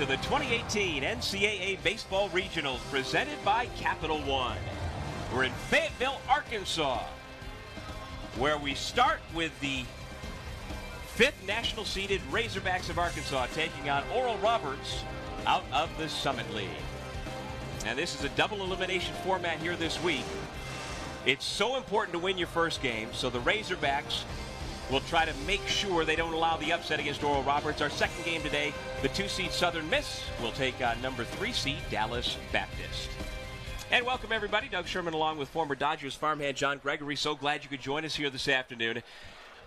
to the 2018 NCAA Baseball Regionals presented by Capital One. We're in Fayetteville, Arkansas, where we start with the fifth national seeded Razorbacks of Arkansas taking on Oral Roberts out of the Summit League. And this is a double elimination format here this week. It's so important to win your first game, so the Razorbacks will try to make sure they don't allow the upset against Oral Roberts. Our second game today, the two seed Southern Miss will take on number three seed Dallas Baptist. And welcome everybody. Doug Sherman along with former Dodgers farmhand John Gregory. So glad you could join us here this afternoon.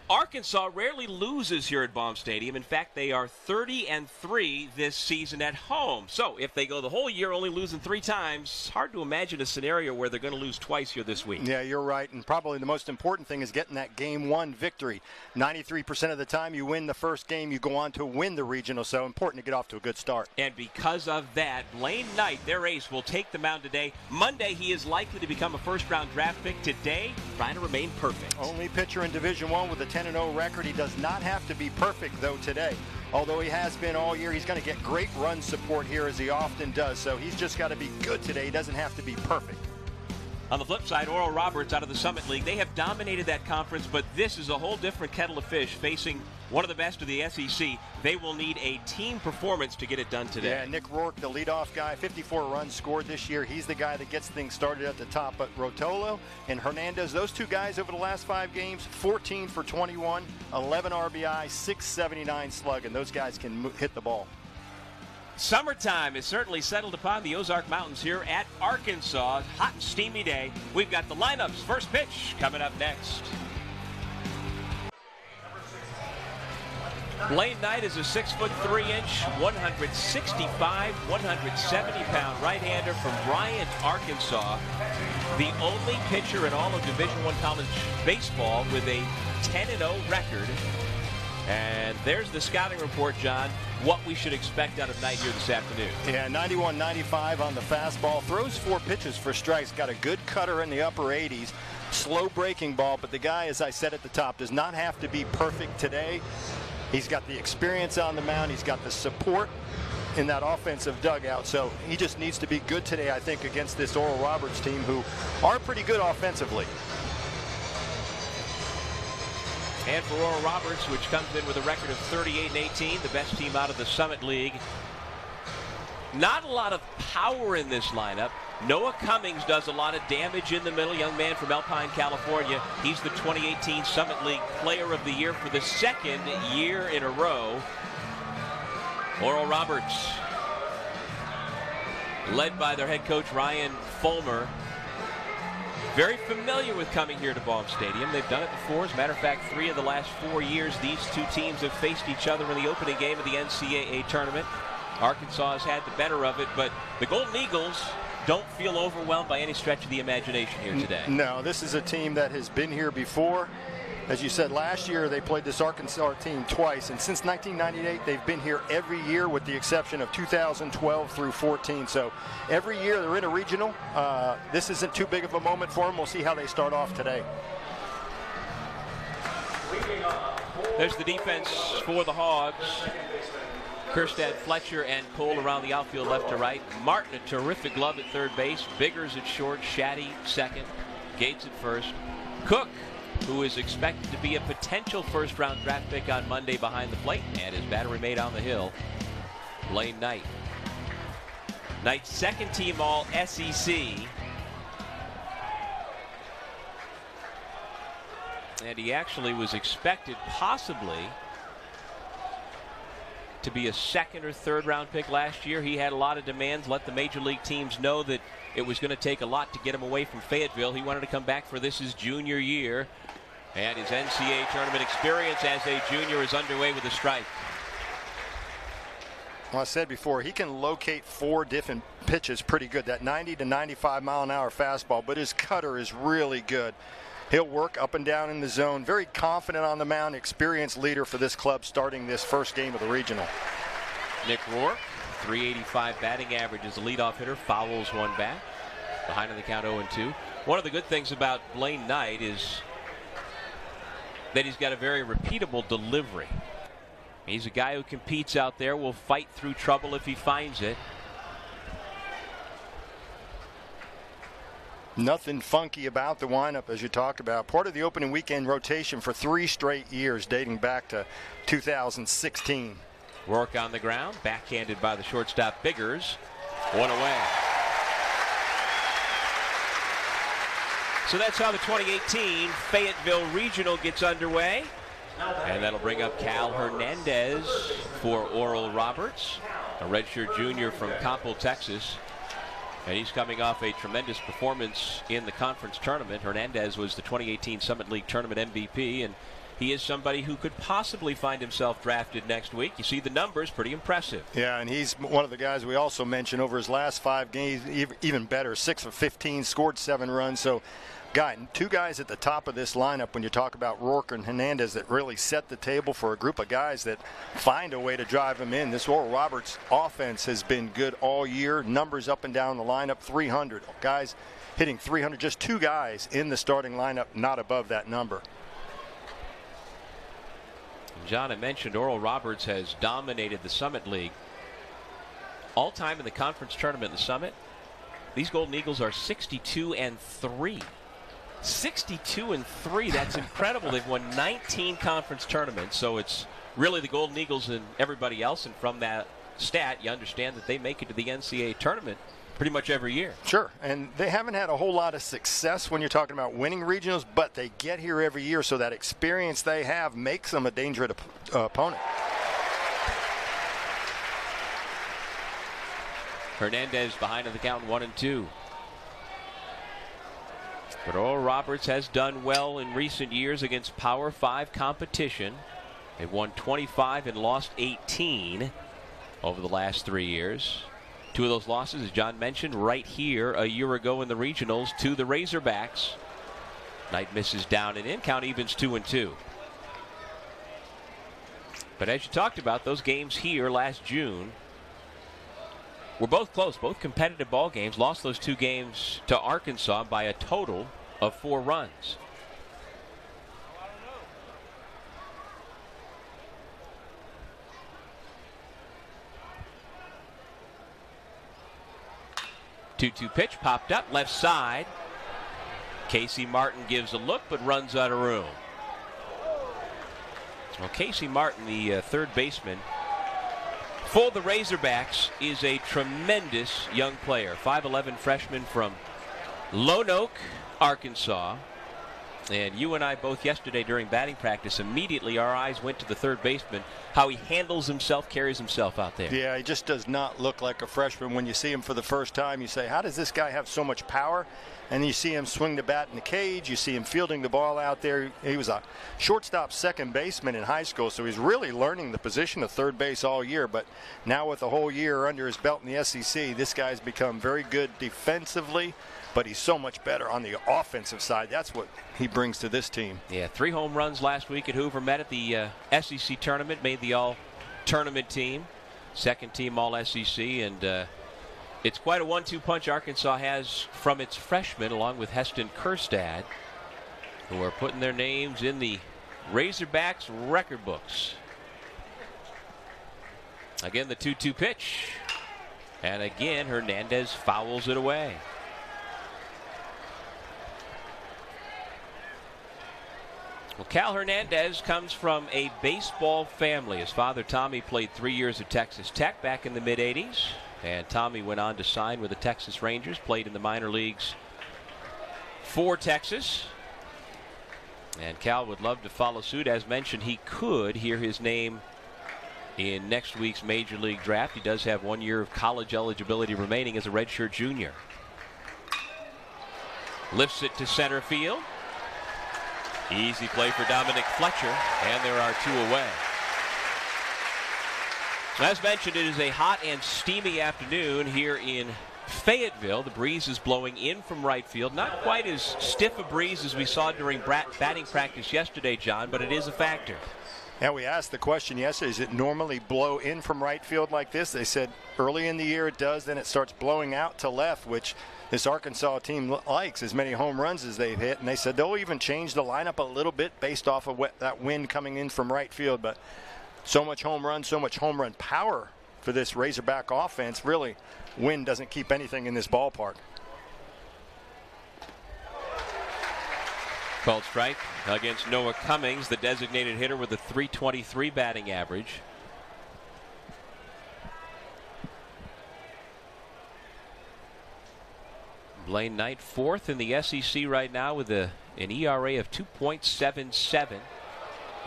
Arkansas rarely loses here at Baum Stadium. In fact, they are 30 and 3 this season at home. So, if they go the whole year only losing 3 times, hard to imagine a scenario where they're going to lose twice here this week. Yeah, you're right. And probably the most important thing is getting that game 1 victory. 93% of the time you win the first game, you go on to win the regional. So, important to get off to a good start. And because of that, Blaine Knight, their ace, will take the mound today. Monday, he is likely to become a first-round draft pick. Today, trying to remain perfect. Only pitcher in Division 1 with a 10 0 record. He does not have to be perfect, though, today. Although he has been all year, he's going to get great run support here, as he often does. So he's just got to be good today. He doesn't have to be perfect. On the flip side, Oral Roberts out of the Summit League, they have dominated that conference, but this is a whole different kettle of fish facing one of the best of the SEC. They will need a team performance to get it done today. Yeah, Nick Rourke, the leadoff guy, 54 runs scored this year. He's the guy that gets things started at the top. But Rotolo and Hernandez, those two guys over the last five games, 14 for 21, 11 RBI, 679 slug, and those guys can hit the ball. Summertime is certainly settled upon the Ozark Mountains here at Arkansas. Hot and steamy day. We've got the lineups. First pitch coming up next. Blaine Knight is a six foot three inch, 165, 170 pound right-hander from Bryant, Arkansas. The only pitcher in all of Division One college baseball with a 10 0 record. And there's the scouting report, John. What we should expect out of Knight here this afternoon. Yeah, 91 95 on the fastball. Throws four pitches for strikes. Got a good cutter in the upper 80s. Slow breaking ball, but the guy, as I said at the top, does not have to be perfect today. He's got the experience on the mound. He's got the support in that offensive dugout. So he just needs to be good today, I think, against this Oral Roberts team who are pretty good offensively. And for Oral Roberts, which comes in with a record of 38 and 18, the best team out of the Summit League. Not a lot of power in this lineup. Noah Cummings does a lot of damage in the middle, young man from Alpine, California. He's the 2018 Summit League Player of the Year for the second year in a row. Oral Roberts, led by their head coach Ryan Folmar, very familiar with coming here to Baum Stadium. They've done it before. As a matter of fact, three of the last four years, these two teams have faced each other in the opening game of the NCAA tournament. Arkansas has had the better of it, but the Golden Eagles don't feel overwhelmed by any stretch of the imagination here today. No, this is a team that has been here before. As you said, last year they played this Arkansas team twice, and since 1998 they've been here every year with the exception of 2012 through 14. So every year they're in a regional. Uh, this isn't too big of a moment for them. We'll see how they start off today. There's the defense for the Hogs. Kjerstad Fletcher and Cole around the outfield left to right. Martin, a terrific glove at third base. Biggers at short. Shaddy second. Gates at first. Koch, who is expected to be a potential first round draft pick on Monday behind the plate, and his battery mate on the hill. Blaine Knight. Knight's second team all SEC. And he actually was expected possibly to be a second or third round pick last year. He had a lot of demands, let the major league teams know that it was going to take a lot to get him away from Fayetteville. He wanted to come back for this his junior year. And his NCAA tournament experience as a junior is underway with a strike. Well, I said before, he can locate four different pitches pretty good. That 90 to 95 mile an hour fastball, but his cutter is really good. He'll work up and down in the zone. Very confident on the mound, experienced leader for this club starting this first game of the regional. Nick Rourke, 385 batting average as a leadoff hitter, fouls one back. Behind in the count 0 and 2. One of the good things about Blaine Knight is that he's got a very repeatable delivery. He's a guy who competes out there, will fight through trouble if he finds it. Nothing funky about the lineup, as you talked about. Part of the opening weekend rotation for three straight years, dating back to 2016. Rourke on the ground, backhanded by the shortstop Biggers. One away. So that's how the 2018 Fayetteville Regional gets underway. And that'll bring up Cal Hernandez for Oral Roberts, a redshirt junior from Coppell, Texas. And he's coming off a tremendous performance in the conference tournament. Hernandez was the 2018 Summit League Tournament MVP, and he is somebody who could possibly find himself drafted next week. You see the numbers, pretty impressive. Yeah, and he's one of the guys we also mentioned over his last five games, even better, six of 15, scored seven runs. So guy, two guys at the top of this lineup when you talk about Rourke and Hernandez that really set the table for a group of guys that find a way to drive them in. This Oral Roberts offense has been good all year. Numbers up and down the lineup, 300. Guys hitting 300, just two guys in the starting lineup, not above that number. John, I mentioned Oral Roberts has dominated the Summit League. All time in the conference tournament the Summit, these Golden Eagles are 62 and 3. 62 and 3. That's incredible. They've won 19 conference tournaments, so it's really the Golden Eagles and everybody else. And from that stat, you understand that they make it to the NCAA tournament pretty much every year. Sure, and they haven't had a whole lot of success when you're talking about winning regionals, but they get here every year, so that experience they have makes them a dangerous uh, opponent. Hernandez behind on the count, one and two. But Oral Roberts has done well in recent years against Power 5 competition. They've won 25 and lost 18 over the last three years. Two of those losses, as John mentioned, right here a year ago in the regionals to the Razorbacks. Knight misses down and in. Count evens two and two. But as you talked about, those games here last June were both close, both competitive ball games. Lost those two games to Arkansas by a total of four runs. Two-two pitch popped up left side. Casey Martin gives a look but runs out of room. Well, Casey Martin, the uh, third baseman, for the Razorbacks is a tremendous young player. 5'11 freshman from Lone Oak, Arkansas. And you and I both yesterday during batting practice, immediately our eyes went to the third baseman, how he handles himself, carries himself out there. Yeah, he just does not look like a freshman. When you see him for the first time, you say, how does this guy have so much power? And you see him swing the bat in the cage. You see him fielding the ball out there. He was a shortstop second baseman in high school, so he's really learning the position of third base all year. But now with a whole year under his belt in the SEC, this guy's become very good defensively, but he's so much better on the offensive side. That's what he brings to this team. Yeah, three home runs last week at Hoover. Met at the uh, SEC tournament, made the all tournament team, second team all SEC, and uh, it's quite a one-two punch Arkansas has from its freshmen, along with Heston Kjerstad, who are putting their names in the Razorbacks record books. Again, the 2-2 pitch. And again, Hernandez fouls it away. Well, Cal Hernandez comes from a baseball family. His father, Tommy, played three years at Texas Tech back in the mid 80s. And Tommy went on to sign with the Texas Rangers, played in the minor leagues for Texas. And Cal would love to follow suit. As mentioned, he could hear his name in next week's Major League draft. He does have one year of college eligibility remaining as a redshirt junior. Lifts it to center field. Easy play for Dominic Fletcher, and there are two away. As mentioned, it is a hot and steamy afternoon here in Fayetteville. The breeze is blowing in from right field. Not quite as stiff a breeze as we saw during batting practice yesterday, John, but it is a factor. Yeah, we asked the question yesterday, does it normally blow in from right field like this? They said early in the year it does, then it starts blowing out to left, which this Arkansas team likes as many home runs as they've hit. And they said they'll even change the lineup a little bit based off of that wind coming in from right field. But so much home run, so much home run power for this Razorback offense. Really, wind doesn't keep anything in this ballpark. Called strike against Noah Cummings, the designated hitter with a 323 batting average. Blaine Knight fourth in the SEC right now with a, an ERA of 2.77.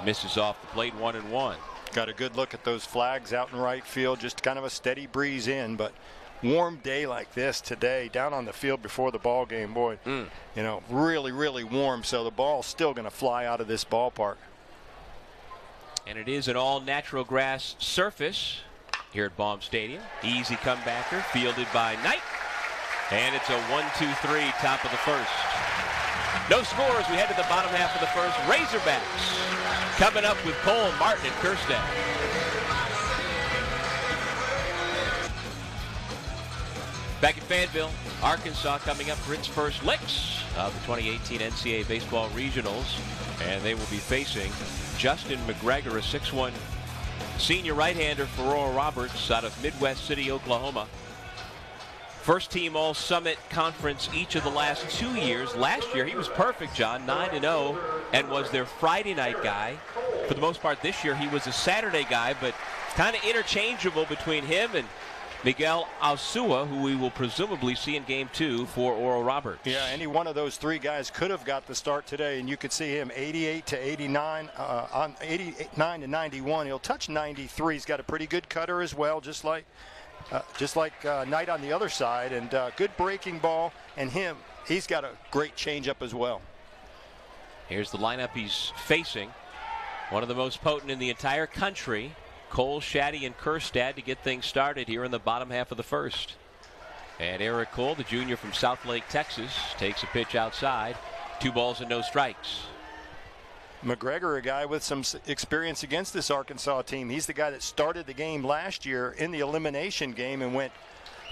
Misses off the plate one and one. Got a good look at those flags out in right field. Just kind of a steady breeze in, but warm day like this today down on the field before the ball game, boy, mm. you know, really, really warm. So the ball's still going to fly out of this ballpark. And it is an all natural grass surface here at Baum Stadium. Easy comebacker, fielded by Knight. And it's a one, two, three, top of the first. No scores. We head to the bottom half of the first. Razorbacks coming up with Cole, Martin, and Kjerstad. Back at Fayetteville, Arkansas coming up for its first licks of the 2018 NCAA Baseball Regionals. And they will be facing Justin McGregor, a 6-1 senior right-hander for Oral Roberts out of Midwest City, Oklahoma. First team All Summit Conference each of the last two years. Last year he was perfect, John, 9 and 0, and was their Friday night guy. For the most part this year he was a Saturday guy, but kind of interchangeable between him and Miguel Alzua, who we will presumably see in game two for Oral Roberts. Yeah, any one of those three guys could have got the start today, and you could see him 88 to 89, uh, on 89 to 91. He'll touch 93. He's got a pretty good cutter as well, just like uh, just like uh, Knight on the other side, and uh, good breaking ball. And him, he's got a great changeup as well. Here's the lineup he's facing. One of the most potent in the entire country. Cole, Shaddy, and Kjerstad to get things started here in the bottom half of the first. And Eric Cole, the junior from Southlake, Texas, takes a pitch outside. Two balls and no strikes. McGregor, a guy with some experience against this Arkansas team. He's the guy that started the game last year in the elimination game and went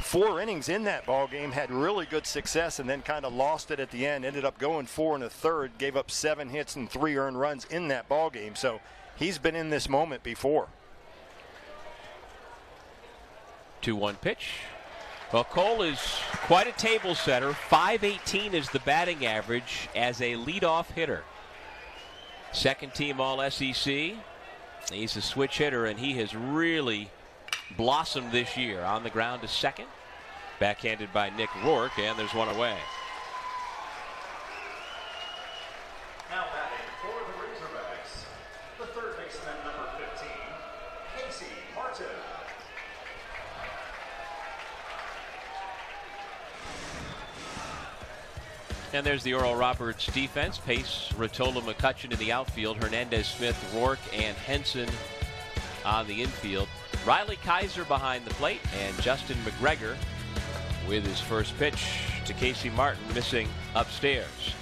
four innings in that ball game, had really good success, and then kind of lost it at the end. Ended up going four and a third, gave up seven hits and three earned runs in that ball game. So he's been in this moment before. 2 1 pitch. Well, Cole is quite a table setter. 518 is the batting average as a leadoff hitter. Second team All SEC. He's a switch hitter, and he has really blossomed this year. On the ground to second. Backhanded by Nick Rourke, and there's one away. And there's the Oral Roberts defense. Pace, Rotolo, McCutcheon in the outfield. Hernandez, Smith, Rourke, and Henson on the infield. Riley Kaiser behind the plate, and Justin McGregor with his first pitch to Casey Martin missing upstairs.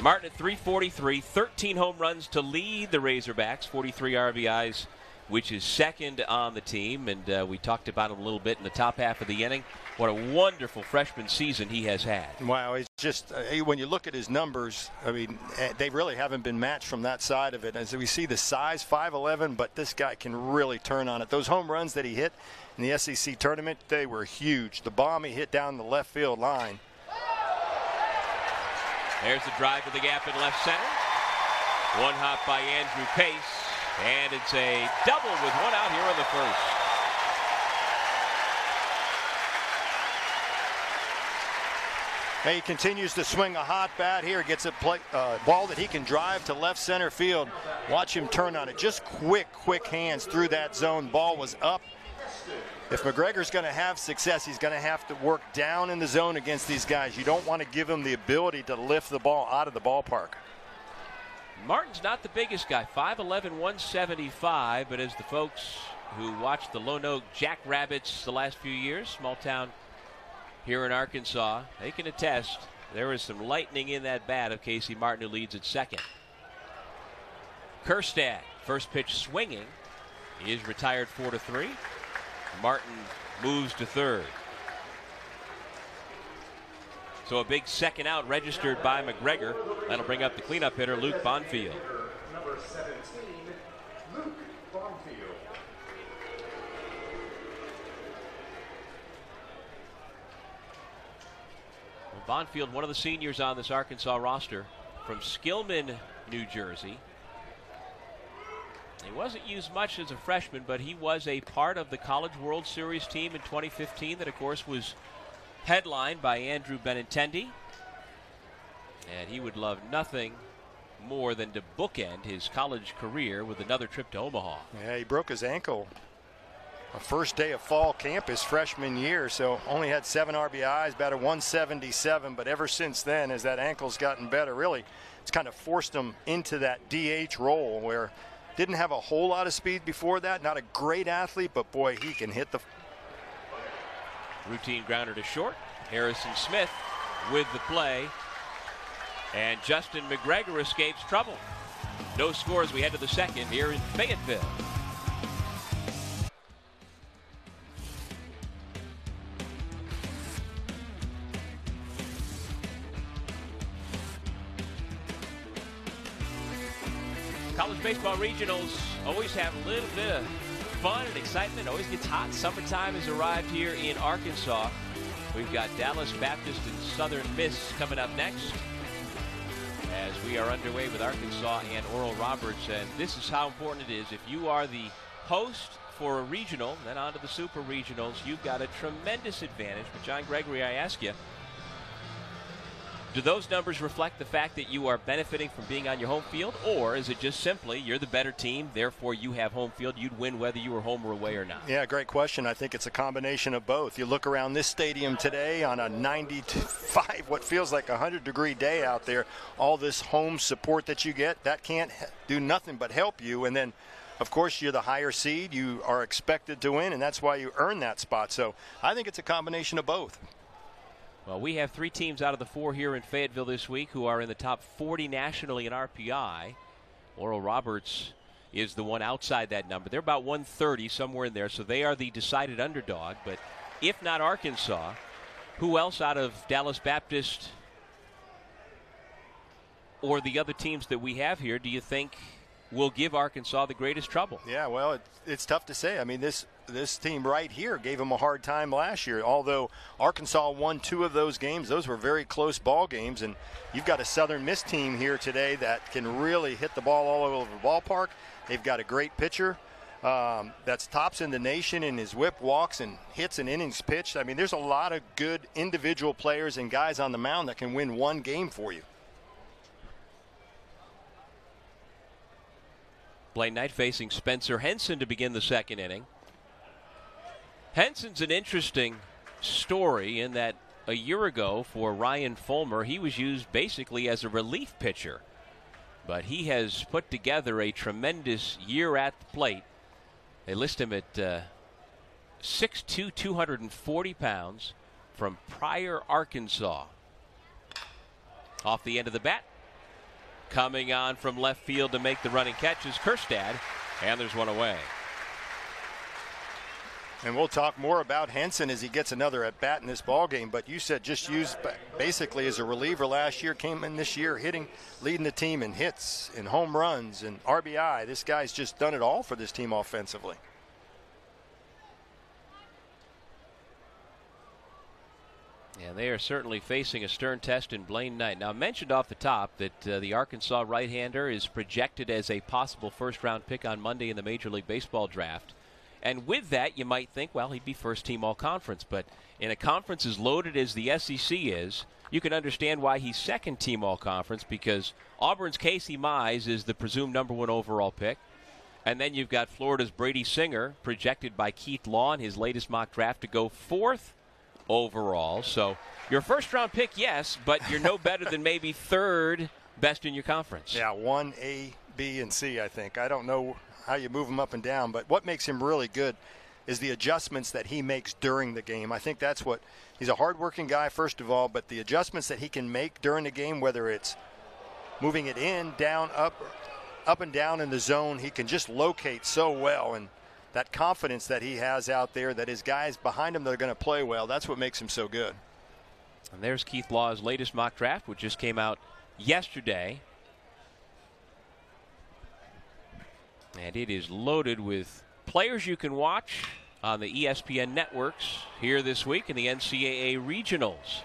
Martin at 343, 13 home runs to lead the Razorbacks, 43 RBIs, which is second on the team. And uh, we talked about him a little bit in the top half of the inning. What a wonderful freshman season he has had. Wow, he's just uh, when you look at his numbers, I mean, eh, they really haven't been matched from that side of it. As we see the size, 5'11, but this guy can really turn on it. Those home runs that he hit in the SEC tournament, they were huge. The bomb he hit down the left field line. There's the drive to the gap in left center. One hop by Andrew Pace, and it's a double with one out here in the first. He continues to swing a hot bat here. Gets a play, uh, ball that he can drive to left center field. Watch him turn on it. Just quick, quick hands through that zone. Ball was up. If McGregor's going to have success, he's going to have to work down in the zone against these guys. You don't want to give him the ability to lift the ball out of the ballpark. Martin's not the biggest guy, 5'11", 175, but as the folks who watched the Lone Oak Jackrabbits the last few years, small town here in Arkansas. They can attest there is some lightning in that bat of Casey Martin, who leads at second. Kjerstad, first pitch swinging, he is retired four to three. Martin moves to third. So a big second out registered by McGregor. That'll bring up the cleanup hitter, Luke Bonfield. Number 17, Luke Bonfield, bonfield one of the seniors on this Arkansas roster from Skillman, New Jersey. He wasn't used much as a freshman, but he was a part of the College World Series team in 2015 that, of course, was headlined by Andrew Benintendi. And he would love nothing more than to bookend his college career with another trip to Omaha. Yeah, he broke his ankle a first day of fall camp his freshman year, so only had seven RBIs, batted 177. But ever since then, as that ankle's gotten better, really, it's kind of forced him into that DH role where didn't have a whole lot of speed before that. Not a great athlete, but boy, he can hit the. Routine grounder to short. Harrison Smith with the play. And Justin McGregor escapes trouble. No scores. We head to the second here in Fayetteville. College baseball regionals always have a little bit fun and excitement. Always gets hot. Summertime has arrived here in Arkansas. We've got Dallas Baptist and Southern Miss coming up next as we are underway with Arkansas and Oral Roberts. And this is how important it is. If you are the host for a regional, then on to the super regionals, you've got a tremendous advantage. But John Gregory, I ask you, do those numbers reflect the fact that you are benefiting from being on your home field, or is it just simply you're the better team, therefore you have home field, you'd win whether you were home or away or not? Yeah, great question. I think it's a combination of both. You look around this stadium today on a 95, what feels like a 100 degree day out there, all this home support that you get, that can't do nothing but help you. And then of course, you're the higher seed. You are expected to win, and that's why you earn that spot. So I think it's a combination of both. Well, we have three teams out of the four here in Fayetteville this week who are in the top 40 nationally in RPI. Oral Roberts is the one outside that number. They're about 130, somewhere in there, so they are the decided underdog. But if not Arkansas, who else out of Dallas Baptist or the other teams that we have here do you think will give Arkansas the greatest trouble? Yeah, well, it, it's tough to say. I mean, this this team right here gave them a hard time last year. Although Arkansas won two of those games, those were very close ball games. And you've got a Southern Miss team here today that can really hit the ball all over the ballpark. They've got a great pitcher. Um, that's tops in the nation in his whip walks and hits and innings pitched. I mean, there's a lot of good individual players and guys on the mound that can win one game for you. Blaine Knight facing Spencer Henson to begin the second inning. Henson's an interesting story in that a year ago for Ryan Folmar, he was used basically as a relief pitcher. But he has put together a tremendous year at the plate. They list him at uh, 6'2, 240 pounds from Pryor, Arkansas. Off the end of the bat, coming on from left field to make the running catch is Kjerstad, and there's one away. And we'll talk more about Henson as he gets another at bat in this ball game. But you said just used basically as a reliever last year, came in this year hitting, leading the team in hits, in home runs, and RBI. This guy's just done it all for this team offensively. And they are certainly facing a stern test in Blaine Knight. Now, I mentioned off the top that uh, the Arkansas right hander is projected as a possible first round pick on Monday in the Major League Baseball draft. And with that, you might think, well, he'd be first team all conference. But in a conference as loaded as the SEC is, you can understand why he's second team all conference because Auburn's Casey Mize is the presumed number one overall pick. And then you've got Florida's Brady Singer, projected by Keith Law in his latest mock draft to go fourth overall. So your first round pick, yes, but you're no better than maybe third best in your conference. Yeah, one A, B, and C, I think. I don't know how you move him up and down. But what makes him really good is the adjustments that he makes during the game. I think that's what he's a hardworking guy, first of all, but the adjustments that he can make during the game, whether it's moving it in, down, up, up and down in the zone, he can just locate so well. And that confidence that he has out there, that his guys behind him that are going to play well, that's what makes him so good. And there's Keith Law's latest mock draft, which just came out yesterday. And it is loaded with players you can watch on the ESPN networks here this week in the NCAA regionals.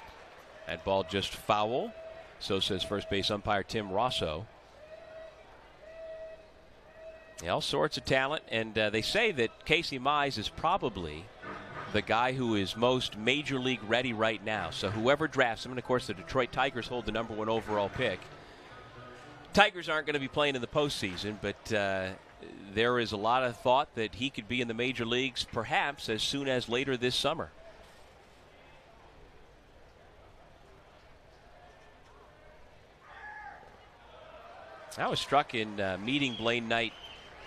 That ball just foul. So says first base umpire Tim Rosso. all sorts of talent, and uh, they say that Casey Mize is probably the guy who is most major league ready right now. So whoever drafts him, and of course the Detroit Tigers hold the number one overall pick. Tigers aren't going to be playing in the postseason, but uh, there is a lot of thought that he could be in the major leagues perhaps as soon as later this summer. I was struck in uh, meeting Blaine Knight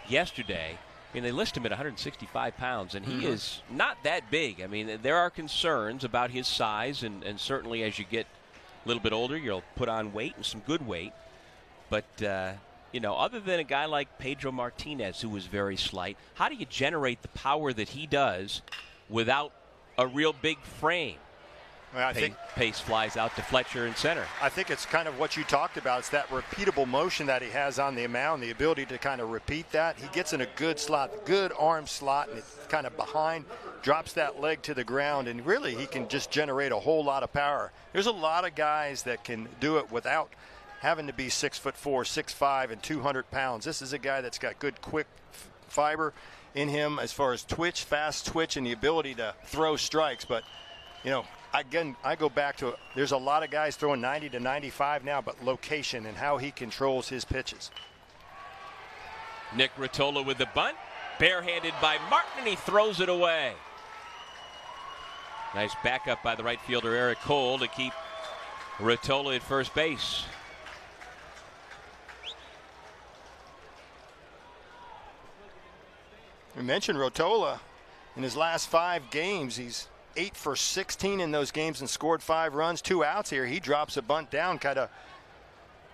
yesterday. I mean, they list him at 165 pounds, and he mm-hmm. is not that big. I mean, there are concerns about his size, and, and certainly as you get a little bit older, you'll put on weight and some good weight. But uh, you know, other than a guy like Pedro Martinez, who was very slight, how do you generate the power that he does without a real big frame? I Pace, think Pace flies out to Fletcher in center. I think it's kind of what you talked about. It's that repeatable motion that he has on the mound, the ability to kind of repeat that. He gets in a good slot, good arm slot, and it's kind of behind, drops that leg to the ground, and really he can just generate a whole lot of power. There's a lot of guys that can do it without – having to be six foot four, six five, and 200 pounds. This is a guy that's got good quick fiber in him as far as twitch, fast twitch, and the ability to throw strikes. But you know, again, I go back to there's a lot of guys throwing 90 to 95 now, but location and how he controls his pitches. Nick Rotola with the bunt, barehanded by Martin, and he throws it away. Nice backup by the right fielder Eric Cole to keep Rotola at first base. We mentioned Rotola. In his last five games, he's eight for 16 in those games and scored five runs, two outs here. He drops a bunt down, kind of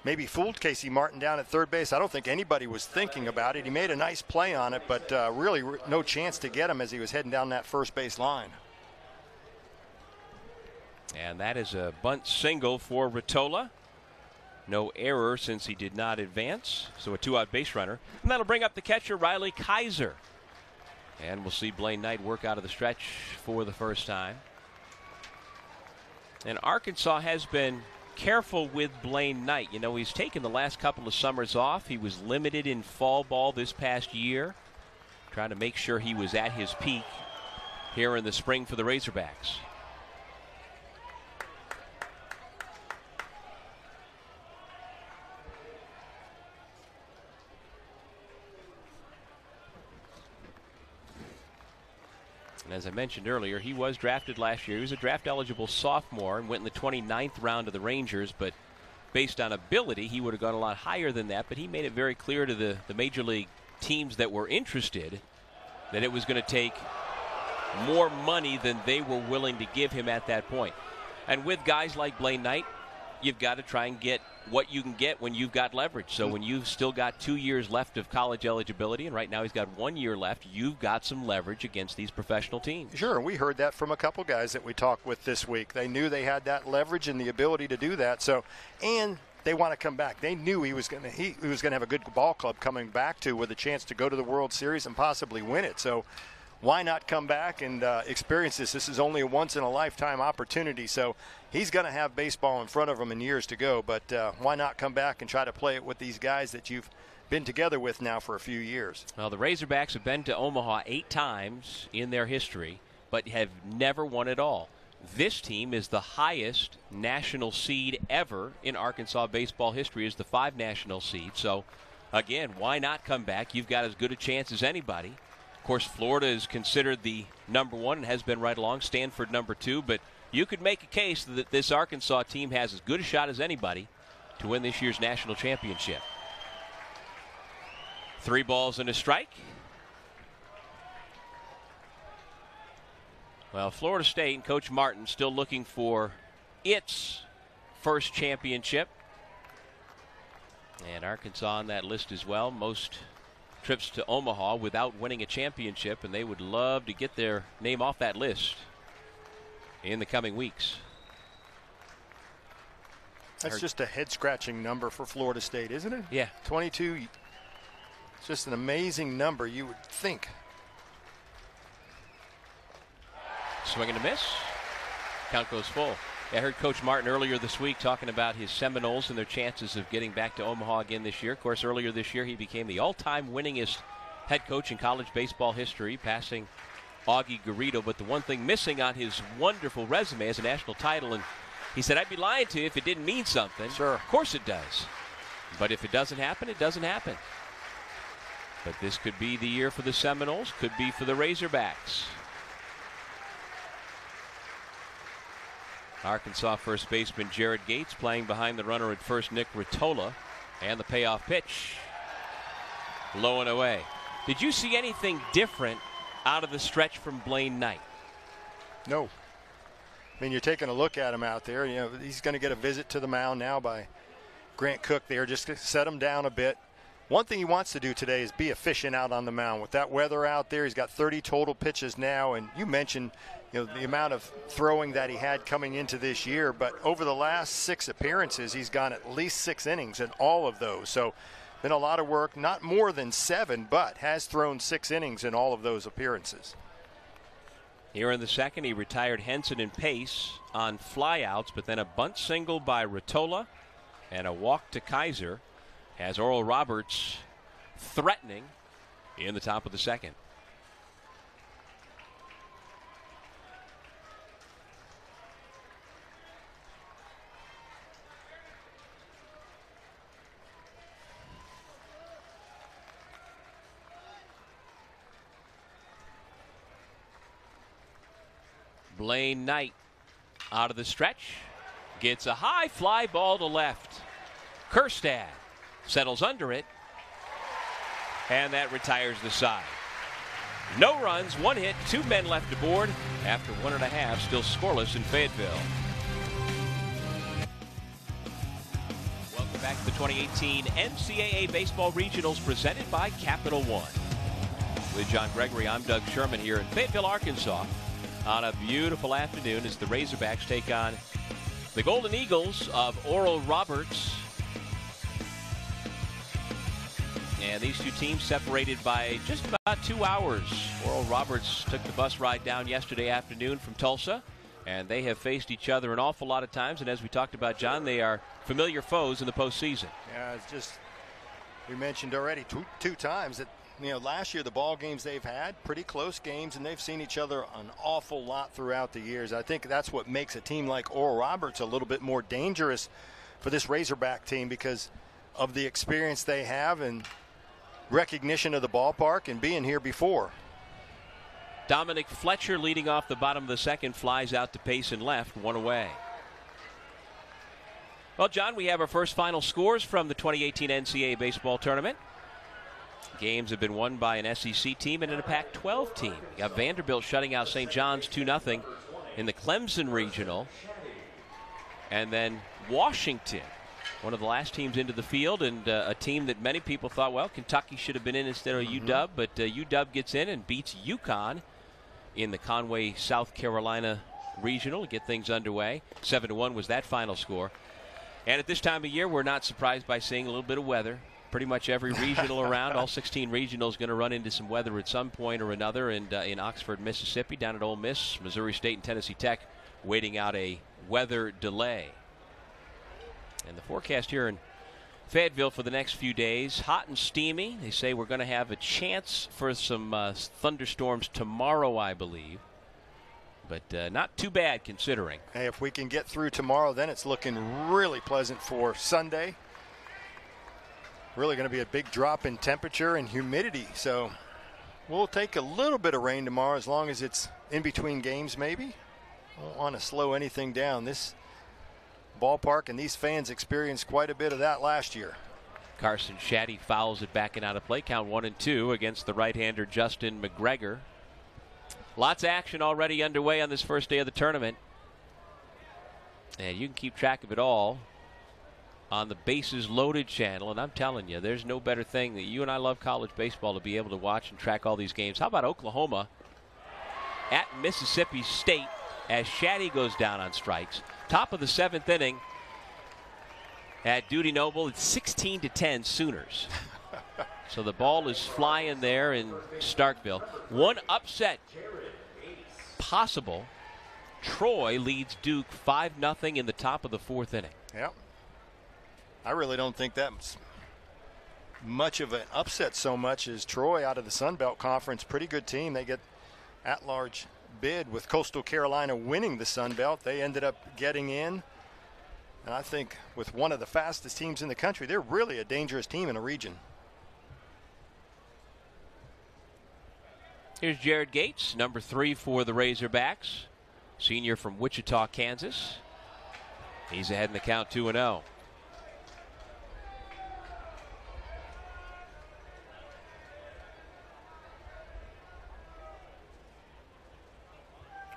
maybe fooled Casey Martin down at third base. I don't think anybody was thinking about it. He made a nice play on it, but uh, really no chance to get him as he was heading down that first base line. And that is a bunt single for Rotola. No error since he did not advance. So a two out base runner. And that'll bring up the catcher, Riley Kaiser. And we'll see Blaine Knight work out of the stretch for the first time. And Arkansas has been careful with Blaine Knight. You know, he's taken the last couple of summers off. He was limited in fall ball this past year, trying to make sure he was at his peak here in the spring for the Razorbacks. And as I mentioned earlier, he was drafted last year. He was a draft eligible sophomore and went in the 29th round of the Rangers, but based on ability, he would have gone a lot higher than that. But he made it very clear to the, the major league teams that were interested that it was going to take more money than they were willing to give him at that point. And with guys like Blaine Knight, you've got to try and get what you can get when you've got leverage. So when you've still got two years left of college eligibility, and right now he's got one year left, you've got some leverage against these professional teams. Sure, and we heard that from a couple guys that we talked with this week. They knew they had that leverage and the ability to do that. So, and they want to come back. They knew he was going to he, he was going to have a good ball club coming back to with a chance to go to the World Series and possibly win it. So why not come back and uh, experience this? This is only a once in a lifetime opportunity. So he's going to have baseball in front of him in years to go. But uh, why not come back and try to play it with these guys that you've been together with now for a few years? Well, the Razorbacks have been to Omaha eight times in their history, but have never won it all. This team is the highest national seed ever in Arkansas baseball history, is the five national seed. So, again, why not come back? You've got as good a chance as anybody of course, Florida is considered the number one and has been right along. Stanford number two, but you could make a case that this Arkansas team has as good a shot as anybody to win this year's national championship. Three balls and a strike. Well, Florida State and Coach Martin still looking for its first championship. And Arkansas on that list as well. Most trips to Omaha without winning a championship, and they would love to get their name off that list in the coming weeks. That's just a head scratching number for Florida State, isn't it? Yeah. 22 It's just an amazing number, you would think. Swing and a miss. Count goes full. I heard Coach Martin earlier this week talking about his Seminoles and their chances of getting back to Omaha again this year. Of course, earlier this year he became the all-time winningest head coach in college baseball history, passing Augie Garrido. But the one thing missing on his wonderful resume is a national title. And he said, I'd be lying to you if it didn't mean something. Sure. Of course it does. But if it doesn't happen, it doesn't happen. But this could be the year for the Seminoles, could be for the Razorbacks. Arkansas first baseman Jared Gates playing behind the runner at first, Nick Rotola. And the payoff pitch. Low and away. Did you see anything different out of the stretch from Blaine Knight? No. I mean, you're taking a look at him out there. You know, he's going to get a visit to the mound now by Grant Koch there. Just set him down a bit. One thing he wants to do today is be efficient out on the mound. With that weather out there, he's got 30 total pitches now. And you mentioned you know, the amount of throwing that he had coming into this year. But over the last six appearances, he's gone at least six innings in all of those. So, been a lot of work, not more than seven, but has thrown six innings in all of those appearances. Here in the second, he retired Henson and Pace on flyouts, but then a bunt single by Rotola and a walk to Kaiser has Oral Roberts threatening in the top of the second. Blaine Knight out of the stretch. Gets a high fly ball to left. Kjerstad settles under it. And that retires the side. No runs, one hit, two men left aboard after one and a half, still scoreless in Fayetteville. Welcome back to the 2018 NCAA Baseball Regionals presented by Capital One. With John Gregory, I'm Doug Sherman here in Fayetteville, Arkansas on a beautiful afternoon as the Razorbacks take on the Golden Eagles of Oral Roberts. And these two teams separated by just about two hours. Oral Roberts took the bus ride down yesterday afternoon from Tulsa, and they have faced each other an awful lot of times. And as we talked about, John, they are familiar foes in the postseason. Yeah, it's just we mentioned already two, two times that you know, last year the ball games they've had, pretty close games, and they've seen each other an awful lot throughout the years. I think that's what makes a team like Oral Roberts a little bit more dangerous for this Razorback team because of the experience they have and recognition of the ballpark and being here before. Dominic Fletcher leading off the bottom of the second flies out to pace and left, one away. Well, John, we have our first final scores from the 2018 NCAA baseball tournament. Games have been won by an SEC team and a Pac 12 team. You got Vanderbilt shutting out St. John's 2 0 in the Clemson Regional. And then Washington, one of the last teams into the field, and uh, a team that many people thought, well, Kentucky should have been in instead of mm-hmm. UW, but uh, UW gets in and beats UConn in the Conway, South Carolina Regional to get things underway. 7 to 1 was that final score. And at this time of year, we're not surprised by seeing a little bit of weather pretty much every regional around. All 16 regionals going to run into some weather at some point or another. And uh, in Oxford, Mississippi, down at Ole Miss, Missouri State, and Tennessee Tech, waiting out a weather delay. And the forecast here in Fayetteville for the next few days, hot and steamy. They say we're going to have a chance for some uh, thunderstorms tomorrow, I believe. But uh, not too bad considering. Hey, if we can get through tomorrow, then it's looking really pleasant for Sunday really going to be a big drop in temperature and humidity. So we'll take a little bit of rain tomorrow as long as it's in between games, maybe. I don't want to slow anything down. This ballpark and these fans experienced quite a bit of that last year. Carson Shaddy fouls it back and out of play. Count one and two against the right-hander Justin McGregor. Lots of action already underway on this first day of the tournament. And you can keep track of it all on the bases loaded channel. And I'm telling you, there's no better thing that you and I love college baseball to be able to watch and track all these games. How about Oklahoma at Mississippi State as Shaddy goes down on strikes? Top of the seventh inning at Dudy Noble, it's 16 to 10 Sooners. So the ball is flying there in Starkville. One upset possible. Troy leads Duke 5 0 in the top of the fourth inning. Yep. I really don't think that's much of an upset so much as Troy out of the Sun Belt Conference. Pretty good team. They get at large bid with Coastal Carolina winning the Sun Belt. They ended up getting in. And I think with one of the fastest teams in the country, they're really a dangerous team in a region. Here's Jared Gates, number three for the Razorbacks, senior from Wichita, Kansas. He's ahead in the count 2 0.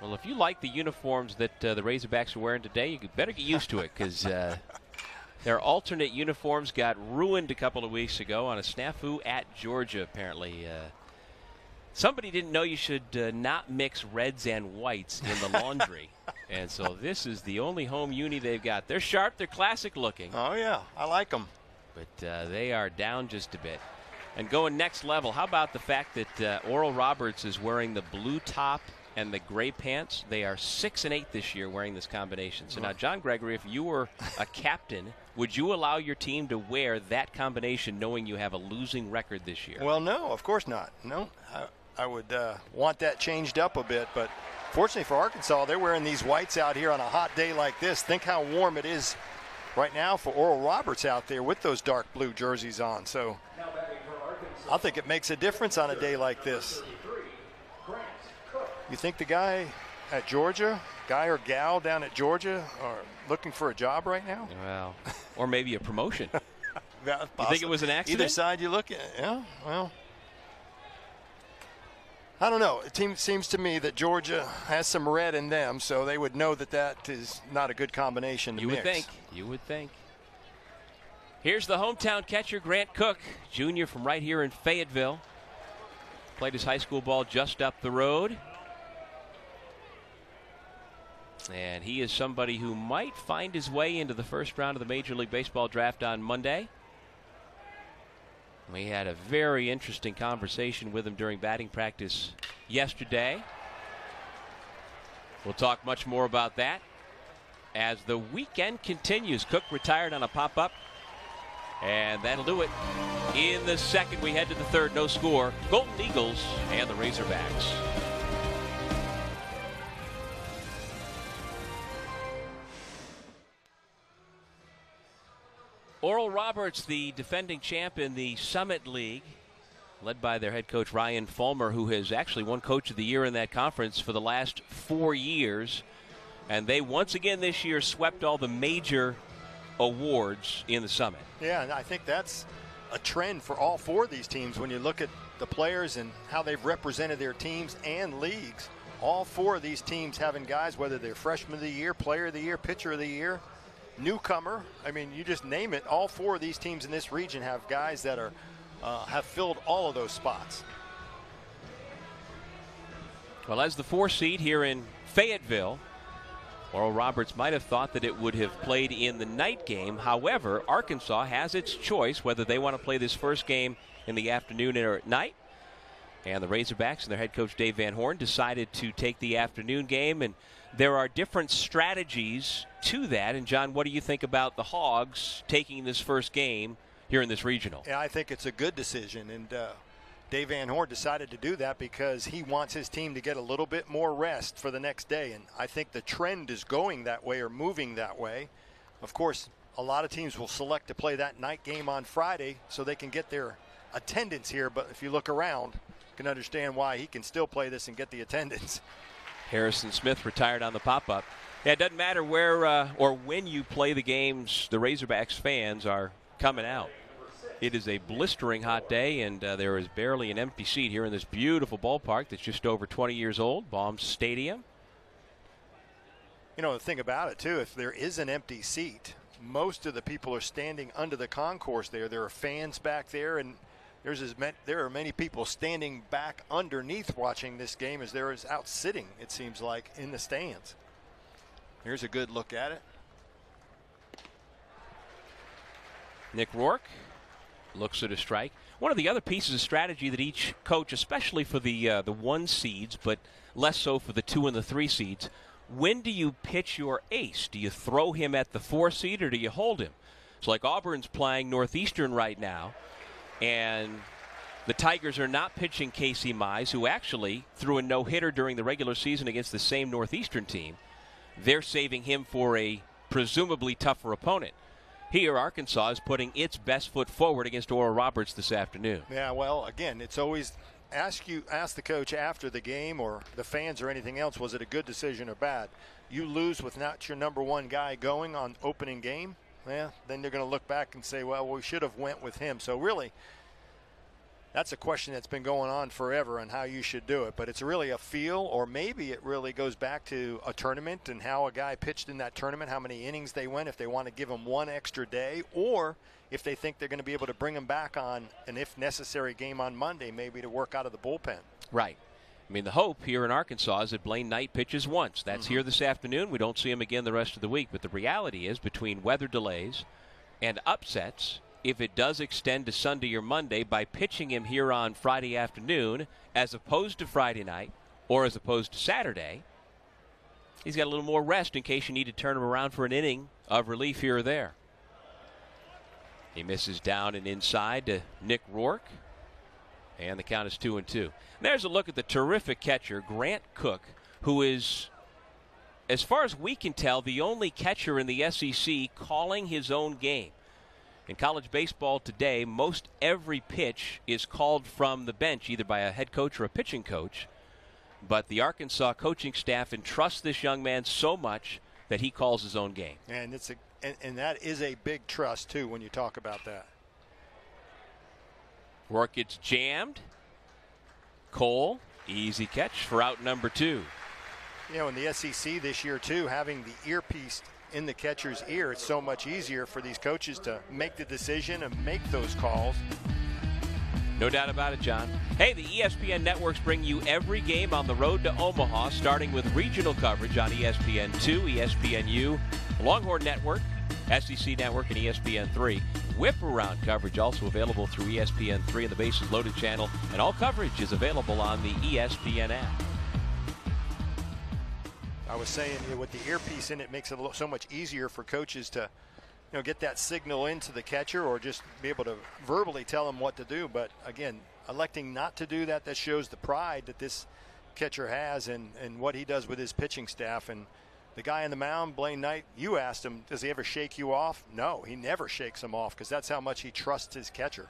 Well, if you like the uniforms that uh, the Razorbacks are wearing today, you better get used to it because uh, their alternate uniforms got ruined a couple of weeks ago on a snafu at Georgia, apparently. Uh, somebody didn't know you should uh, not mix reds and whites in the laundry. and so this is the only home uni they've got. They're sharp, they're classic looking. Oh, yeah, I like them. But uh, they are down just a bit. And going next level, how about the fact that uh, Oral Roberts is wearing the blue top and the gray pants. They are six and eight this year wearing this combination. So now, John Gregory, if you were a captain, would you allow your team to wear that combination, knowing you have a losing record this year? Well, no, of course not. No, I, I would uh, want that changed up a bit, but fortunately for Arkansas, they're wearing these whites out here on a hot day like this. Think how warm it is right now for Oral Roberts out there with those dark blue jerseys on. So I think it makes a difference on a day like this. You think the guy at Georgia, guy or gal down at Georgia, are looking for a job right now? Well, or maybe a promotion. you think it was an accident? Either side you look at, yeah. Well, I don't know. It seems to me that Georgia has some red in them, so they would know that that is not a good combination. you mix. would think. You would think. Here's the hometown catcher, Grant Koch, junior from right here in Fayetteville. Played his high school ball just up the road. And he is somebody who might find his way into the first round of the Major League Baseball draft on Monday. We had a very interesting conversation with him during batting practice yesterday. We'll talk much more about that as the weekend continues. Koch retired on a pop up. And that'll do it. In the second, we head to the third. No score. Golden Eagles and the Razorbacks. Oral Roberts, the defending champ in the Summit League, led by their head coach Ryan Folmar, who has actually won Coach of the Year in that conference for the last four years. And they once again this year swept all the major awards in the Summit. Yeah, and I think that's a trend for all four of these teams when you look at the players and how they've represented their teams and leagues. All four of these teams having guys, whether they're freshman of the year, player of the year, pitcher of the year, newcomer. I mean, you just name it. All four of these teams in this region have guys that are uh, have filled all of those spots. Well, as the four seed here in Fayetteville, Oral Roberts might have thought that it would have played in the night game. However, Arkansas has its choice whether they want to play this first game in the afternoon or at night. And the Razorbacks and their head coach Dave Van Horn decided to take the afternoon game and there are different strategies to that. And John, what do you think about the Hogs taking this first game here in this regional? Yeah, I think it's a good decision, and uh, Dave Van Horn decided to do that because he wants his team to get a little bit more rest for the next day, and I think the trend is going that way or moving that way. Of course, a lot of teams will select to play that night game on Friday so they can get their attendance here. But if you look around, you can understand why he can still play this and get the attendance. Harrison Smith retired on the pop up. Yeah, it doesn't matter where uh, or when you play the games, the Razorbacks fans are coming out. It is a blistering hot day, and uh, there is barely an empty seat here in this beautiful ballpark that's just over 20 years old, Baum Stadium. You know, the thing about it, too, if there is an empty seat, most of the people are standing under the concourse there. There are fans back there, and there's as many, there are many people standing back underneath watching this game as there is out sitting, it seems like, in the stands. Here's a good look at it. Nick Rourke looks at a strike. One of the other pieces of strategy that each coach, especially for the uh, the one seeds, but less so for the two and the three seeds, when do you pitch your ace? Do you throw him at the four seed or do you hold him? It's like Auburn's playing Northeastern right now, and the Tigers are not pitching Casey Mize, who actually threw a no hitter during the regular season against the same Northeastern team. They're saving him for a presumably tougher opponent. Here, Arkansas is putting its best foot forward against Oral Roberts this afternoon. Yeah, well, again, it's always ask you ask the coach after the game or the fans or anything else was it a good decision or bad you lose with not your number one guy going on opening game yeah then they're going to look back and say well we should have went with him so really that's a question that's been going on forever on how you should do it. But it's really a feel, or maybe it really goes back to a tournament and how a guy pitched in that tournament, how many innings they went, if they want to give him one extra day, or if they think they're going to be able to bring him back on an if necessary game on Monday, maybe to work out of the bullpen. Right. I mean, the hope here in Arkansas is that Blaine Knight pitches once. That's mm-hmm. here this afternoon. We don't see him again the rest of the week. But the reality is, between weather delays and upsets, if it does extend to Sunday or Monday by pitching him here on Friday afternoon as opposed to Friday night or as opposed to Saturday. He's got a little more rest in case you need to turn him around for an inning of relief here or there. He misses down and inside to Nick Rourke. And the count is two and two. And there's a look at the terrific catcher, Grant Koch, who is, as far as we can tell, the only catcher in the SEC calling his own game. In college baseball today, most every pitch is called from the bench, either by a head coach or a pitching coach. But the Arkansas coaching staff entrusts this young man so much that he calls his own game. And it's a and, and that is a big trust too when you talk about that. Work gets jammed. Cole, easy catch for out number two. You know, in the SEC this year too, having the earpiece in the catcher's ear, it's so much easier for these coaches to make the decision and make those calls. No doubt about it, John. Hey, the ESPN networks bring you every game on the road to Omaha, starting with regional coverage on ESPN2, ESPNU, Longhorn Network, SEC Network, and ESPN3. Whip around coverage also available through ESPN3 and the Bases Loaded channel, and all coverage is available on the ESPN app. I was saying you know, with the earpiece in it makes it so much easier for coaches to you know get that signal into the catcher or just be able to verbally tell them what to do but again electing not to do that that shows the pride that this catcher has and and what he does with his pitching staff and the guy on the mound, Blaine Knight, you asked him, does he ever shake you off? No, he never shakes him off because that's how much he trusts his catcher.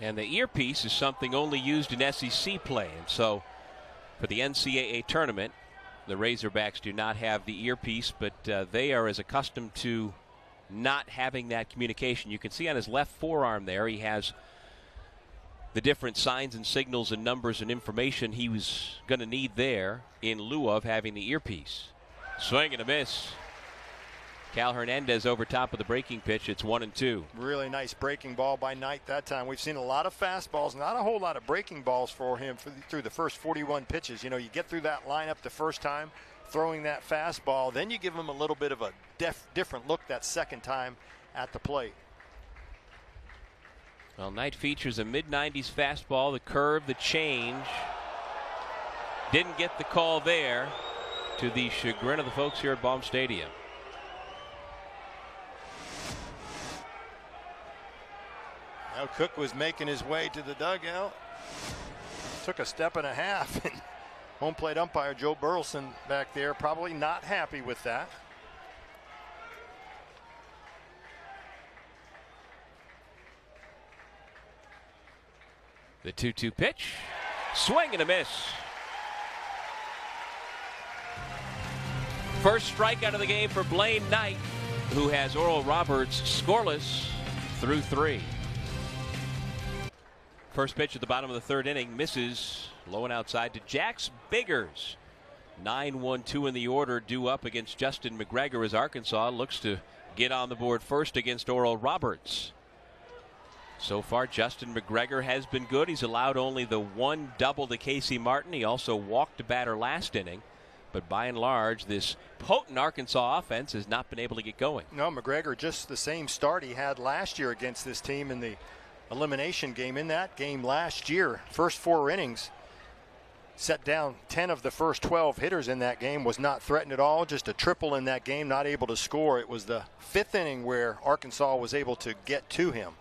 And the earpiece is something only used in SEC play. And so for the NCAA tournament. The Razorbacks do not have the earpiece, but uh, they are as accustomed to not having that communication. You can see on his left forearm there, he has the different signs and signals and numbers and information he was going to need there in lieu of having the earpiece. Swing and a miss. Cal Hernandez over top of the breaking pitch. It's one and two. Really nice breaking ball by Knight that time. We've seen a lot of fastballs, not a whole lot of breaking balls for him for the, through the first 41 pitches. You know, you get through that lineup the first time, throwing that fastball, then you give him a little bit of a def, different look that second time at the plate. Well, Knight features a mid 90s fastball, the curve, the change. Didn't get the call there to the chagrin of the folks here at Baum Stadium. Now Koch was making his way to the dugout. Took a step and a half. Home plate umpire Joe Burleson back there probably not happy with that. The 2 2 pitch. Swing and a miss. First strikeout of the game for Blaine Knight, who has Oral Roberts scoreless through three. First pitch at the bottom of the third inning misses low and outside to Jax Biggers. 9 1 2 in the order, due up against Justin McGregor as Arkansas looks to get on the board first against Oral Roberts. So far, Justin McGregor has been good. He's allowed only the one double to Casey Martin. He also walked a batter last inning. But by and large, this potent Arkansas offense has not been able to get going. No, McGregor just the same start he had last year against this team in the elimination game. In that game last year, first four innings, set down 10 of the first 12 hitters in that game, was not threatened at all, just a triple in that game, not able to score. It was the fifth inning where Arkansas was able to get to him.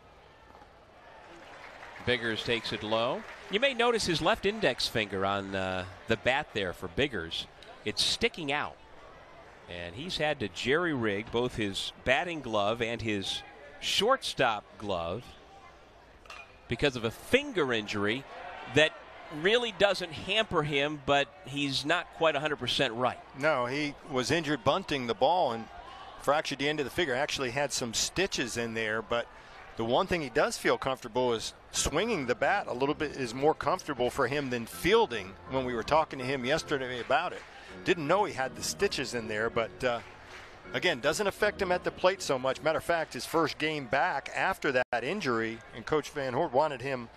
Biggers takes it low. You may notice his left index finger on uh, the bat there for Biggers. It's sticking out. And he's had to jerry rig both his batting glove and his shortstop glove because of a finger injury that really doesn't hamper him, but he's not quite 100% right. No, he was injured bunting the ball and fractured the end of the finger. Actually had some stitches in there, but the one thing he does feel comfortable is swinging the bat a little bit is more comfortable for him than fielding when we were talking to him yesterday about it. Didn't know he had the stitches in there, but uh, again, doesn't affect him at the plate so much. Matter of fact, his first game back after that injury, and Coach Van Horn wanted him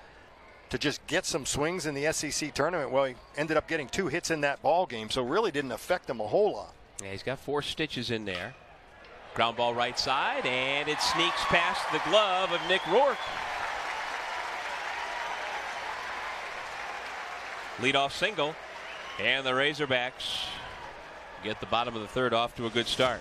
to just get some swings in the SEC tournament. Well, he ended up getting two hits in that ball game, so really didn't affect him a whole lot. Yeah, he's got four stitches in there. Ground ball right side, and it sneaks past the glove of Nick Rourke. Leadoff single, and the Razorbacks get the bottom of the third off to a good start.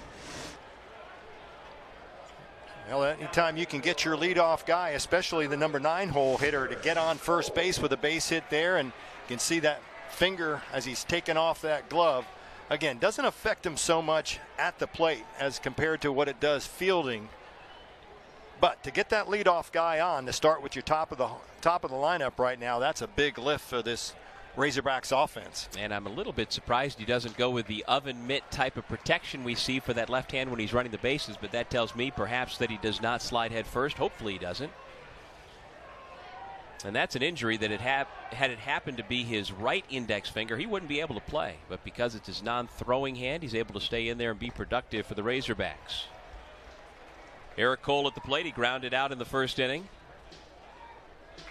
Well, anytime you can get your leadoff guy, especially the number nine hole hitter, to get on first base with a base hit there, and you can see that finger as he's taken off that glove. Again, doesn't affect him so much at the plate as compared to what it does fielding. But to get that leadoff guy on to start with your top of the top of the lineup right now, that's a big lift for this Razorbacks offense. And I'm a little bit surprised he doesn't go with the oven mitt type of protection we see for that left hand when he's running the bases, but that tells me perhaps that he does not slide head first. Hopefully he doesn't. And that's an injury that it had it happened to be his right index finger, he wouldn't be able to play. But because it's his non-throwing hand, he's able to stay in there and be productive for the Razorbacks. Eric Cole at the plate. He grounded out in the first inning.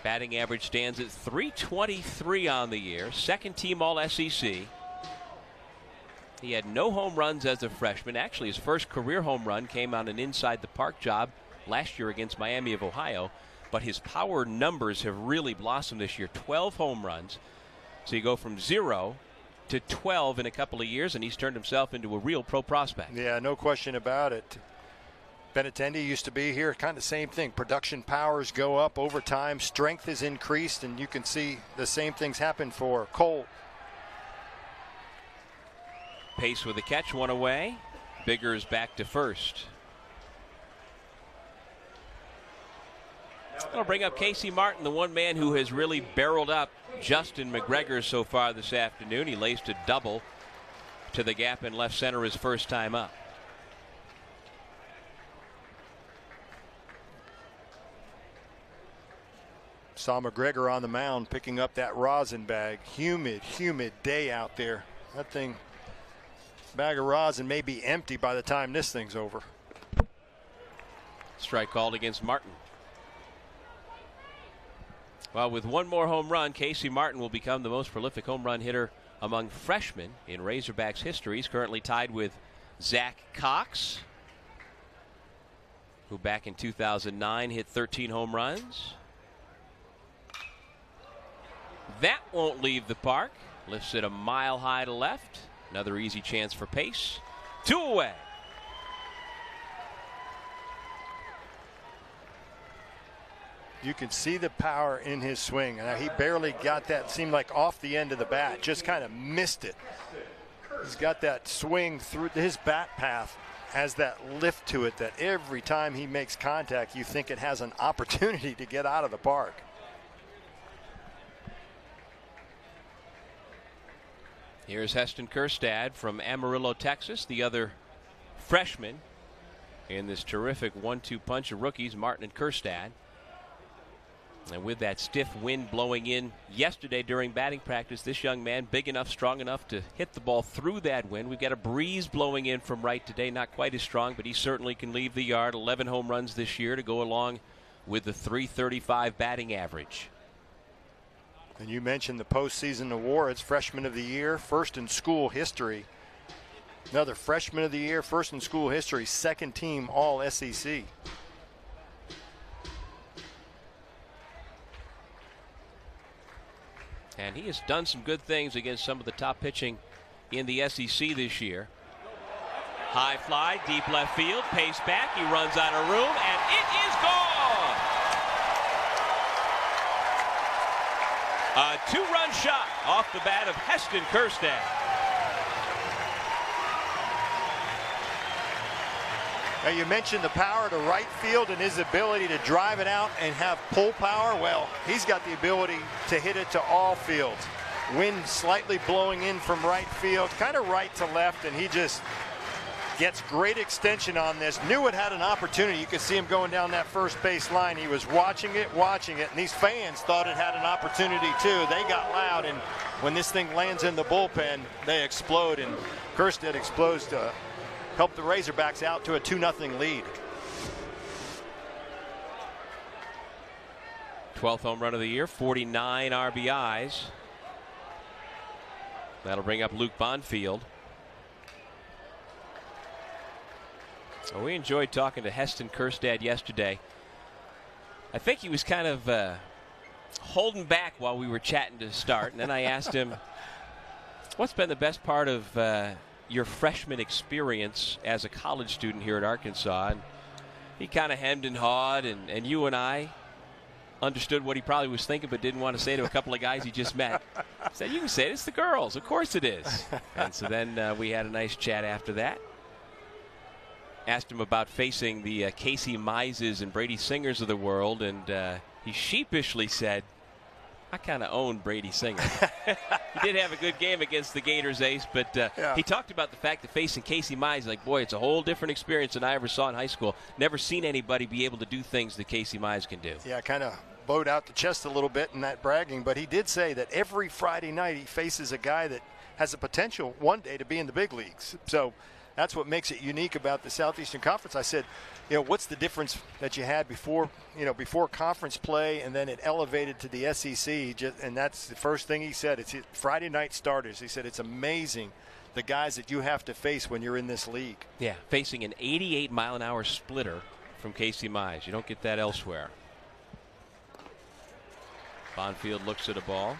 Batting average stands at 323 on the year. Second team All SEC. He had no home runs as a freshman. Actually, his first career home run came on an inside the park job last year against Miami of Ohio. But his power numbers have really blossomed this year 12 home runs. So you go from zero to 12 in a couple of years, and he's turned himself into a real pro prospect. Yeah, no question about it. Benintendi used to be here, kind of same thing. Production powers go up over time, strength is increased, and you can see the same things happen for Cole. Pace with a catch, one away. Biggers back to first. I'll bring up Casey Martin, the one man who has really barreled up Justin McGregor so far this afternoon. He laced a double to the gap in left center his first time up. Saw McGregor on the mound picking up that rosin bag. Humid, humid day out there. That thing, bag of rosin may be empty by the time this thing's over. Strike called against Martin. Well, with one more home run, Casey Martin will become the most prolific home run hitter among freshmen in Razorbacks history. He's currently tied with Zach Cox, who back in 2009 hit 13 home runs. That won't leave the park. Lifts it a mile high to left. Another easy chance for pace. Two away. You can see the power in his swing. Now, he barely got that, seemed like off the end of the bat, just kind of missed it. He's got that swing through his bat path, has that lift to it that every time he makes contact, you think it has an opportunity to get out of the park. Here's Heston Kjerstad from Amarillo, Texas, the other freshman in this terrific one-two punch of rookies, Martin and Kjerstad. And with that stiff wind blowing in yesterday during batting practice, this young man, big enough, strong enough to hit the ball through that wind. We've got a breeze blowing in from right today, not quite as strong, but he certainly can leave the yard. 11 home runs this year to go along with the 335 batting average. And you mentioned the postseason awards, freshman of the year, first in school history. Another freshman of the year, first in school history, second team all SEC. And he has done some good things against some of the top pitching in the SEC this year. High fly, deep left field, pace back, he runs out of room, and it is gone! A two-run shot off the bat of Heston Kjerstad. Now you mentioned the power to right field and his ability to drive it out and have pull power. Well, he's got the ability to hit it to all fields. Wind slightly blowing in from right field, kind of right to left, and he just gets great extension on this. Knew it had an opportunity. You could see him going down that first base line. He was watching it, watching it, and these fans thought it had an opportunity too. They got loud, and when this thing lands in the bullpen, they explode, and Kjerstad explodes to help the Razorbacks out to a 2 0 lead. 12th home run of the year, 49 RBIs. That'll bring up Luke Bonfield. Well, we enjoyed talking to Heston Kjerstad yesterday. I think he was kind of uh, holding back while we were chatting to start, and then I asked him, "What's been the best part of uh, your freshman experience as a college student here at Arkansas. And he kind of hemmed and hawed, and, and you and I understood what he probably was thinking, but didn't want to say to a couple of guys he just met. Said, "You can say it. It's the girls. Of course it is." and so then uh, we had a nice chat after that. Asked him about facing the uh, Casey Mizes and Brady Singers of the world, and uh, he sheepishly said, I kind of own Brady Singer. he did have a good game against the Gators ace, but uh, yeah. he talked about the fact that facing Casey Mize, like, boy, it's a whole different experience than I ever saw in high school. Never seen anybody be able to do things that Casey Mize can do. Yeah, kind of bowed out the chest a little bit in that bragging, but he did say that every Friday night he faces a guy that has the potential one day to be in the big leagues. So that's what makes it unique about the Southeastern Conference. I said, you know, what's the difference that you had before, you know, before conference play and then it elevated to the SEC? Just, and that's the first thing he said. It's Friday night starters. He said it's amazing the guys that you have to face when you're in this league. Yeah, facing an 88 mile an hour splitter from Casey Mize. You don't get that elsewhere. Bonfield looks at a ball.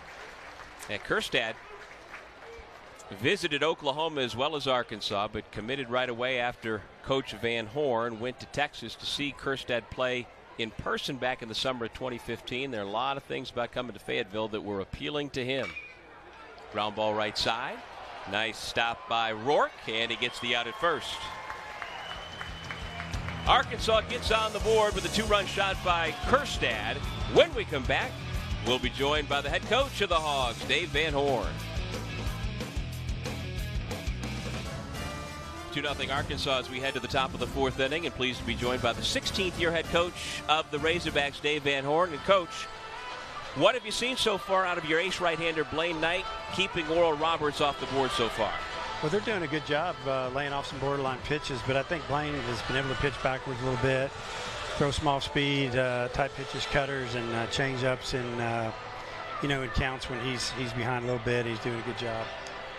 And Kjerstad visited Oklahoma as well as Arkansas, but committed right away after Coach Van Horn went to Texas to see Kjerstad play in person back in the summer of 2015. There are a lot of things about coming to Fayetteville that were appealing to him. Ground ball right side. Nice stop by Rourke, and he gets the out at first. Arkansas gets on the board with a two run shot by Kjerstad. When we come back, we'll be joined by the head coach of the Hogs, Dave Van Horn. 2 0 Arkansas as we head to the top of the fourth inning, and pleased to be joined by the 16th year head coach of the Razorbacks, Dave Van Horn. And, coach, what have you seen so far out of your ace right hander, Blaine Knight, keeping Oral Roberts off the board so far? Well, they're doing a good job uh, laying off some borderline pitches, but I think Blaine has been able to pitch backwards a little bit, throw small speed, uh, tight pitches, cutters, and uh, change ups, and uh, you know, in counts when he's he's behind a little bit, he's doing a good job.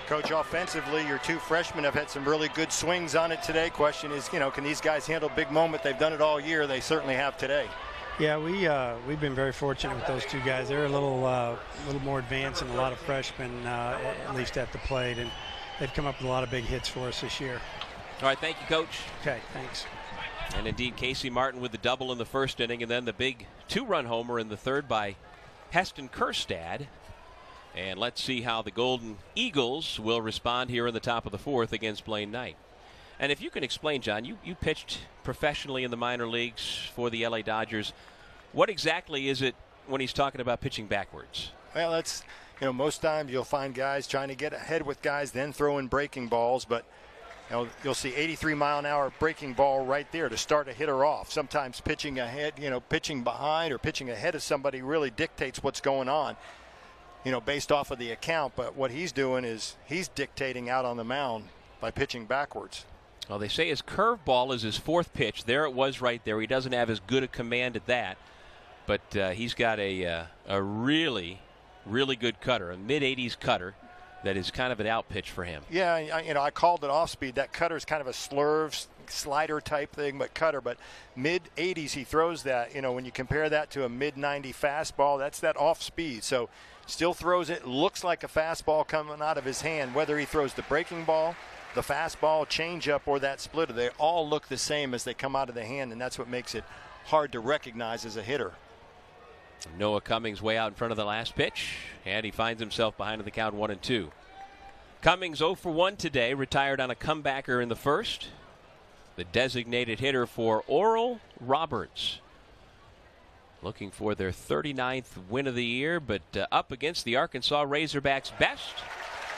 Coach, offensively, your two freshmen have had some really good swings on it today. Question is, you know, can these guys handle big moment? They've done it all year. They certainly have today. Yeah, we uh, we've been very fortunate with those two guys. They're a little uh, little more advanced than a lot of freshmen, uh, at least at the plate, and they've come up with a lot of big hits for us this year. All right, thank you, Coach. Okay, thanks. And indeed, Casey Martin with the double in the first inning, and then the big two-run homer in the third by Heston Kjerstad. And let's see how the Golden Eagles will respond here in the top of the fourth against Blaine Knight. And if you can explain, John, you, you pitched professionally in the minor leagues for the LA Dodgers. What exactly is it when he's talking about pitching backwards? Well, that's, you know, most times you'll find guys trying to get ahead with guys, then throwing breaking balls, but you know, you'll see 83 mile an hour breaking ball right there to start a hitter off. Sometimes pitching ahead, you know, pitching behind or pitching ahead of somebody really dictates what's going on you know, based off of the account. But what he's doing is he's dictating out on the mound by pitching backwards. Well, they say his curveball is his fourth pitch. There it was right there. He doesn't have as good a command at that. But uh, he's got a, uh, a really, really good cutter, a mid 80s cutter that is kind of an out pitch for him. Yeah, I, you know, I called it off speed. That cutter is kind of a slurve slider type thing, but cutter. But mid 80s, he throws that. You know, when you compare that to a mid 90 fastball, that's that off speed. So still throws it. Looks like a fastball coming out of his hand. Whether he throws the breaking ball, the fastball, changeup, or that splitter, they all look the same as they come out of the hand, and that's what makes it hard to recognize as a hitter. Noah Cummings way out in front of the last pitch, and he finds himself behind the count one and two. Cummings 0 for 1 today, retired on a comebacker in the first. The designated hitter for Oral Roberts. Looking for their 39th win of the year, but uh, up against the Arkansas Razorbacks best,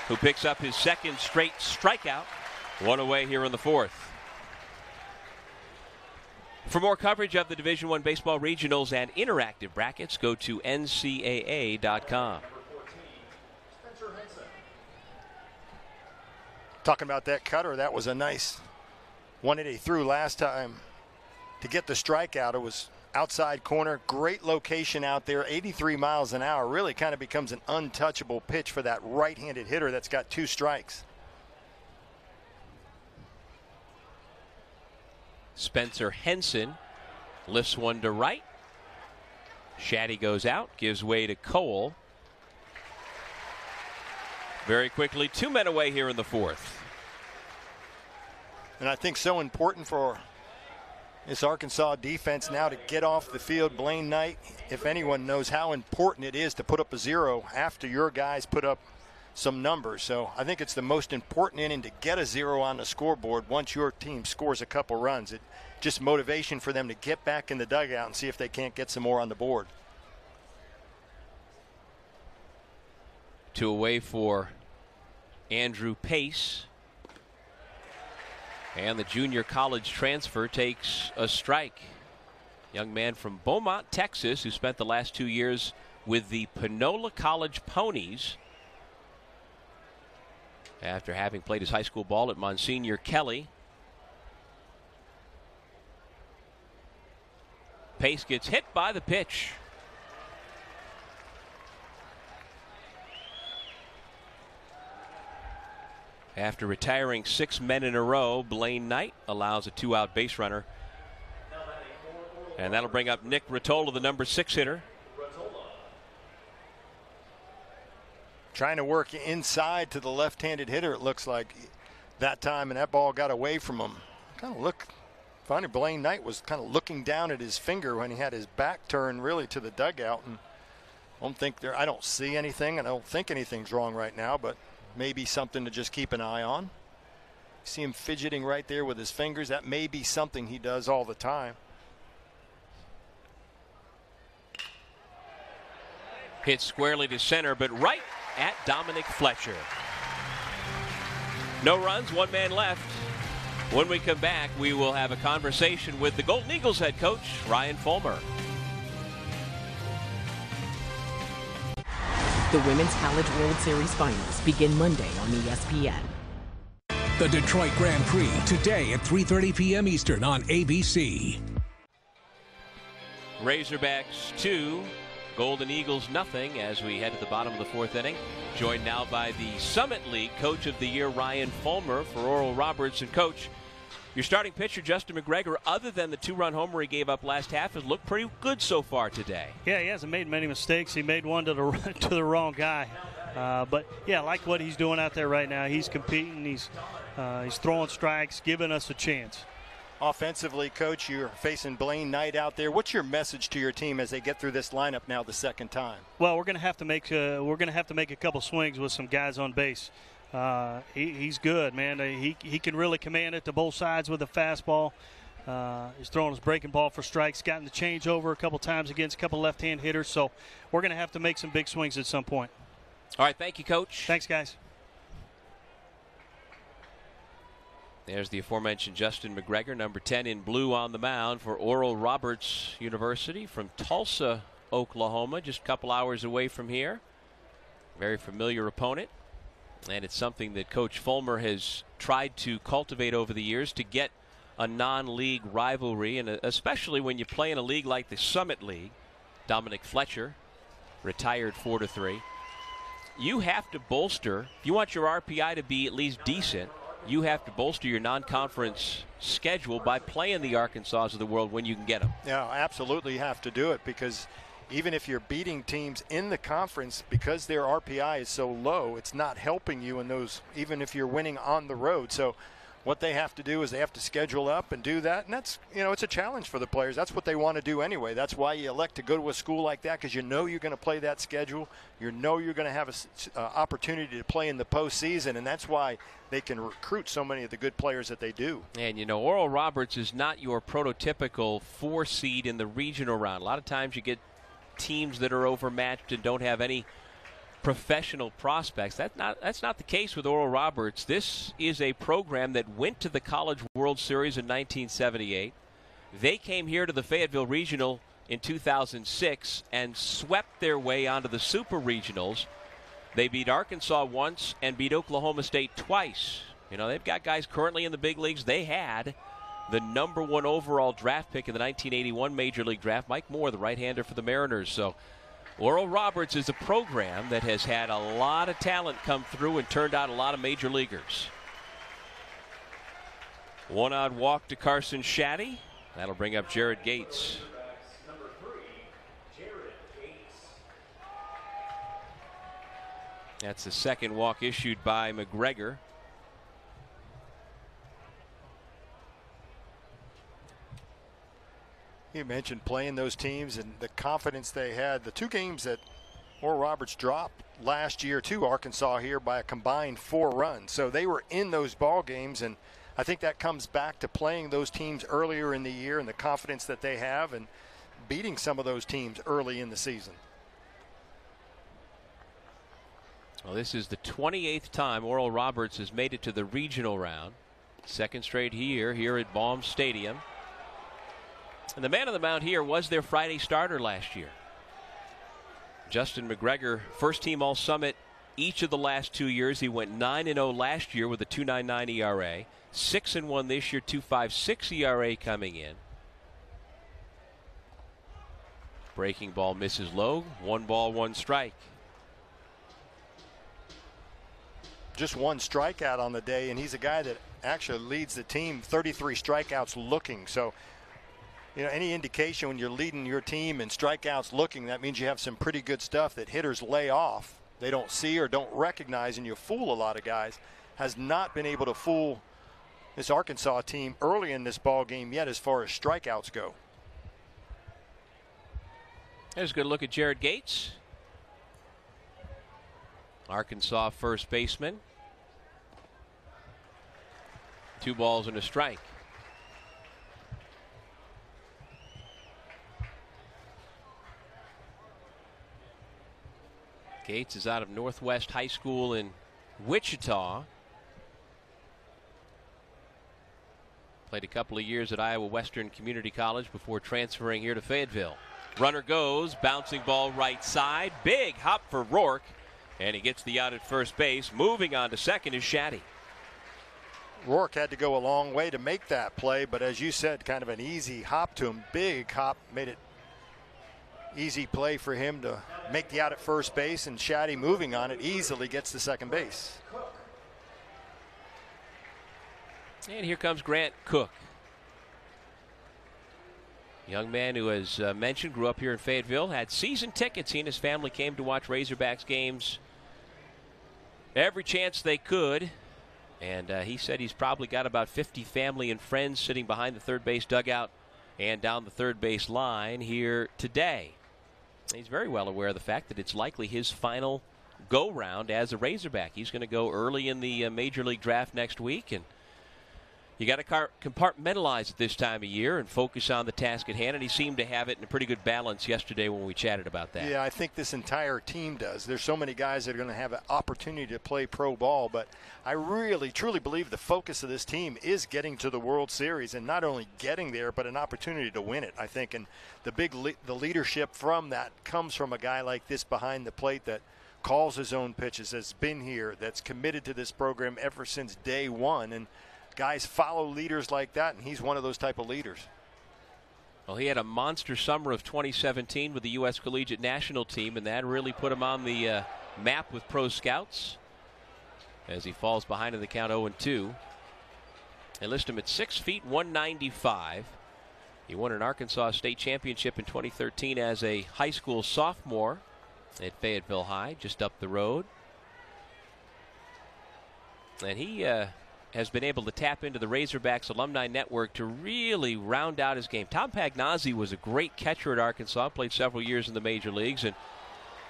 who picks up his second straight strikeout. One away here in the fourth. For more coverage of the Division One baseball regionals and interactive brackets, go to ncaa.com. Talking about that cutter, that was a nice one threw last time to get the strikeout. It was outside corner, great location out there, 83 miles an hour. Really kind of becomes an untouchable pitch for that right handed hitter that's got two strikes. Spencer Henson lifts one to right. Shaddy goes out, gives way to Cole. Very quickly, two men away here in the fourth. And I think so important for this Arkansas defense now to get off the field. Blaine Knight, if anyone knows how important it is to put up a zero after your guys put up some numbers. So I think it's the most important inning to get a zero on the scoreboard once your team scores a couple runs. It just motivation for them to get back in the dugout and see if they can't get some more on the board. Two away for Andrew Pace. And the junior college transfer takes a strike. Young man from Beaumont, Texas, who spent the last two years with the Panola College Ponies after having played his high school ball at Monsignor Kelly. Pace gets hit by the pitch. After retiring six men in a row, Blaine Knight allows a two out base runner. And that'll bring up Nick Rotolo, the number six hitter. Trying to work inside to the left handed hitter, it looks like that time, and that ball got away from him. Kind of look, funny, Blaine Knight was kind of looking down at his finger when he had his back turned really to the dugout. And I don't think there, I don't see anything, and I don't think anything's wrong right now, but maybe something to just keep an eye on. See him fidgeting right there with his fingers. That may be something he does all the time. Hit squarely to center, but right at Dominic Fletcher. No runs, one man left. When we come back, we will have a conversation with the Golden Eagles head coach, Ryan Folmar. The Women's College World Series Finals begin Monday on ESPN. The Detroit Grand Prix today at 3:30 p.m. Eastern on ABC. Razorbacks 2, Golden Eagles nothing as we head to the bottom of the fourth inning. Joined now by the Summit League Coach of the Year Ryan Folmar for Oral Roberts and Coach. Your starting pitcher, Justin McGregor, other than the two run homer he gave up last half, has looked pretty good so far today. Yeah, he hasn't made many mistakes. He made one to the to the wrong guy. Uh, but yeah, I like what he's doing out there right now. He's competing. He's uh, he's throwing strikes, giving us a chance. Offensively, coach, you're facing Blaine Knight out there. What's your message to your team as they get through this lineup now the second time? Well, we're going to have to make uh, we're going to have to make a couple swings with some guys on base. Uh, he, he's good, man. Uh, he, he can really command it to both sides with a fastball. Uh, he's throwing his breaking ball for strikes, gotten the changeover a couple times against a couple left hand hitters. So we're going to have to make some big swings at some point. All right, thank you, Coach. Thanks, guys. There's the aforementioned Justin McGregor, number 10 in blue on the mound for Oral Roberts University from Tulsa, Oklahoma, just a couple hours away from here. Very familiar opponent. And it's something that Coach Folmar has tried to cultivate over the years to get a non league rivalry, and especially when you play in a league like the Summit League. Dominic Fletcher, retired 4 to 3. you have to bolster, if you want your RPI to be at least decent, you have to bolster your non conference schedule by playing the Arkansas of the world when you can get them. Yeah, absolutely have to do it because even if you're beating teams in the conference because their RPI is so low, it's not helping you in those, even if you're winning on the road. So what they have to do is they have to schedule up and do that and that's you know it's a challenge for the players. That's what they want to do anyway. That's why you elect to go to a school like that because you know you're going to play that schedule. You know you're going to have an uh, opportunity to play in the postseason and that's why they can recruit so many of the good players that they do. And you know oral roberts is not your prototypical four seed in the regional round. A lot of times you get teams that are overmatched and don't have any professional prospects. That's not that's not the case with Oral Roberts. This is a program that went to the College World Series in 1978. They came here to the Fayetteville Regional in 2006 and swept their way onto the Super Regionals. They beat Arkansas once and beat Oklahoma State twice. You know, they've got guys currently in the big leagues. They had the number one overall draft pick in the 1981 Major League Draft, Mike Moore, the right-hander for the Mariners. So Oral Roberts is a program that has had a lot of talent come through and turned out a lot of major leaguers. One odd walk to Carson Shaddy. That'll bring up Jared Gates. That's the second walk issued by McGregor. You mentioned playing those teams and the confidence they had. The two games that Oral Roberts dropped last year to Arkansas here by a combined four runs. So they were in those ball games, and I think that comes back to playing those teams earlier in the year and the confidence that they have and beating some of those teams early in the season. Well, this is the 28th time Oral Roberts has made it to the regional round. Second straight year here at Baum Stadium. And the man on the mound here was their Friday starter last year. Justin McGregor, first team All Summit each of the last two years. He went 9 0 last year with a 2.99 ERA, 6 1 this year, 2.56 ERA coming in. Breaking ball misses low, one ball, one strike. Just one strikeout on the day, and he's a guy that actually leads the team 33 strikeouts looking. So you know, any indication when you're leading your team in strikeouts looking, that means you have some pretty good stuff that hitters lay off. They don't see or don't recognize, and you fool a lot of guys. Has not been able to fool this Arkansas team early in this ball game yet, as far as strikeouts go. There's a good look at Jared Gates, Arkansas first baseman. Two balls and a strike. Gates is out of Northwest High School in Wichita. Played a couple of years at Iowa Western Community College before transferring here to Fayetteville. Runner goes, bouncing ball right side. Big hop for Rourke, and he gets the out at first base. Moving on to second is Shaddy. Rourke had to go a long way to make that play, but as you said, kind of an easy hop to him. Big hop made it easy play for him to make the out at first base, and Shaddy moving on it easily gets to second base. And here comes Grant Koch. Young man who, as uh, mentioned, grew up here in Fayetteville, had season tickets. He and his family came to watch Razorbacks games every chance they could. And uh, he said he's probably got about 50 family and friends sitting behind the third base dugout and down the third base line here today. He's very well aware of the fact that it's likely his final go round as a Razorback. He's going to go early in the uh, Major League Draft next week, and you got to compartmentalize at this time of year and focus on the task at hand. And he seemed to have it in a pretty good balance yesterday when we chatted about that. Yeah, I think this entire team does. There's so many guys that are going to have an opportunity to play pro ball, but I really, truly believe the focus of this team is getting to the World Series and not only getting there, but an opportunity to win it. I think, and the big le- the leadership from that comes from a guy like this behind the plate that calls his own pitches, has been here, that's committed to this program ever since day one, and guys follow leaders like that, and he's one of those type of leaders. Well, he had a monster summer of 2017 with the U.S. Collegiate National Team, and that really put him on the uh, map with pro scouts as he falls behind in the count 0 2. They list him at 6 feet 195. He won an Arkansas State Championship in 2013 as a high school sophomore at Fayetteville High, just up the road. And he uh, has been able to tap into the Razorbacks alumni network to really round out his game. Tom Pagnozzi was a great catcher at Arkansas, played several years in the major leagues, and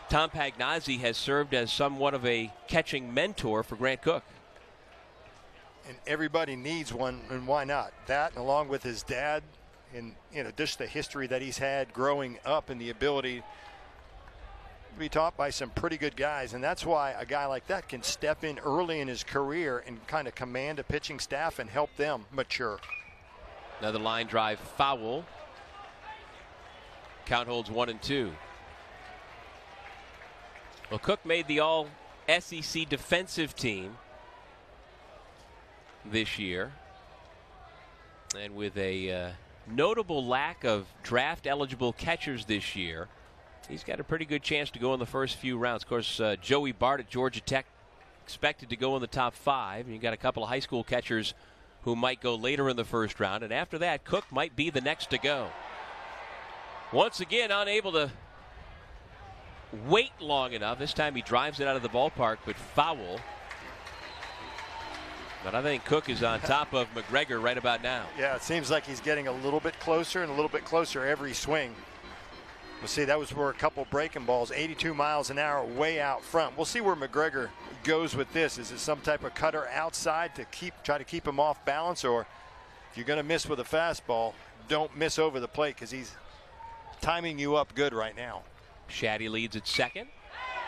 Tom Pagnozzi has served as somewhat of a catching mentor for Grant Koch. And everybody needs one, and why not? That, along with his dad, and you know just the history that he's had growing up, and the ability be taught by some pretty good guys, and that's why a guy like that can step in early in his career and kind of command a pitching staff and help them mature. Another line drive foul. Count holds one and two. Well, Koch made the all SEC defensive team this year. And with a uh, notable lack of draft eligible catchers this year, he's got a pretty good chance to go in the first few rounds. Of course, uh, Joey Bart at Georgia Tech expected to go in the top five. You got a couple of high school catchers who might go later in the first round. And after that, Koch might be the next to go. Once again, unable to wait long enough. This time he drives it out of the ballpark, but foul. But I think Koch is on top of McGregor right about now. Yeah, it seems like he's getting a little bit closer and a little bit closer every swing. We'll see, that was where a couple breaking balls, 82 miles an hour, way out front. We'll see where McGregor goes with this. Is it some type of cutter outside to keep try to keep him off balance, or if you're going to miss with a fastball, don't miss over the plate because he's timing you up good right now. Shaddy leads at second.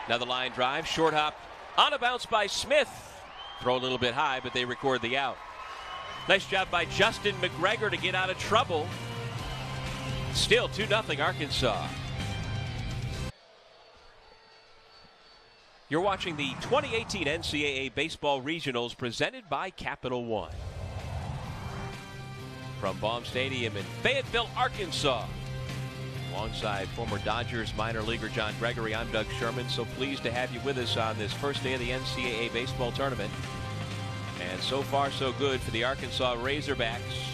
Another line drive, short hop, on a bounce by Smith. Throw a little bit high, but they record the out. Nice job by Justin McGregor to get out of trouble. Still 2 0 Arkansas. You're watching the 2018 NCAA Baseball Regionals presented by Capital One. From Baum Stadium in Fayetteville, Arkansas. Alongside former Dodgers minor leaguer John Gregory, I'm Doug Sherman. So pleased to have you with us on this first day of the NCAA baseball tournament. And so far, so good for the Arkansas Razorbacks.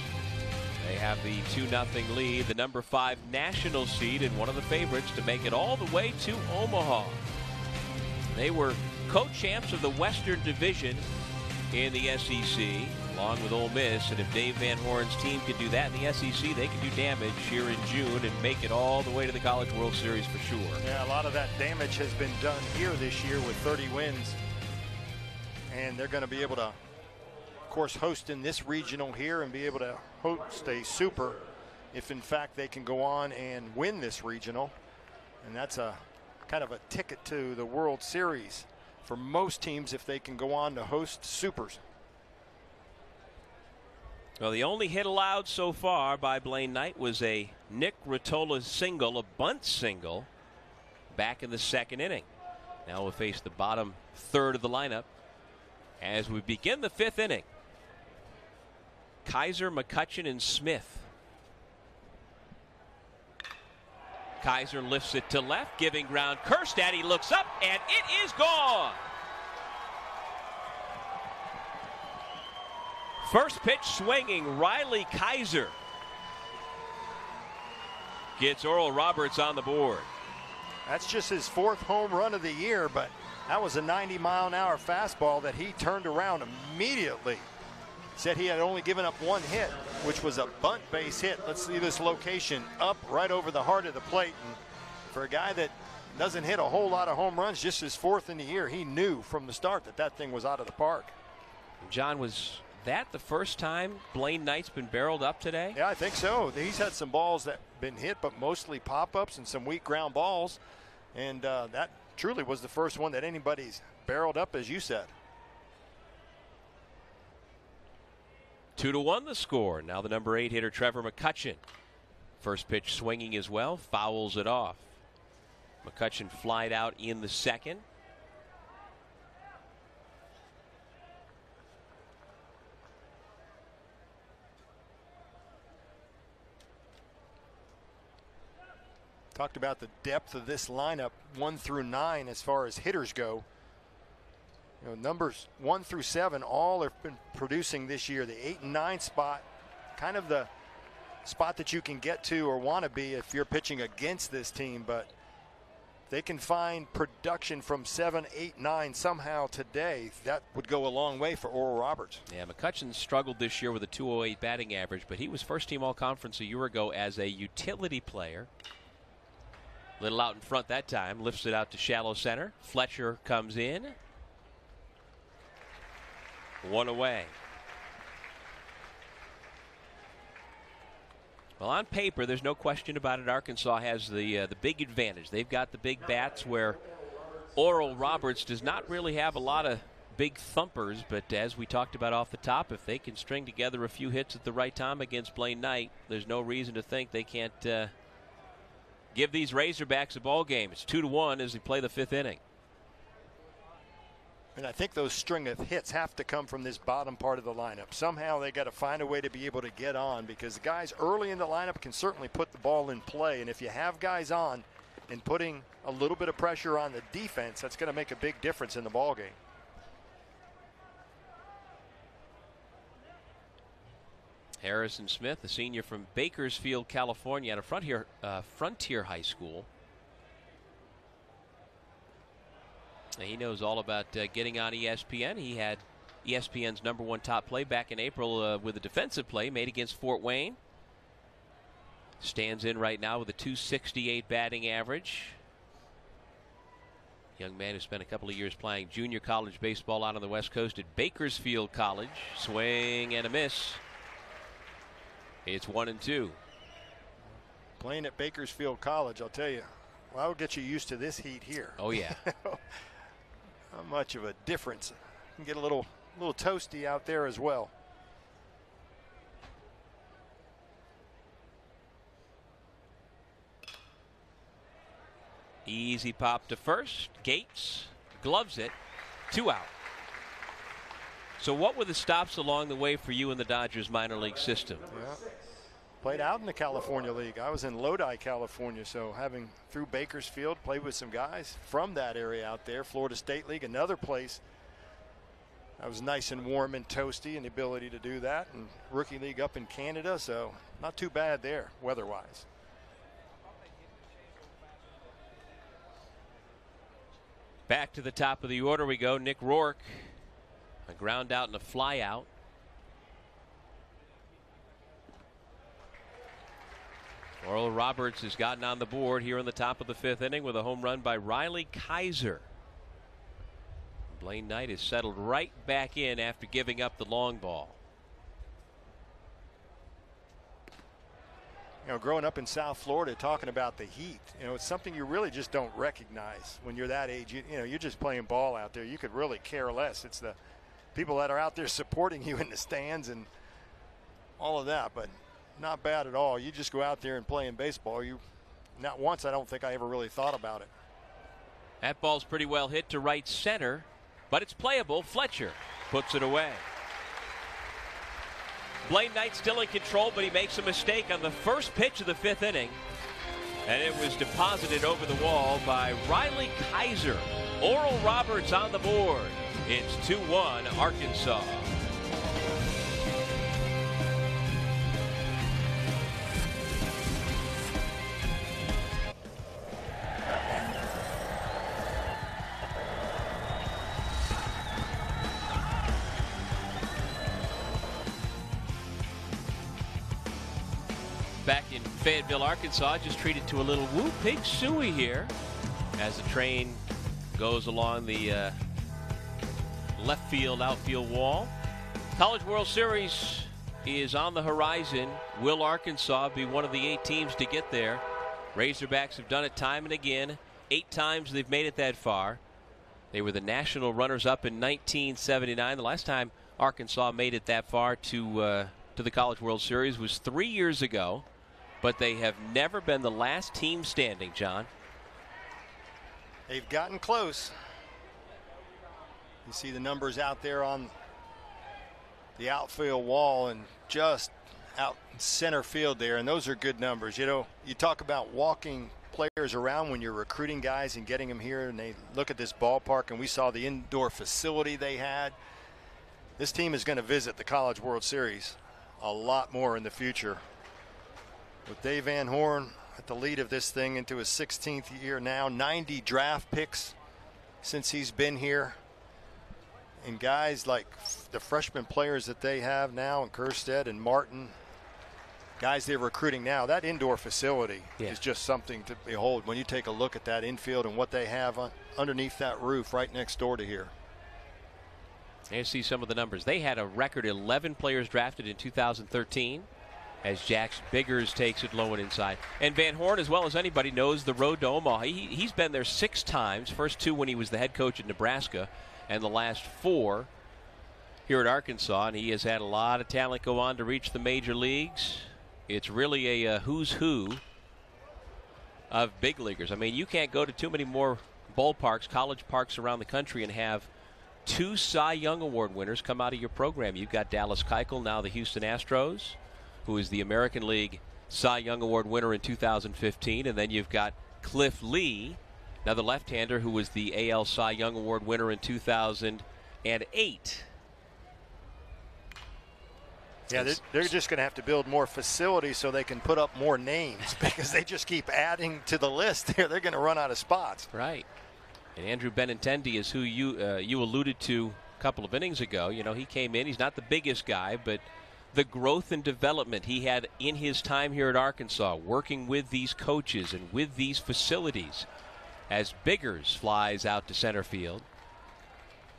They have the 2 0 lead, the number five national seed, and one of the favorites to make it all the way to Omaha. They were co champs of the Western Division in the SEC along with Ole Miss. And if Dave Van Horn's team can do that in the SEC, they can do damage here in June and make it all the way to the College World Series for sure. Yeah, a lot of that damage has been done here this year with 30 wins. And they're going to be able to, of course, host in this regional here and be able to host a super if, in fact, they can go on and win this regional. And that's a kind of a ticket to the World Series for most teams if they can go on to host supers. Well, the only hit allowed so far by Blaine Knight was a Nick Rotola single, a bunt single, back in the second inning. Now we'll face the bottom third of the lineup as we begin the fifth inning. Kaiser, McCutcheon, and Smith. Kaiser lifts it to left, giving ground. Kjerstad, he looks up, and it is gone. First pitch swinging, Riley Kaiser gets Oral Roberts on the board. That's just his fourth home run of the year, but that was a 90 mile an hour fastball that he turned around immediately. Said he had only given up one hit, which was a bunt base hit. Let's see this location up right over the heart of the plate. And for a guy that doesn't hit a whole lot of home runs, just his fourth in the year, he knew from the start that that thing was out of the park. John was that the first time Blaine Knight's been barreled up today? Yeah, I think so. He's had some balls that been hit, but mostly pop-ups and some weak ground balls. And uh, that truly was the first one that anybody's barreled up, as you said. Two to one the score. Now the number eight hitter Trevor McCutcheon. First pitch swinging as well, fouls it off. McCutcheon flied out in the second. Talked about the depth of this lineup, one through nine, as far as hitters go. You know, numbers one through seven all have been producing this year. The eight and nine spot, kind of the spot that you can get to or want to be if you're pitching against this team. But they can find production from seven, eight, nine somehow today, that would go a long way for Oral Roberts. Yeah, McCutcheon struggled this year with a 208 batting average, but he was first team all conference a year ago as a utility player. Little out in front that time, lifts it out to shallow center. Fletcher comes in. One away. Well, on paper, there's no question about it. Arkansas has the uh, the big advantage. They've got the big bats where Oral Roberts does not really have a lot of big thumpers. But as we talked about off the top, if they can string together a few hits at the right time against Blaine Knight, there's no reason to think they can't uh, give these Razorbacks a ball game. It's two to one as they play the fifth inning. And I think those string of hits have to come from this bottom part of the lineup. Somehow they got to find a way to be able to get on because the guys early in the lineup can certainly put the ball in play. And if you have guys on and putting a little bit of pressure on the defense, that's going to make a big difference in the ball game. Harrison Smith, a senior from Bakersfield, California, at a Frontier, uh, Frontier High School. He knows all about uh, getting on ESPN. He had ESPN's number one top play back in April uh, with a defensive play made against Fort Wayne. Stands in right now with a 268 batting average. Young man who spent a couple of years playing junior college baseball out on the West Coast at Bakersfield College. Swing and a miss. It's one and two. Playing at Bakersfield College, I'll tell you, well, I'll get you used to this heat here. Oh, yeah. Not much of a difference. You can get a little, little toasty out there as well. Easy pop to first. Gates gloves it. Two out. So, what were the stops along the way for you in the Dodgers minor league system? Yeah. Played out in the California League. I was in Lodi, California, so having through Bakersfield, played with some guys from that area out there. Florida State League, another place. I was nice and warm and toasty, and the ability to do that. And rookie league up in Canada, so not too bad there, weather-wise. Back to the top of the order we go. Nick Rourke, a ground out and a fly out. Oral Roberts has gotten on the board here in the top of the fifth inning with a home run by Riley Kaiser. Blaine Knight is settled right back in after giving up the long ball. You know, growing up in South Florida, talking about the heat, you know, it's something you really just don't recognize when you're that age. You, you know, you're just playing ball out there. You could really care less. It's the people that are out there supporting you in the stands and all of that. But not bad at all. You just go out there and play in baseball. You, not once, I don't think I ever really thought about it. That ball's pretty well hit to right center, but it's playable. Fletcher puts it away. Blaine Knight still in control, but he makes a mistake on the first pitch of the fifth inning. And it was deposited over the wall by Riley Kaiser. Oral Roberts on the board. It's 2 1 Arkansas. Arkansas. Just treated to a little Woo Pig Sooie here as the train goes along the uh, left field, outfield wall. College World Series is on the horizon. Will Arkansas be one of the eight teams to get there? Razorbacks have done it time and again. Eight times they've made it that far. They were the national runners up in 1979. The last time Arkansas made it that far to uh, to the College World Series was three years ago, but they have never been the last team standing, John. They've gotten close. You see the numbers out there on the outfield wall and just out center field there, and those are good numbers. You know, you talk about walking players around when you're recruiting guys and getting them here and they look at this ballpark and we saw the indoor facility they had. This team is going to visit the College World Series a lot more in the future. With Dave Van Horn at the lead of this thing into his 16th year now, 90 draft picks since he's been here. And guys like the freshman players that they have now, and Kjerstad and Martin, guys they're recruiting now, that indoor facility yeah. is just something to behold when you take a look at that infield and what they have on, underneath that roof right next door to here. And see some of the numbers. They had a record 11 players drafted in 2013 as Jax Biggers takes it low and inside. And Van Horn, as well as anybody, knows the road to Omaha. He, he's been there six times, first two when he was the head coach at Nebraska, and the last four here at Arkansas. And he has had a lot of talent go on to reach the major leagues. It's really a uh, who's who of big leaguers. I mean, you can't go to too many more ballparks, college parks around the country, and have two Cy Young Award winners come out of your program. You've got Dallas Keuchel, now the Houston Astros who is the American League Cy Young Award winner in 2015. And then you've got Cliff Lee, another left hander who was the AL Cy Young Award winner in 2008. Yeah, they're, they're just going to have to build more facilities so they can put up more names because they just keep adding to the list. There, they're going to run out of spots. Right. And Andrew Benintendi is who you uh, you alluded to a couple of innings ago. You know, he came in. He's not the biggest guy, but the growth and development he had in his time here at Arkansas, working with these coaches and with these facilities as Biggers flies out to center field.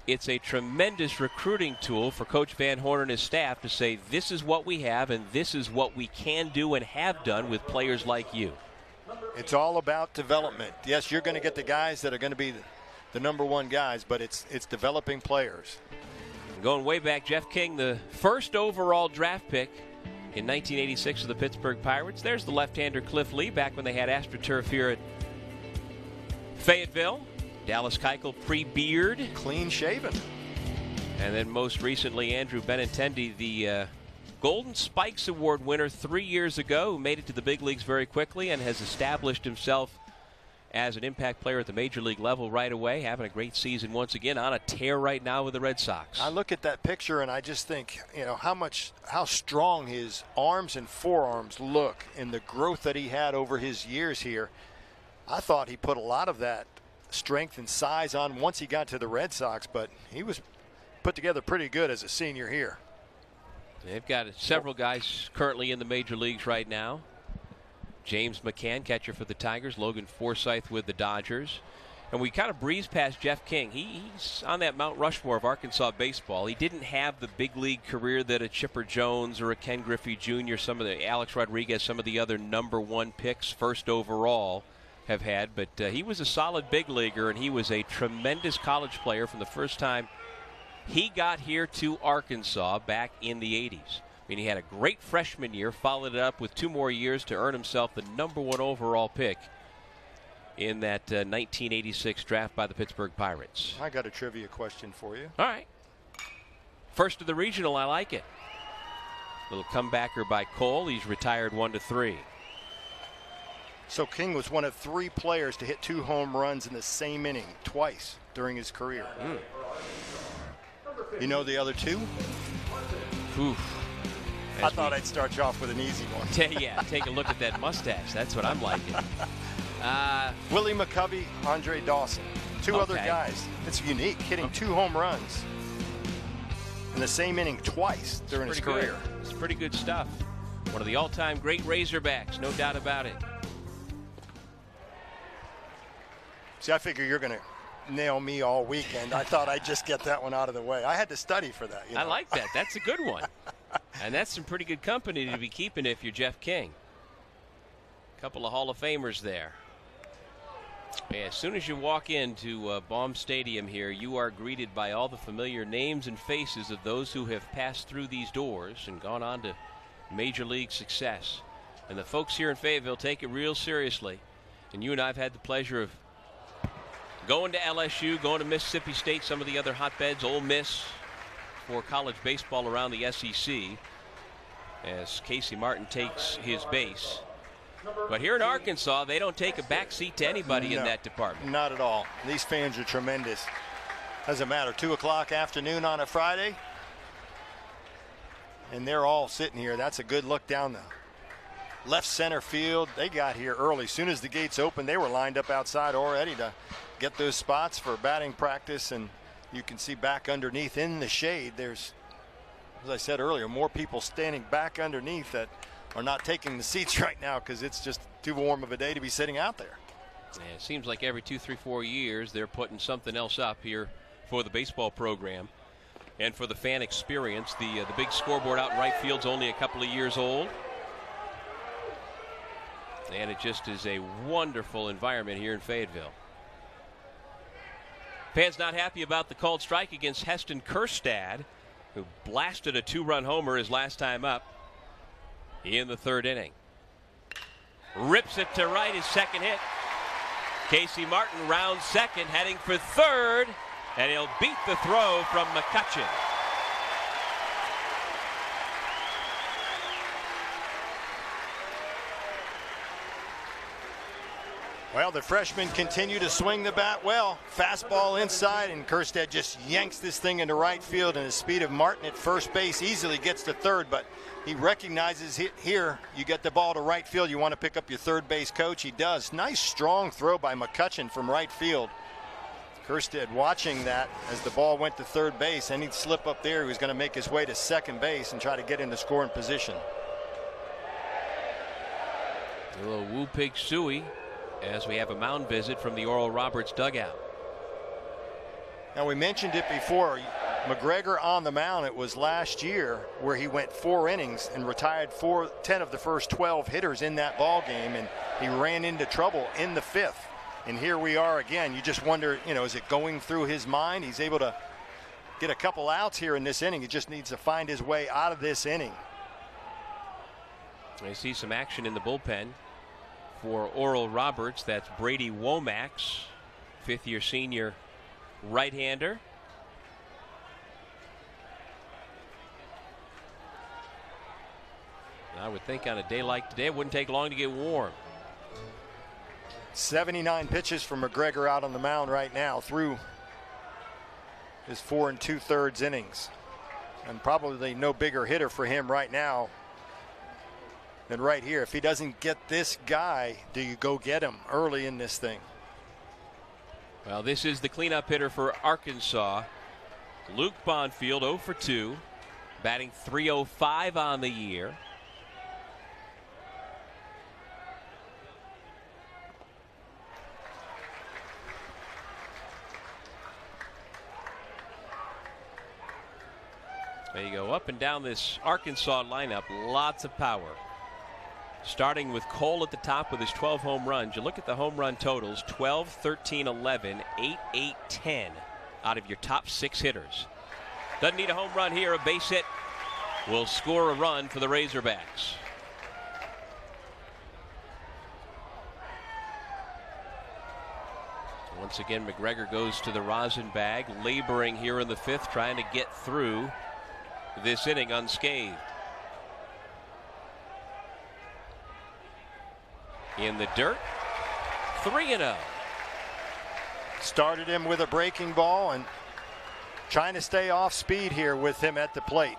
It's a tremendous recruiting tool for Coach Van Horn and his staff to say, this is what we have and this is what we can do and have done with players like you. It's all about development. Yes, you're going to get the guys that are going to be the number one guys, but it's it's developing players. Going way back, Jeff King, the first overall draft pick in 1986 of the Pittsburgh Pirates. There's the left-hander Cliff Lee back when they had AstroTurf here at Fayetteville. Dallas Keuchel pre-beard. Clean shaven. And then most recently, Andrew Benintendi, the uh, Golden Spikes Award winner three years ago, who made it to the big leagues very quickly and has established himself as an impact player at the major league level right away, having a great season once again on a tear right now with the Red Sox. I look at that picture and I just think, you know, how much, how strong his arms and forearms look and the growth that he had over his years here. I thought he put a lot of that strength and size on once he got to the Red Sox, but he was put together pretty good as a senior here. They've got several guys currently in the major leagues right now. James McCann, catcher for the Tigers. Logan Forsythe with the Dodgers. And we kind of breeze past Jeff King. He, he's on that Mount Rushmore of Arkansas baseball. He didn't have the big league career that a Chipper Jones or a Ken Griffey Jr., some of the Alex Rodriguez, some of the other number one picks, first overall, have had. But uh, he was a solid big leaguer, and he was a tremendous college player from the first time he got here to Arkansas back in the 80s mean, he had a great freshman year, followed it up with two more years to earn himself the number one overall pick in that uh, 1986 draft by the Pittsburgh Pirates. I got a trivia question for you. All right. First of the regional, I like it. Little comebacker by Cole. He's retired one to three. So King was one of three players to hit two home runs in the same inning twice during his career. Mm. You know the other two? Oof. I thought I'd start you off with an easy one. yeah, take a look at that mustache. That's what I'm liking. Uh, Willie McCovey, Andre Dawson. Two okay. other guys. It's unique, hitting two home runs in the same inning twice during his career. Good. It's pretty good stuff. One of the all-time great Razorbacks, no doubt about it. See, I figure you're going to nail me all weekend. I thought I'd just get that one out of the way. I had to study for that. You know? I like that. That's a good one. and that's some pretty good company to be keeping if you're Jeff King. A couple of Hall of Famers there. Yeah, as soon as you walk into uh, Baum Stadium here, you are greeted by all the familiar names and faces of those who have passed through these doors and gone on to major league success. And the folks here in Fayetteville take it real seriously. And you and I have had the pleasure of going to LSU, going to Mississippi State, some of the other hotbeds, Ole Miss, for college baseball around the SEC as Casey Martin takes his base. But here in Arkansas, they don't take a back seat to anybody No, in that department. Not at all. These fans are tremendous. Doesn't matter. Two o'clock afternoon on a Friday, and they're all sitting here. That's a good look down the left center field. They got here early. As soon as the gates opened, they were lined up outside already to get those spots for batting practice. And you can see back underneath in the shade. There's, as I said earlier, more people standing back underneath that are not taking the seats right now because it's just too warm of a day to be sitting out there. Yeah, it seems like every two, three, four years they're putting something else up here for the baseball program and for the fan experience. The uh, the big scoreboard out in right field's only a couple of years old. And it just is a wonderful environment here in Fayetteville. Fans not happy about the called strike against Heston Kjerstad, who blasted a two run homer his last time up in the third inning. Rips it to right, his second hit. Casey Martin rounds second, heading for third, and he'll beat the throw from McCutcheon. Well, the freshmen continue to swing the bat well. Fastball inside, and Kjerstad just yanks this thing into right field, and the speed of Martin at first base easily gets to third, but he recognizes here. You get the ball to right field, you want to pick up your third base coach. He does. Nice strong throw by McCutcheon from right field. Kjerstad watching that as the ball went to third base. Any slip up there, he was going to make his way to second base and try to get in the scoring position. A little Woo Pig Sooie as we have a mound visit from the Oral Roberts dugout. Now we mentioned it before. McGregor on the mound. It was last year where he went four innings and retired four, 10 of the first 12 hitters in that ball game, and he ran into trouble in the fifth. And here we are again. You just wonder, you know, is it going through his mind? He's able to get a couple outs here in this inning. He just needs to find his way out of this inning. I see some action in the bullpen for Oral Roberts. That's Brady Womax, fifth year senior right hander. I would think on a day like today, it wouldn't take long to get warm. 79 pitches from McGregor out on the mound right now through his four and two thirds innings. And probably no bigger hitter for him right now than right here. If he doesn't get this guy, do you go get him early in this thing? Well, this is the cleanup hitter for Arkansas. Luke Bonfield 0 for 2, batting 305 on the year. There you go, up and down this Arkansas lineup, lots of power. Starting with Cole at the top with his 12 home runs. You look at the home run totals 12, 13, 11, 8, 8, 10 out of your top six hitters. Doesn't need a home run here. A base hit will score a run for the Razorbacks. Once again, McGregor goes to the rosin bag, laboring here in the fifth, trying to get through this inning unscathed. In the dirt, 3 0. Started him with a breaking ball and trying to stay off speed here with him at the plate.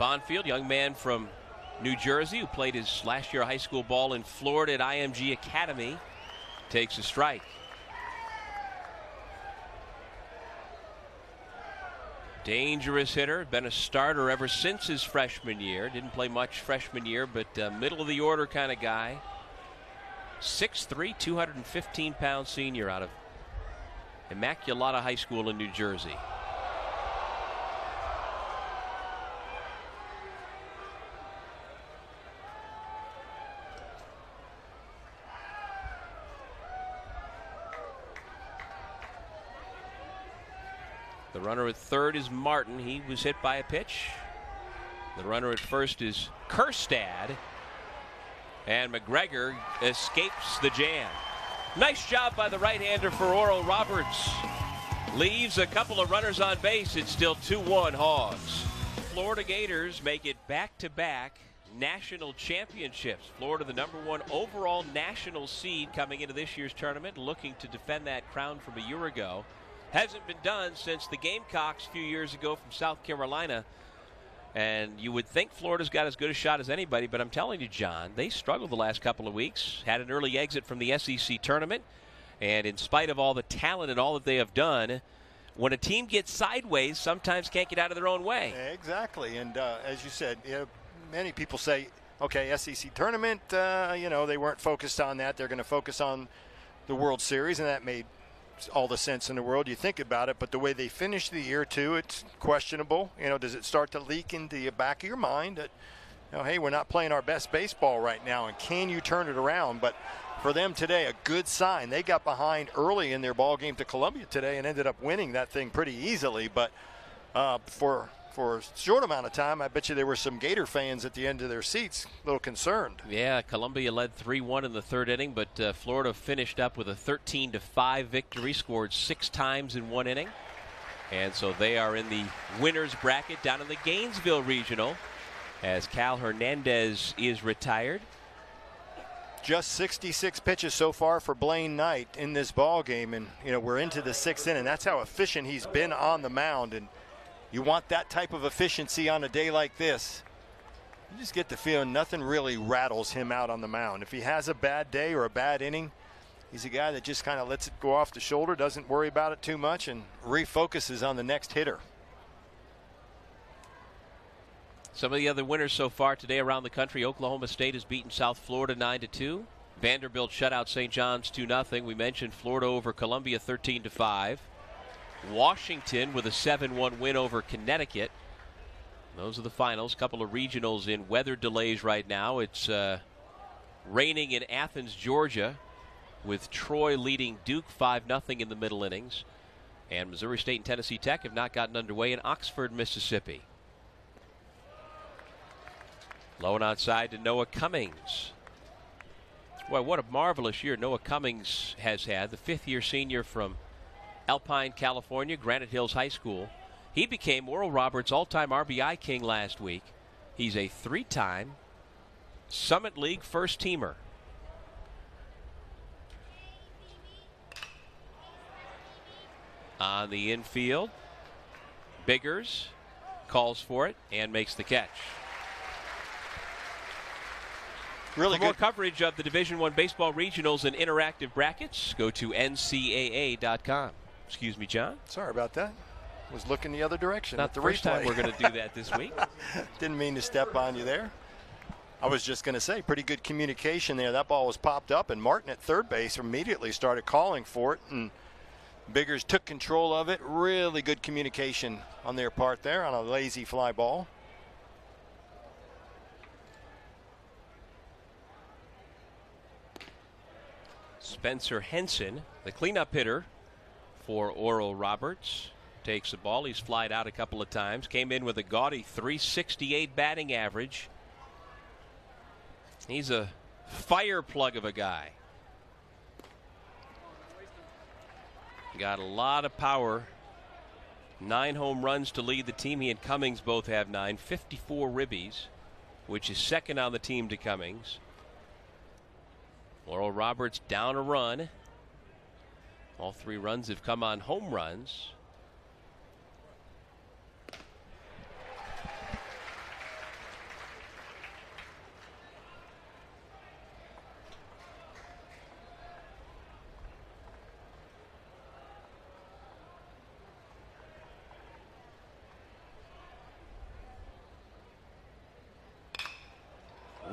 Bonfield, young man from New Jersey who played his last year high school ball in Florida at IMG Academy, takes a strike. Dangerous hitter, been a starter ever since his freshman year. Didn't play much freshman year, but uh, middle of the order kind of guy. 6'3, 215 pound senior out of Immaculata High School in New Jersey. Runner at third is Martin. He was hit by a pitch. The runner at first is Kjerstad. And McGregor escapes the jam. Nice job by the right-hander for Oral Roberts. Leaves a couple of runners on base. It's still 2-1 Hogs. Florida Gators make it back-to-back national championships. Florida, the number one overall national seed coming into this year's tournament, looking to defend that crown from a year ago. Hasn't been done since the Gamecocks a few years ago from South Carolina. And you would think Florida's got as good a shot as anybody, but I'm telling you, John, they struggled the last couple of weeks. Had an early exit from the SEC tournament. And in spite of all the talent and all that they have done, when a team gets sideways, sometimes can't get out of their own way. Exactly. And uh, as you said, you know, many people say, okay, SEC tournament, uh, you know, they weren't focused on that. They're going to focus on the World Series, and that made all the sense in the world. You think about it, but the way they finished the year too, it's questionable. You know, does it start to leak into the back of your mind that, you know, hey, we're not playing our best baseball right now, and can you turn it around? But for them today, a good sign. They got behind early in their ball game to Columbia today and ended up winning that thing pretty easily. But uh, for for a short amount of time, I bet you there were some Gator fans at the end of their seats, a little concerned. Yeah, Columbia led 3-1 in the third inning, but uh, Florida finished up with a 13 5 victory, scored six times in one inning. And so they are in the winners bracket down in the Gainesville Regional as Cal Hernandez is retired. Just 66 pitches so far for Blaine Knight in this ball game, and you know we're into the sixth inning. That's how efficient he's been on the mound, and you want that type of efficiency on a day like this. You just get the feeling nothing really rattles him out on the mound. If he has a bad day or a bad inning, he's a guy that just kind of lets it go off the shoulder, doesn't worry about it too much, and refocuses on the next hitter. Some of the other winners so far today around the country Oklahoma State has beaten South Florida 9 to 2. Vanderbilt shut out St. John's 2 0. We mentioned Florida over Columbia 13 to 5. Washington with a 7 1 win over Connecticut. Those are the finals. A couple of regionals in weather delays right now. It's uh, raining in Athens, Georgia, with Troy leading Duke 5 0 in the middle innings. And Missouri State and Tennessee Tech have not gotten underway in Oxford, Mississippi. Low and outside to Noah Cummings. Well, what a marvelous year Noah Cummings has had, the fifth year senior from Alpine, California, Granite Hills High School. He became Oral Roberts' all time RBI king last week. He's a three time Summit League first teamer. On the infield, Biggers calls for it and makes the catch. Really For more coverage of the Division One baseball regionals and interactive brackets, go to ncaa.com. Excuse me, John. Sorry about that. Was looking the other direction. Not the the first time we're going to do that this week. Didn't mean to step on you there. I was just going to say, pretty good communication there. That ball was popped up, and Martin at third base immediately started calling for it, and Biggers took control of it. Really good communication on their part there on a lazy fly ball. Spencer Henson, the cleanup hitter for Oral Roberts, takes the ball. He's flied out a couple of times. Came in with a gaudy 368 batting average. He's a fire plug of a guy. Got a lot of power. Nine home runs to lead the team. He and Cummings both have nine. 54 ribbies, which is second on the team to Cummings. Oral Roberts down a run. All three runs have come on home runs.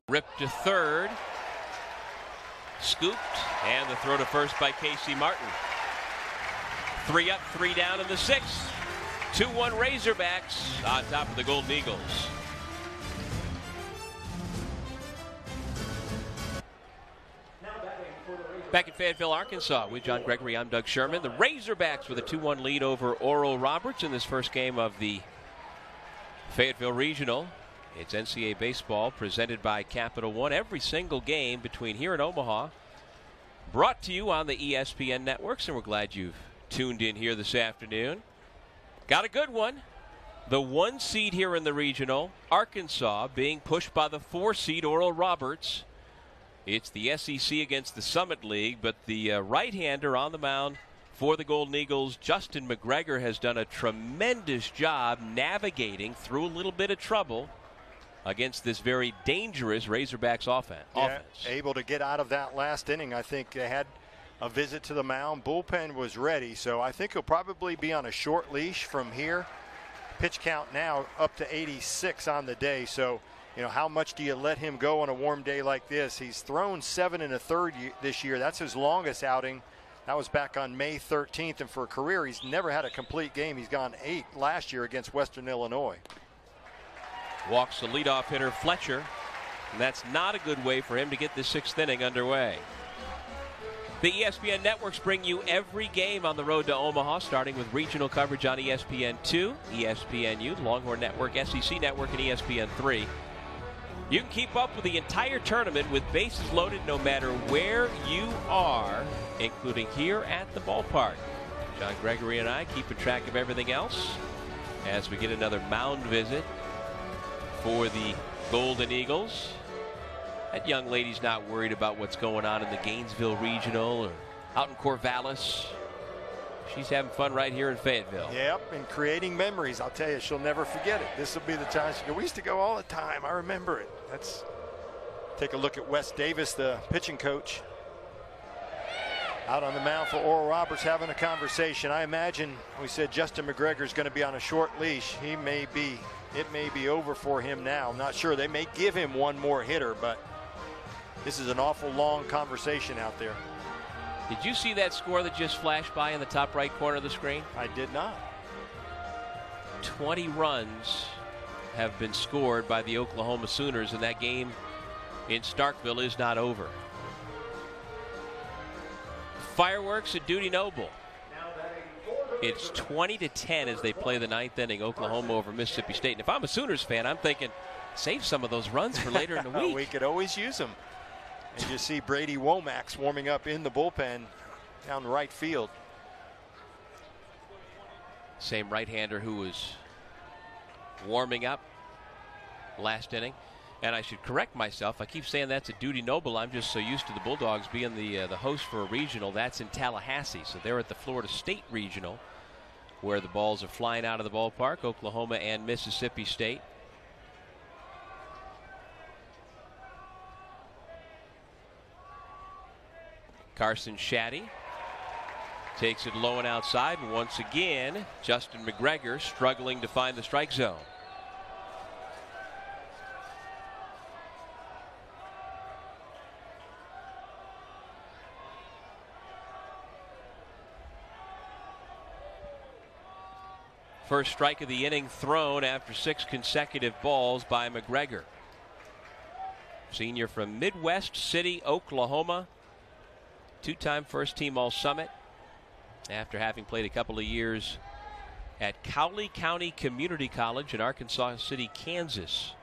Ripped to third. Scooped, and the throw to first by Casey Martin. Three up, three down in the sixth. 2 1 Razorbacks on top of the Golden Eagles. Back in Fayetteville, Arkansas, with John Gregory, I'm Doug Sherman. The Razorbacks with a 2 1 lead over Oral Roberts in this first game of the Fayetteville Regional. It's NCAA baseball presented by Capital One. Every single game between here and Omaha brought to you on the ESPN networks, and we're glad you've tuned in here this afternoon. Got a good one. The one seed here in the regional, Arkansas, being pushed by the four seed Oral Roberts. It's the SEC against the Summit League, but the uh, right hander on the mound for the Golden Eagles, Justin McGregor, has done a tremendous job navigating through a little bit of trouble against this very dangerous Razorbacks offense. Yeah, able to get out of that last inning. I think they had a visit to the mound. Bullpen was ready, so I think he'll probably be on a short leash from here. Pitch count now up to 86 on the day, so you know how much do you let him go on a warm day like this? He's thrown seven and a third this year. That's his longest outing. That was back on May 13th, and for a career, he's never had a complete game. He's gone eight last year against Western Illinois. Walks the leadoff hitter Fletcher. And that's not a good way for him to get the sixth inning underway. The ESPN networks bring you every game on the road to Omaha, starting with regional coverage on ESPN2, ESPNU, Longhorn Network, SEC Network, and ESPN3. You can keep up with the entire tournament with bases loaded no matter where you are, including here at the ballpark. John Gregory and I keeping track of everything else as we get another mound visit for the Golden Eagles. That young lady's not worried about what's going on in the Gainesville Regional or out in Corvallis. She's having fun right here in Fayetteville. Yep, and creating memories. I'll tell you, she'll never forget it. This will be the time she go. We used to go all the time. I remember it. That's take a look at Wes Davis, the pitching coach. Out on the mound for Oral Roberts having a conversation. I imagine we said Justin McGregor is going to be on a short leash. He may be, it may be over for him now. I'm not sure. They may give him one more hitter, but this is an awful long conversation out there. Did you see that score that just flashed by in the top right corner of the screen? I did not. 20 runs have been scored by the Oklahoma Sooners, and that game in Starkville is not over. Fireworks at Dudy Noble. It's 20 to 10 as they play the ninth inning, Oklahoma over Mississippi State. And if I'm a Sooners fan, I'm thinking, save some of those runs for later in the week. we could always use them. And you see Brady Womack warming up in the bullpen down right field. Same right-hander who was warming up last inning. And I should correct myself. I keep saying that's a Dudy Noble. I'm just so used to the Bulldogs being the uh, the host for a regional. That's in Tallahassee. So they're at the Florida State Regional, where the balls are flying out of the ballpark. Oklahoma and Mississippi State. Carson Shaddy takes it low and outside. Once again, Justin McGregor struggling to find the strike zone. First strike of the inning thrown after six consecutive balls by McGregor. Senior from Midwest City, Oklahoma. Two time first team All Summit after having played a couple of years at Cowley County Community College in Arkansas City, Kansas.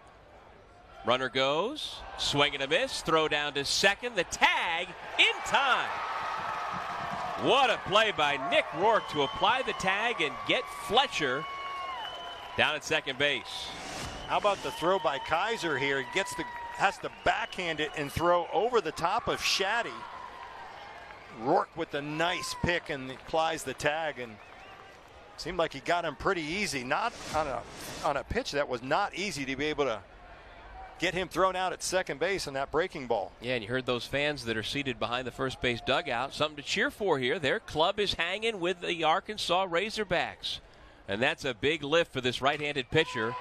Runner goes, swing and a miss, throw down to second, the tag in time. What a play by Nick Rourke to apply the tag and get Fletcher down at second base. How about the throw by Kaiser here? He gets the has to backhand it and throw over the top of Shaddy. Rourke with the nice pick and applies the tag and seemed like he got him pretty easy. Not on a on a pitch that was not easy to be able to get him thrown out at second base on that breaking ball. Yeah, and you heard those fans that are seated behind the first base dugout. Something to cheer for here. Their club is hanging with the Arkansas Razorbacks. And that's a big lift for this right-handed pitcher.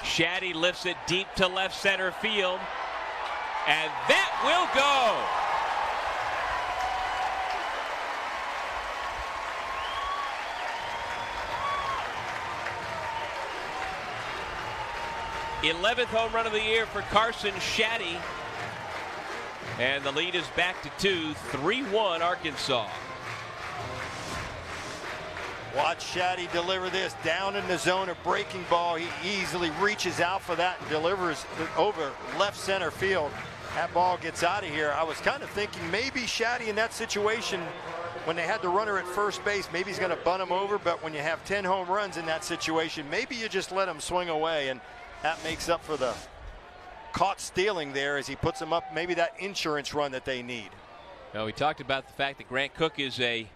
Shaddy lifts it deep to left center field. And that will go. 11th home run of the year for Carson Shaddy. And the lead is back to two, 3-1 Arkansas. Watch Shaddy deliver this down in the zone, a breaking ball. He easily reaches out for that and delivers over left center field. that ball gets out of here. I was kind of thinking maybe Shaddy in that situation when they had the runner at first base, maybe he's going to bunt him over. But when you have 10 home runs in that situation, maybe you just let him swing away. And that makes up for the caught stealing there as he puts them up maybe that insurance run that they need. Now, we talked about the fact that Grant Koch is a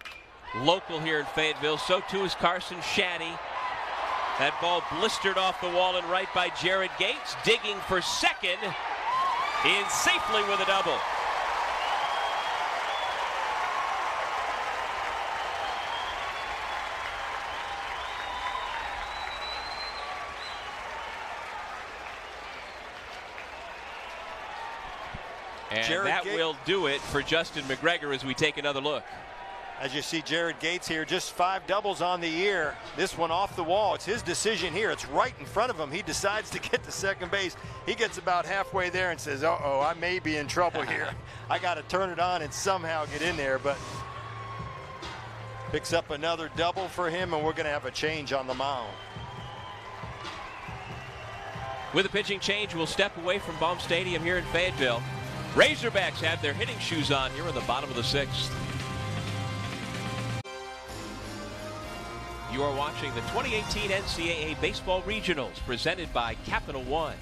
local here in Fayetteville. So too is Carson Shaddy. That ball blistered off the wall and right by Jared Gates, digging for second, in safely with a double. And Jared that Gates- will do it for Justin McGregor as we take another look. As you see Jared Gates here, just five doubles on the year. This one off the wall. It's his decision here. It's right in front of him. He decides to get to second base. He gets about halfway there and says, uh-oh, I may be in trouble here. I got to turn it on and somehow get in there. But picks up another double for him, and we're going to have a change on the mound. With a pitching change, we'll step away from Baum Stadium here in Fayetteville. Razorbacks have their hitting shoes on here in the bottom of the sixth. You are watching the 2018 NCAA Baseball Regionals presented by Capital One.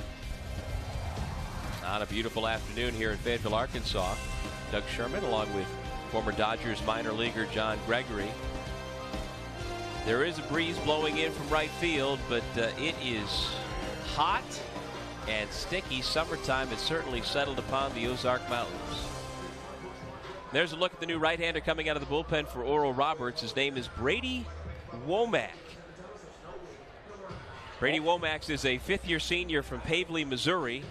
On a beautiful afternoon here in Fayetteville, Arkansas, Doug Sherman along with former Dodgers minor leaguer John Gregory. There is a breeze blowing in from right field, but uh, it is hot and sticky. Summertime has certainly settled upon the Ozark Mountains. There's a look at the new right-hander coming out of the bullpen for Oral Roberts. His name is Brady Womack. Brady Womack is a fifth-year senior from Pavely, Missouri.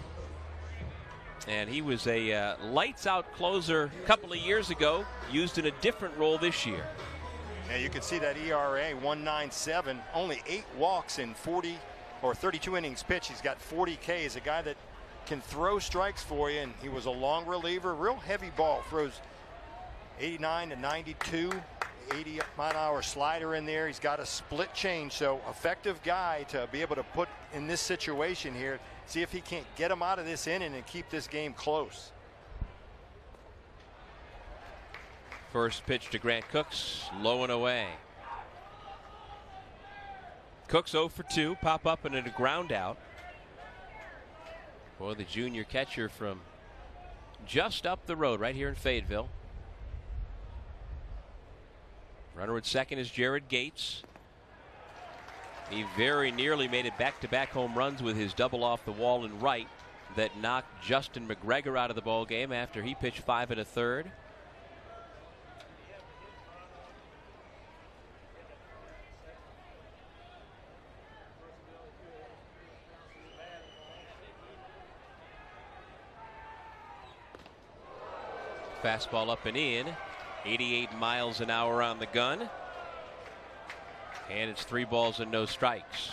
And he was a uh, lights-out closer a couple of years ago, used in a different role this year. Yeah, you can see that ERA 197, only eight walks in 40 or 32 innings pitched. He's got 40 K. He's a guy that can throw strikes for you, and he was a long reliever, real heavy ball. Throws 89 to 92, 80 mile hour slider in there. He's got a split change, so effective guy to be able to put in this situation here. See if he can't get him out of this inning and keep this game close. First pitch to Grant Koch's, low and away. Koch's 0 for 2, pop up and a ground out. Boy, the junior catcher from just up the road, right here in Fayetteville. Runner at second is Jared Gates. He very nearly made it back to back home runs with his double off the wall and right that knocked Justin McGregor out of the ball game after he pitched five and a third. Fastball up and in. 88 miles an hour on the gun. And it's three balls and no strikes.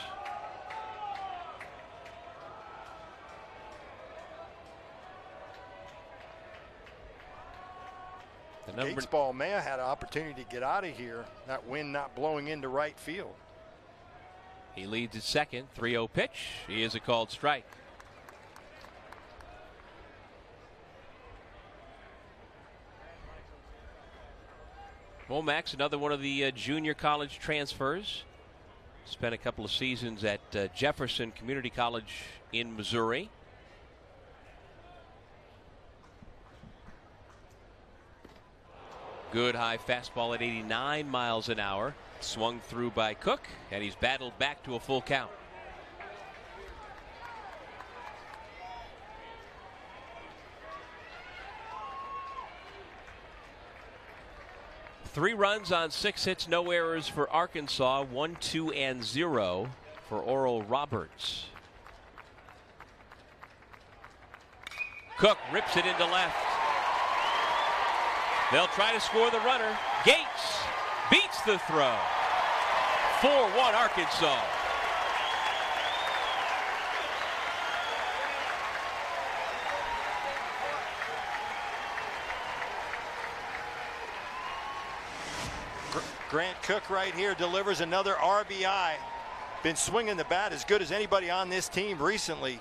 The number Gates ball may have had an opportunity to get out of here. That wind not blowing into right field. he leads at second. 3-0 pitch. He is a called strike. Womack's another one of the uh, junior college transfers. Spent a couple of seasons at uh, Jefferson Community College in Missouri. Good high fastball at 89 miles an hour. Swung through by Koch, and he's battled back to a full count. Three runs on six hits, no errors for Arkansas. One, two, and zero for Oral Roberts. Koch rips it into left. They'll try to score the runner. Gates beats the throw. 4 1 Arkansas. Grant Koch right here delivers another RBI. Been swinging the bat as good as anybody on this team recently. You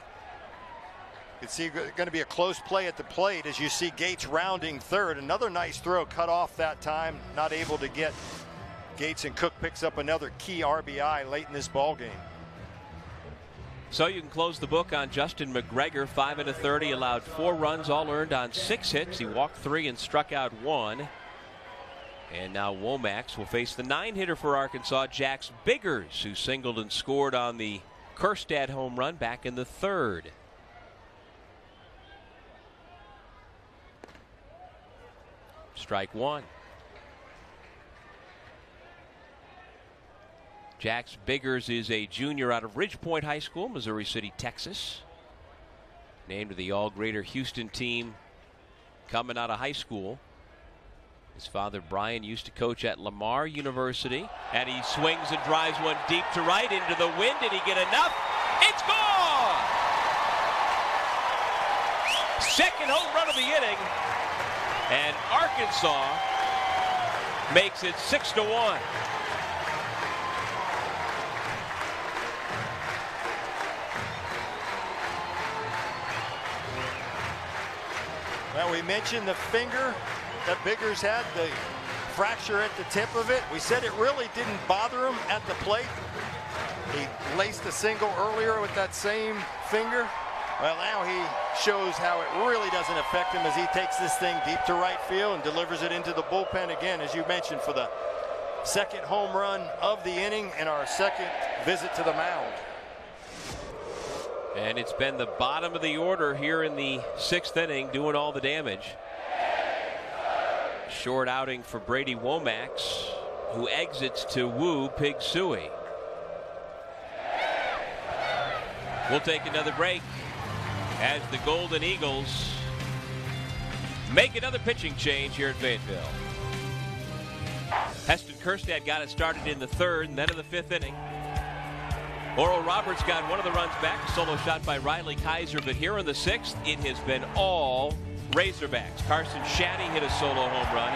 can see going to be a close play at the plate as you see Gates rounding third. Another nice throw cut off that time. Not able to get Gates and Koch picks up another key RBI late in this ball game. So you can close the book on Justin McGregor, five and a 30, allowed four runs, all earned on six hits. He walked three and struck out one. And now Womax will face the nine hitter for Arkansas, Jax Biggers, who singled and scored on the Kjerstad home run back in the third. Strike one. Jax Biggers is a junior out of Ridgepoint High School, Missouri City, Texas. Named to the All Greater Houston team coming out of high school. His father, Brian, used to coach at Lamar University. And he swings and drives one deep to right into the wind. Did he get enough? It's gone! Second home run of the inning. And Arkansas makes it 6 to 1. Well, we mentioned the finger that Biggers had, the fracture at the tip of it. We said it really didn't bother him at the plate. He laced a single earlier with that same finger. Well, now he shows how it really doesn't affect him as he takes this thing deep to right field and delivers it into the bullpen again, as you mentioned, for the second home run of the inning and our second visit to the mound. And it's been the bottom of the order here in the sixth inning doing all the damage. Short outing for Brady Womax, who exits to woo Pig Sooie. We'll take another break as the Golden Eagles make another pitching change here at Fayetteville. Heston Kjerstad got it started in the third and then in the fifth inning. Oral Roberts got one of the runs back, a solo shot by Riley Kaiser, but here in the sixth, it has been all Razorbacks. Carson Shaddy hit a solo home run.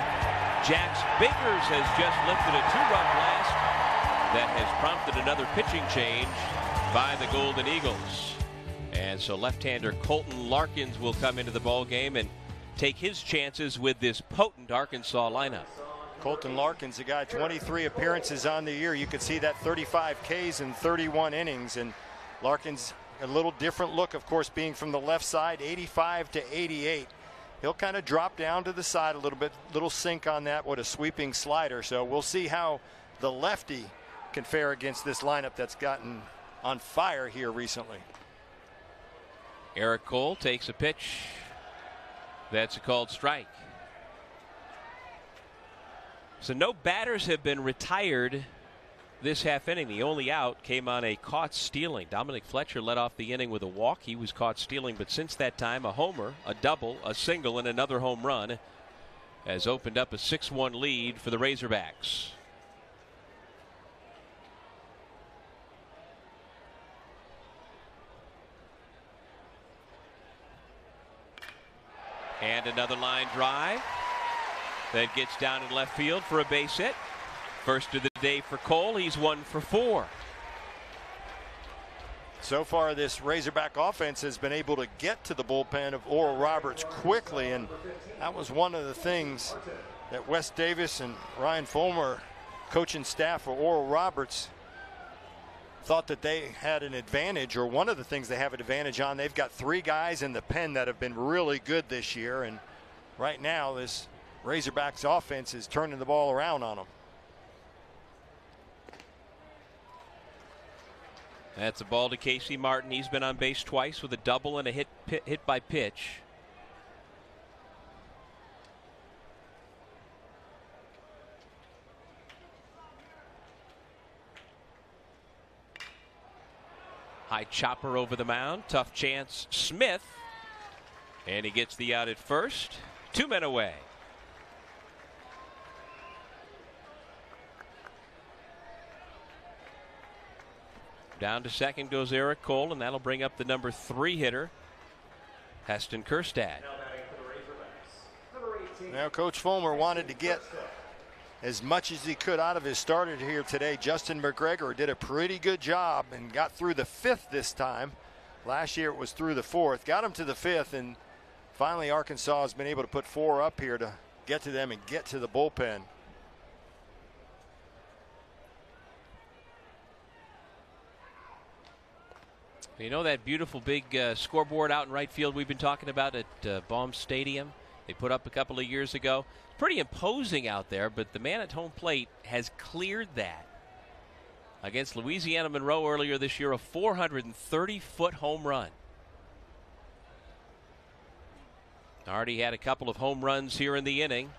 Jax Biggers has just lifted a two-run blast that has prompted another pitching change by the Golden Eagles. And so left-hander Colton Larkins will come into the ball game and take his chances with this potent Arkansas lineup. Colton Larkins, the guy, 23 appearances on the year. You could see that 35 Ks in 31 innings. And Larkins, a little different look, of course, being from the left side, 85 to 88. He'll kind of drop down to the side a little bit, little sink on that with a sweeping slider. So we'll see how the lefty can fare against this lineup that's gotten on fire here recently. Eric Cole takes a pitch. That's a called strike. So no batters have been retired this half inning. The only out came on a caught stealing. Dominic Fletcher led off the inning with a walk. He was caught stealing, but since that time, a homer, a double, a single, and another home run has opened up a 6 1 lead for the Razorbacks. And another line drive that gets down in left field for a base hit. First of the day for Cole. He's one for four. So far, this Razorback offense has been able to get to the bullpen of Oral Roberts quickly, and that was one of the things that Wes Davis and Ryan Folmar, coaching staff for Oral Roberts, thought that they had an advantage, or one of the things they have an advantage on. They've got three guys in the pen that have been really good this year, and right now, this Razorbacks offense is turning the ball around on them. That's a ball to Casey Martin. He's been on base twice with a double and a hit hit by pitch. High chopper over the mound. Tough chance. Smith. And he gets the out at first. Two men away. Down to second goes Eric Cole, and that'll bring up the number three hitter, Heston Kjerstad. Now, Coach Folmar wanted to get as much as he could out of his starter here today. Justin McGregor did a pretty good job and got through the fifth this time. Last year it was through the fourth, got him to the fifth, and finally Arkansas has been able to put four up here to get to them and get to the bullpen. You know that beautiful big uh, scoreboard out in right field we've been talking about at uh, Baum Stadium? They put up a couple of years ago. Pretty imposing out there, but the man at home plate has cleared that. Against Louisiana Monroe earlier this year, a 430 foot home run. Already had a couple of home runs here in the inning.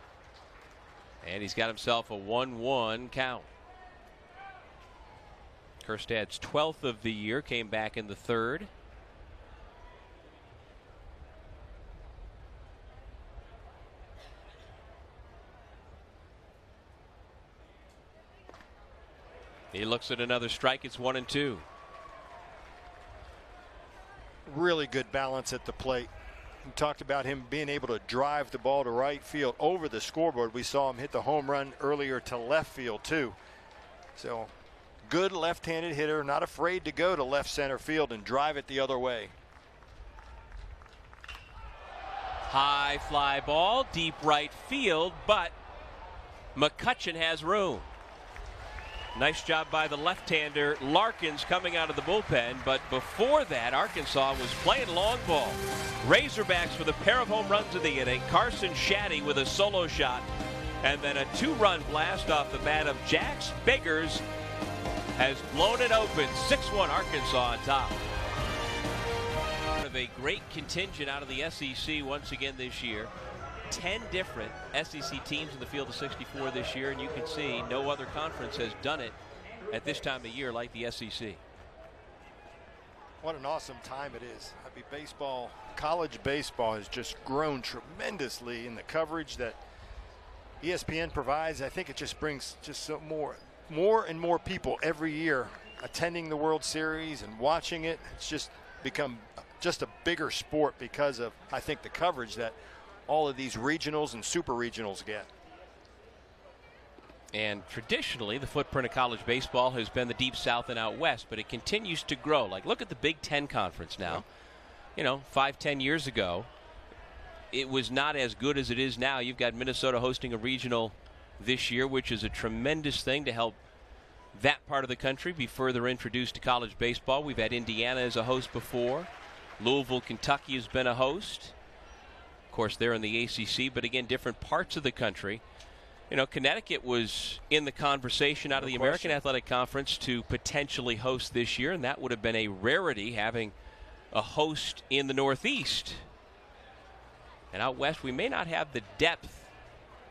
And he's got himself a 1 1 count. Kjerstad's 12th of the year came back in the third. He looks at another strike. It's one and two. Really good balance at the plate. We talked about him being able to drive the ball to right field over the scoreboard. We saw him hit the home run earlier to left field, too. So good left-handed hitter, not afraid to go to left center field and drive it the other way. High fly ball, deep right field, but McCutcheon has room. Nice job by the left-hander Larkins coming out of the bullpen, but before that, Arkansas was playing long ball. Razorbacks with a pair of home runs in the inning. Carson Shaddy with a solo shot, and then a two-run blast off the bat of Jax Biggers has blown it open. 6-1 Arkansas on top. Of a great contingent out of the SEC once again this year. 10 different SEC teams in the field of 64 this year, and you can see no other conference has done it at this time of year like the SEC. What an awesome time it is. I mean, baseball, college baseball has just grown tremendously in the coverage that ESPN provides. I think it just brings just so more more and more people every year attending the World Series and watching it. It's just become just a bigger sport because of, I think, the coverage that all of these regionals and super regionals get. And traditionally, the footprint of college baseball has been the deep south and out west, but it continues to grow. Like, look at the Big Ten Conference now. You know, five, ten years ago, it was not as good as it is now. You've got Minnesota hosting a regional this year, which is a tremendous thing to help that part of the country be further introduced to college baseball. We've had Indiana as a host before. Louisville, Kentucky has been a host. Of course, they're in the ACC, but again, different parts of the country. You know, Connecticut was in the conversation out of the American Athletic Conference to potentially host this year, and that would have been a rarity having a host in the Northeast. And out west, we may not have the depth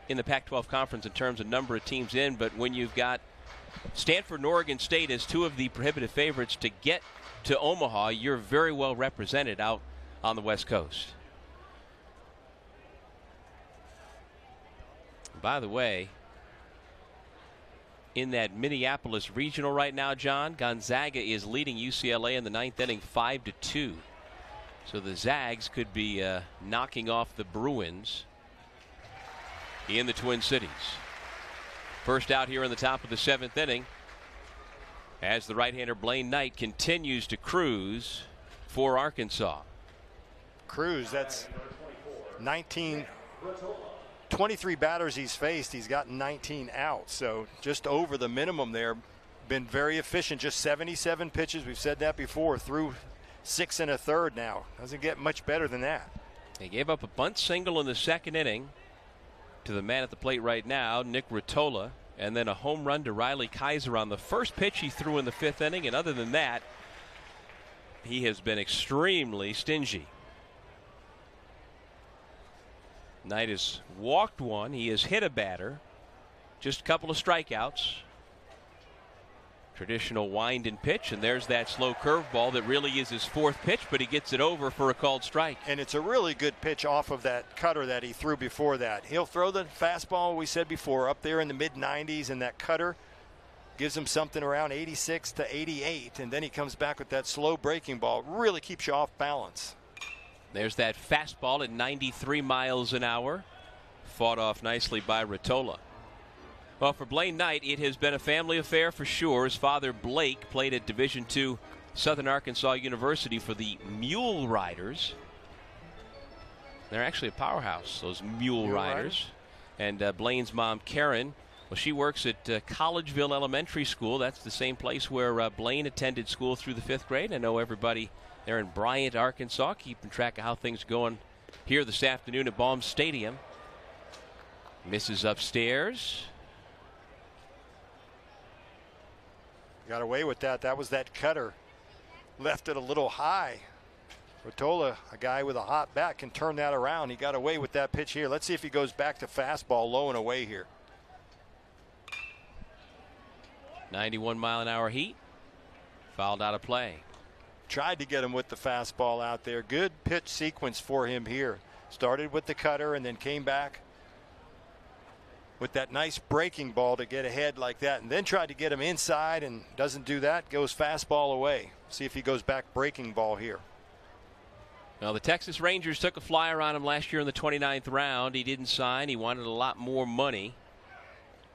in the Pac 12 conference in terms of number of teams in, but when you've got Stanford and Oregon State as two of the prohibitive favorites to get to Omaha, you're very well represented out on the West Coast. By the way, in that Minneapolis regional right now, John, Gonzaga is leading UCLA in the ninth inning 5 to 2. So the Zags could be uh, knocking off the Bruins in the Twin Cities. First out here in the top of the seventh inning as the right-hander Blaine Knight continues to cruise for Arkansas. Cruise, that's 19, 23 batters he's faced. He's got 19 out, so just over the minimum there. Been very efficient, just 77 pitches. We've said that before. Through six and a third now. Doesn't get much better than that. He gave up a bunt single in the second inning to the man at the plate right now, Nick Ritola, and then a home run to Riley Kaiser on the first pitch he threw in the fifth inning. And other than that, he has been extremely stingy. Knight has walked one. He has hit a batter. Just a couple of strikeouts traditional wind and pitch, and there's that slow curveball that really is his fourth pitch, but he gets it over for a called strike. And it's a really good pitch off of that cutter that he threw before that. He'll throw the fastball we said before up there in the mid 90s, and that cutter gives him something around 86 to 88, and then he comes back with that slow breaking ball. Really keeps you off balance. There's that fastball at 93 miles an hour, fought off nicely by Ritola. Well, for Blaine Knight, it has been a family affair for sure. His father, Blake, played at Division II Southern Arkansas University for the Mule Riders. They're actually a powerhouse, those Mule, Mule Riders. Riders. And uh, Blaine's mom, Karen, well, she works at uh, Collegeville Elementary School. That's the same place where uh, Blaine attended school through the fifth grade. I know everybody there in Bryant, Arkansas, keeping track of how things are going here this afternoon at Baum Stadium. Misses upstairs. Got away with that. That was that cutter. Left it a little high. Ritola, a guy with a hot bat, can turn that around. He got away with that pitch here. Let's see if he goes back to fastball low and away here. 91 mile an hour heat. Fouled out of play. Tried to get him with the fastball out there. Good pitch sequence for him here. Started with the cutter and then came back with that nice breaking ball to get ahead like that and then tried to get him inside and doesn't do that goes fastball away see if he goes back breaking ball here Well, the Texas Rangers took a flyer on him last year in the 29th round. He didn't sign. He wanted a lot more money.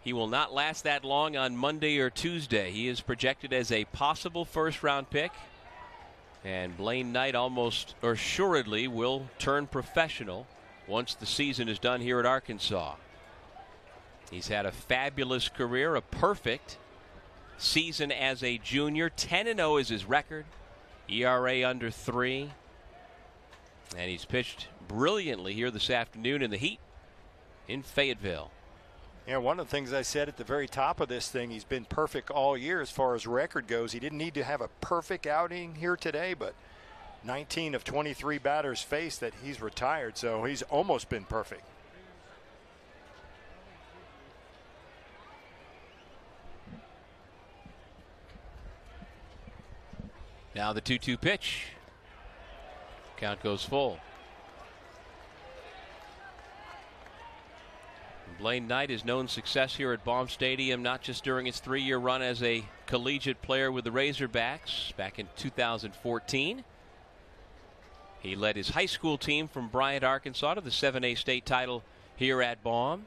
He will not last that long on Monday or Tuesday. He is projected as a possible first round pick. And Blaine Knight almost assuredly will turn professional once the season is done here at Arkansas. He's had a fabulous career, a perfect season as a junior. 10 0 is his record, ERA under 3. And he's pitched brilliantly here this afternoon in the heat in Fayetteville. Yeah, one of the things I said at the very top of this thing, he's been perfect all year as far as record goes. He didn't need to have a perfect outing here today, but 19 of 23 batters faced that he's retired, so he's almost been perfect. Now the 2 2 pitch. Count goes full. Blaine Knight has known success here at Baum Stadium, not just during his three year run as a collegiate player with the Razorbacks back in 2014. He led his high school team from Bryant, Arkansas to the 7A state title here at Baum.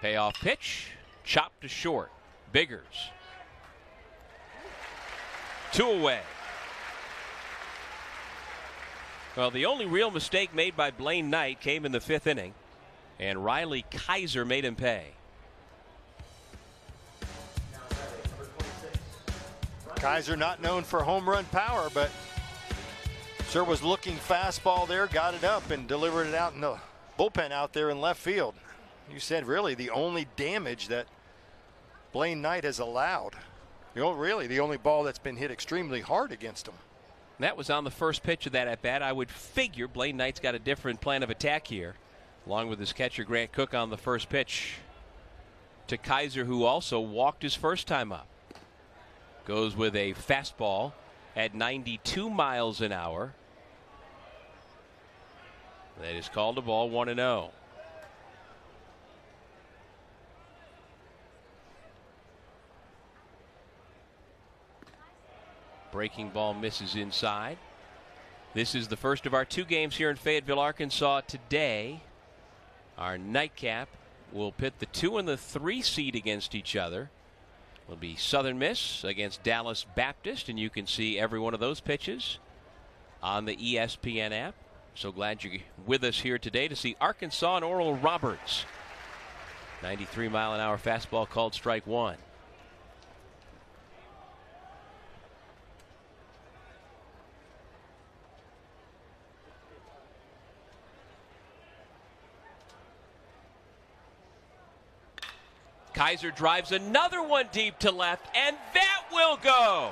Payoff pitch, chopped to short. Biggers. Two away. Well, the only real mistake made by Blaine Knight came in the fifth inning, and Riley Kaiser made him pay. Kaiser not known for home run power, but sure was looking fastball there, got it up and delivered it out in the bullpen out there in left field. You said really the only damage that Blaine Knight has allowed. You know, really the only ball that's been hit extremely hard against him. That was on the first pitch of that at bat. I would figure Blaine Knight's got a different plan of attack here, along with his catcher Grant Koch on the first pitch to Kaiser, who also walked his first time up. Goes with a fastball at 92 miles an hour. That is called a ball 1 0. Breaking ball misses inside. This is the first of our two games here in Fayetteville, Arkansas today. Our nightcap will pit the two and the three seed against each other. Will be Southern Miss against Dallas Baptist, and you can see every one of those pitches on the ESPN app. So glad you're with us here today to see Arkansas and Oral Roberts. 93 mile an hour fastball called strike one. Kaiser drives another one deep to left, and that will go.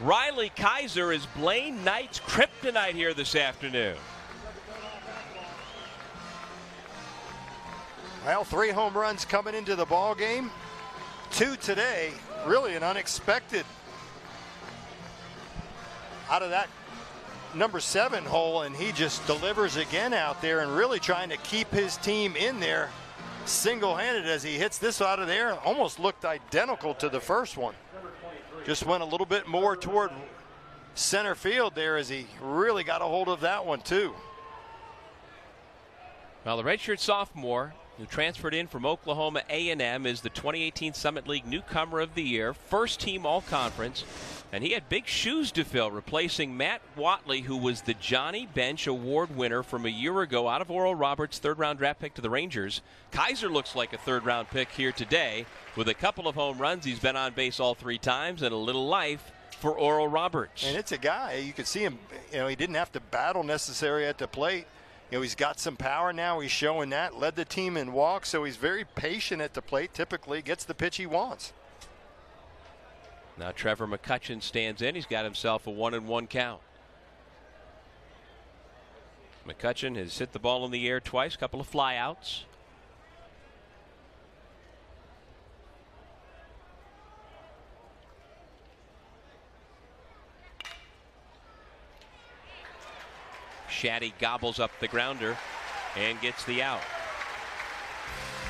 Riley Kaiser is Blaine Knight's kryptonite here this afternoon. Well, three home runs coming into the ball game. Two today. Really an unexpected out of that number seven hole, and he just delivers again out there and really trying to keep his team in there single-handed as he hits this out of there. Almost looked identical to the first one. Just went a little bit more toward center field there as he really got a hold of that one too. Well, the redshirt sophomore who transferred in from Oklahoma A&M, is the 2018 Summit League Newcomer of the Year, first team All-Conference, and he had big shoes to fill, replacing Matt Whatley, who was the Johnny Bench Award winner from a year ago out of Oral Roberts, third-round draft pick to the Rangers. Kaiser looks like a third-round pick here today, with a couple of home runs. He's been on base all three times and a little life for Oral Roberts. And it's a guy you could see him. You know, he didn't have to battle necessarily at the plate. You know, he's got some power now. He's showing that. Led the team in walks, so he's very patient at the plate. Typically, gets the pitch he wants. Now Trevor McCutcheon stands in. He's got himself a one and one count. McCutcheon has hit the ball in the air twice, couple of flyouts. Shaddy gobbles up the grounder and gets the out.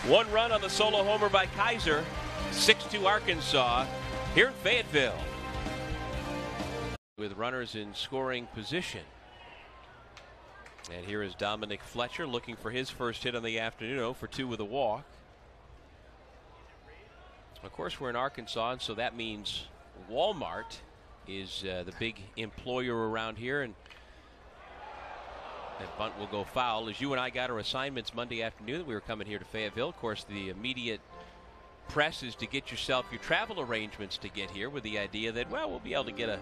One run on the solo homer by Kaiser. 6 2 Arkansas here in Fayetteville. With runners in scoring position. And here is Dominic Fletcher looking for his first hit on the afternoon, 0 for 2 with a walk. Of course, we're in Arkansas, and so that means Walmart is uh, the big employer around here. And that bunt will go foul. As you and I got our assignments Monday afternoon, we were coming here to Fayetteville. Of course, the immediate press is to get yourself your travel arrangements to get here with the idea that, well, we'll be able to get a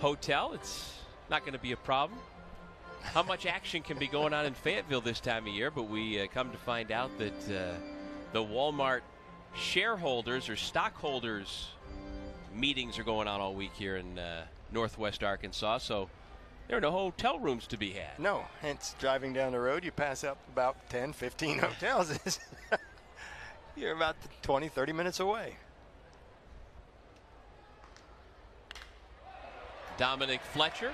hotel. It's not going to be a problem. How much action can be going on in Fayetteville this time of year? But we uh, come to find out that uh, the Walmart shareholders or stockholders meetings are going on all week here in uh, Northwest Arkansas. So there are no hotel rooms to be had. No, hence driving down the road, you pass up about 10, 15 hotels. You're about 20, 30 minutes away. Dominic Fletcher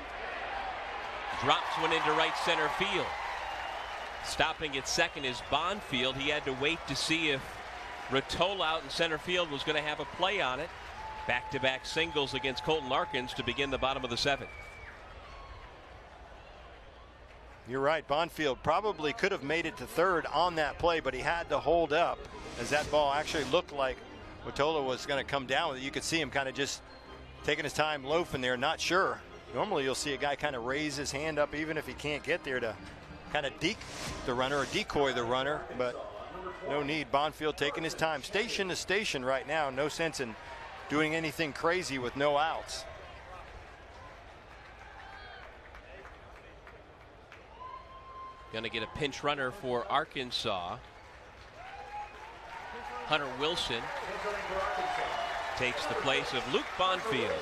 drops one into right center field. Stopping at second is Bonfield. He had to wait to see if Ritola out in center field was going to have a play on it. Back to back singles against Colton Larkins to begin the bottom of the seventh. You're right. Bonfield probably could have made it to third on that play, but he had to hold up as that ball actually looked like Ritola was going to come down with it. You could see him kind of just taking his time loafing there, not sure. Normally you'll see a guy kind of raise his hand up even if he can't get there to kind of deke the runner or decoy the runner, but no need. Bonfield taking his time. Station to station right now. No sense in doing anything crazy with no outs. Going to get a pinch runner for Arkansas. Hunter Wilson takes the place of Luke Bonfield.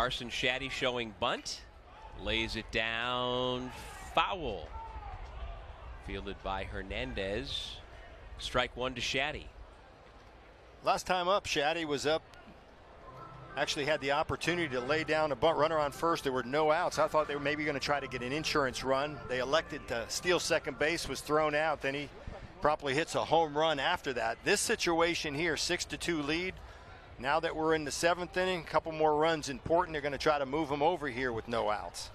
Carson Shaddy showing bunt. Lays it down. Foul. Fielded by Hernandez. Strike one to Shaddy. Last time up, Shaddy was up. Actually had the opportunity to lay down a bunt runner on first. There were no outs. I thought they were maybe going to try to get an insurance run. They elected to steal second base, was thrown out. Then he promptly hits a home run after that. This situation here, six to two lead. Now that we're in the seventh inning, a couple more runs important. They're going to try to move them over here with no outs.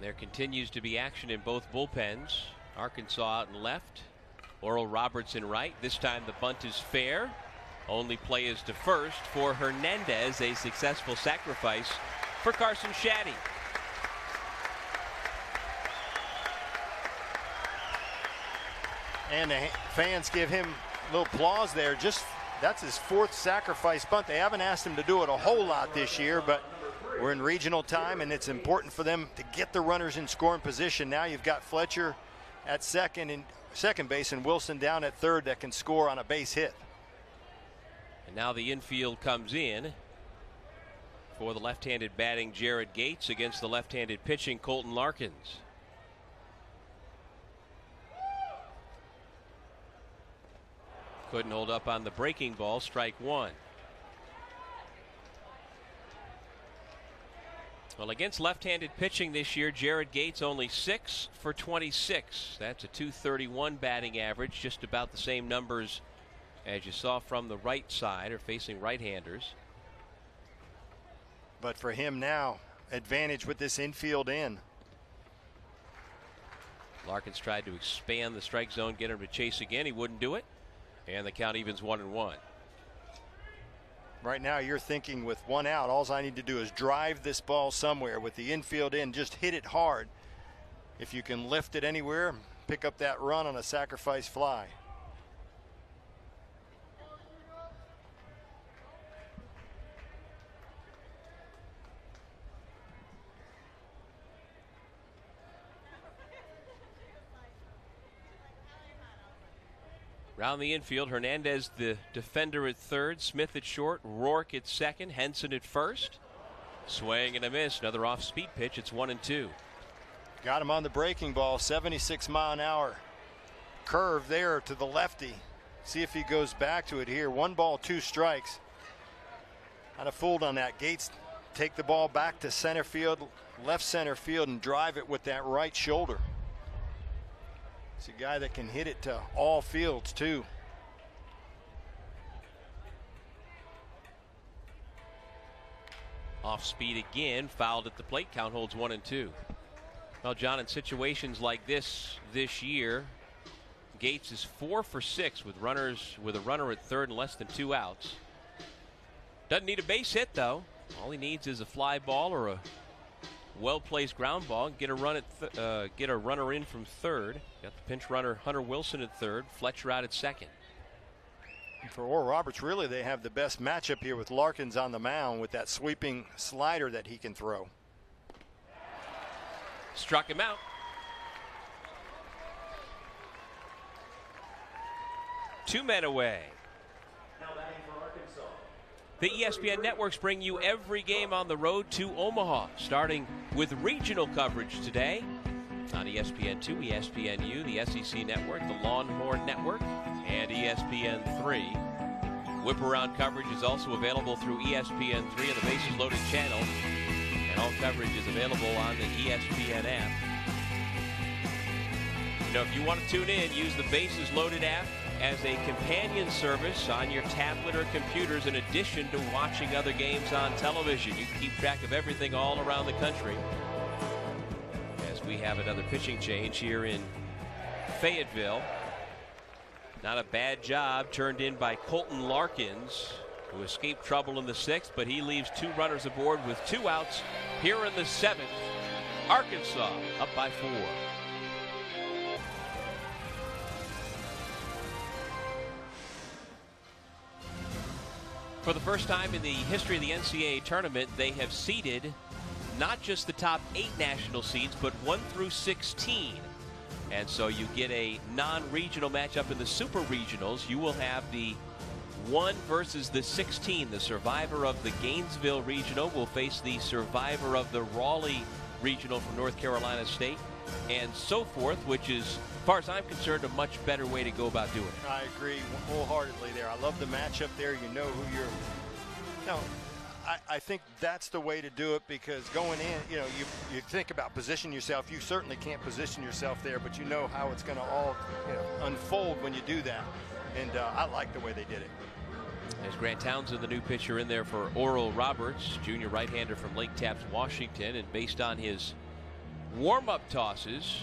There continues to be action in both bullpens. Arkansas out and left. Oral Roberts in right. This time the bunt is fair. Only play is to first for Hernandez, a successful sacrifice for Carson Shaddy. And the fans give him a little applause there. Just that's his fourth sacrifice bunt. They haven't asked him to do it a whole lot this year, but we're in regional time, and it's important for them to get the runners in scoring position. Now you've got Fletcher at second and second base, and Wilson down at third that can score on a base hit. And now the infield comes in for the left-handed batting Jared Gates against the left-handed pitching Colton Larkins. Couldn't hold up on the breaking ball, strike one. Well, against left-handed pitching this year, Jared Gates only 6 for 26. That's a 231 batting average, just about the same numbers as you saw from the right side or facing right-handers. But for him now, advantage with this infield in. Larkins tried to expand the strike zone, get him to chase again. He wouldn't do it. And the count evens one and one. Right now, you're thinking with one out, all I need to do is drive this ball somewhere with the infield in, just hit it hard. If you can lift it anywhere, pick up that run on a sacrifice fly. Round the infield, Hernandez the defender at third, Smith at short, Rourke at second, Henson at first. Swing and a miss. Another off speed pitch. It's one and two. Got him on the breaking ball, 76 mile an hour. Curve there to the lefty. See if he goes back to it here. One ball, two strikes. Kind of fooled on that. Gates take the ball back to center field, left center field, and drive it with that right shoulder. It's a guy that can hit it to all fields, too. Off speed again, fouled at the plate. Count holds one and two. Well, John, in situations like this this year, Gates is four for six with runners with a runner at third and less than two outs. Doesn't need a base hit though. All he needs is a fly ball or a well-placed ground ball get a run at uh, get a runner in from third. Got the pinch runner Hunter Wilson at third, Fletcher out at second. For Oral Roberts, really, they have the best matchup here with Larkins on the mound with that sweeping slider that he can throw. Struck him out. Two men away. The ESPN networks bring you every game on the road to Omaha, starting with regional coverage today on ESPN2, ESPNU, the SEC network, the Longhorn network, and ESPN3. Whip around coverage is also available through ESPN3 and the Bases Loaded channel, and all coverage is available on the ESPN app. You know, if you want to tune in, use the Bases Loaded app as a companion service on your tablet or computers in addition to watching other games on television. You keep track of everything all around the country. As we have another pitching change here in Fayetteville. Not a bad job turned in by Colton Larkins, who escaped trouble in the sixth, but he leaves two runners aboard with two outs here in the seventh. Arkansas up by four. For the first time in the history of the NCAA tournament, they have seeded not just the top eight national seeds, but one through 16. And so you get a non regional matchup in the super regionals. You will have the one versus the 16. The survivor of the Gainesville regional will face the survivor of the Raleigh regional from North Carolina State, and so forth, which is, as far as I'm concerned, a much better way to go about doing it. I agree wholeheartedly there. I love the matchup there. You know who you're. No, I, I, think that's the way to do it because going in, you know, you, you think about position yourself. You certainly can't position yourself there, but you know how it's going to all you know, unfold when you do that. And uh, I like the way they did it. As Grant Townsend, the new pitcher in there for Oral Roberts, junior right-hander from Lake Tapps, Washington, and based on his warm-up tosses,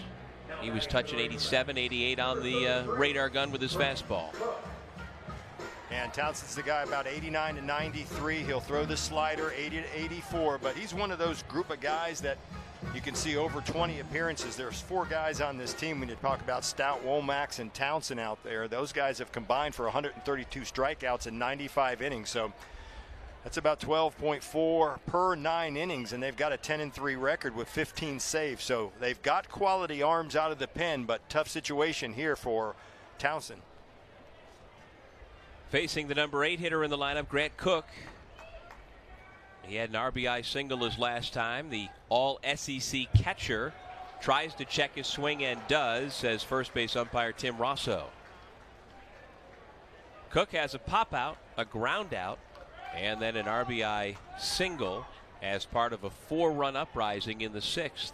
he was touching 87, 88 on the uh, radar gun with his fastball. And Townsend's the guy about 89 to 93. He'll throw the slider 80 to 84, but he's one of those group of guys that you can see over 20 appearances. There's four guys on this team when you talk about Stout, Womack, and Townsend out there. Those guys have combined for 132 strikeouts in 95 innings. So that's about 12.4 per nine innings, and they've got a 10 and 3 record with 15 saves. So they've got quality arms out of the pen, but tough situation here for Townsend. Facing the number eight hitter in the lineup, Grant Koch. He had an RBI single his last time. The all SEC catcher tries to check his swing and does, says first base umpire Tim Rosso. Koch has a pop out, a ground out, and then an RBI single as part of a four run uprising in the sixth.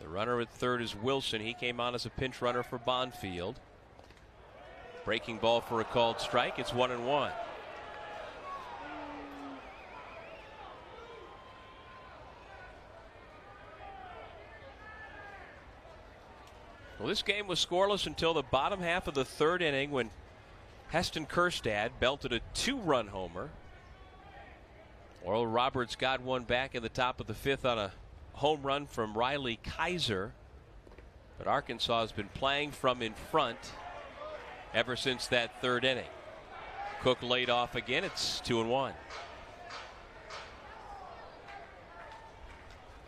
The runner at third is Wilson. He came on as a pinch runner for Bonfield. Breaking ball for a called strike. It's one and one. Well, this game was scoreless until the bottom half of the third inning when Heston Kjerstad belted a two run homer. Oral Roberts got one back in the top of the fifth on a home run from Riley Kaiser. But Arkansas has been playing from in front ever since that third inning. Koch laid off again. It's two and one.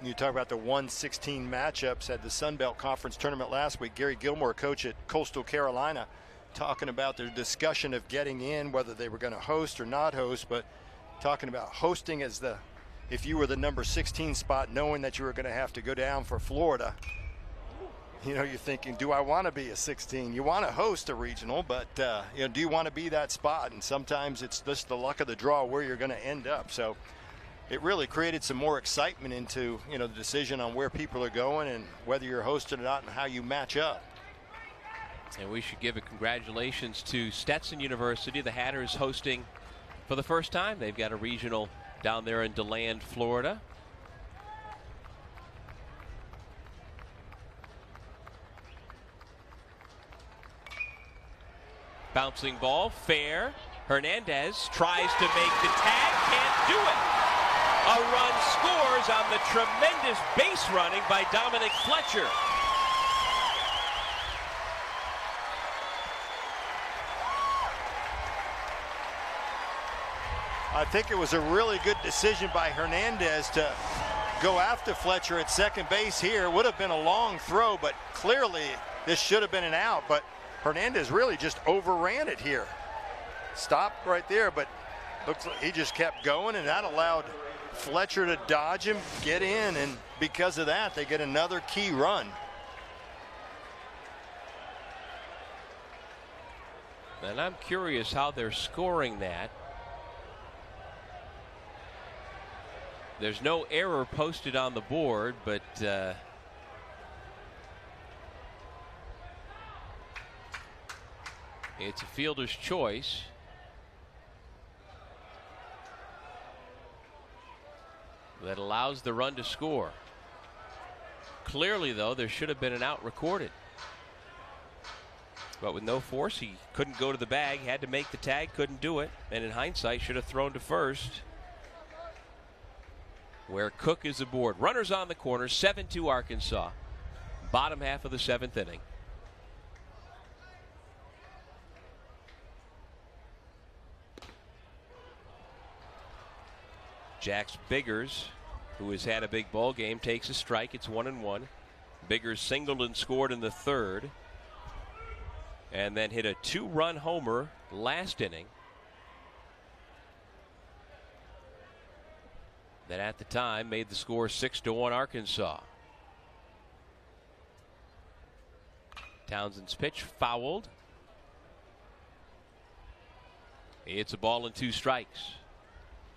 You talk about the 116 matchups at the Sun Belt Conference tournament last week. Gary Gilmore, coach at Coastal Carolina, talking about the discussion of getting in, whether they were going to host or not host, but talking about hosting as the, if you were the number 16 spot, knowing that you were going to have to go down for Florida. You know, you're thinking, do I want to be a 16? You want to host a regional, but uh, you know, do you want to be that spot? And sometimes it's just the luck of the draw where you're going to end up. So it really created some more excitement into you know the decision on where people are going and whether you're hosted or not and how you match up. And we should give a congratulations to Stetson University. The Hatters hosting for the first time. They've got a regional down there in DeLand, Florida. Bouncing ball, fair. Hernandez tries to make the tag, can't do it. A run scores on the tremendous base running by Dominic Fletcher. I think it was a really good decision by Hernandez to go after Fletcher at second base here. Would have been a long throw, but clearly this should have been an out. But Hernandez really just overran it here. Stopped right there, but looks like he just kept going, and that allowed Fletcher to dodge him, get in, and because of that, they get another key run. And I'm curious how they're scoring that. There's no error posted on the board, but uh, it's a fielder's choice. That allows the run to score. Clearly, though, there should have been an out recorded. But with no force, he couldn't go to the bag, had to make the tag, couldn't do it, and in hindsight, should have thrown to first. Where Koch is aboard. Runners on the corner, 7 2 Arkansas. Bottom half of the seventh inning. Jax Biggers, who has had a big ball game, takes a strike. It's one and one. Biggers singled and scored in the third, and then hit a two-run homer last inning. That at the time made the score six to one Arkansas. Townsend's pitch fouled. It's a ball and two strikes.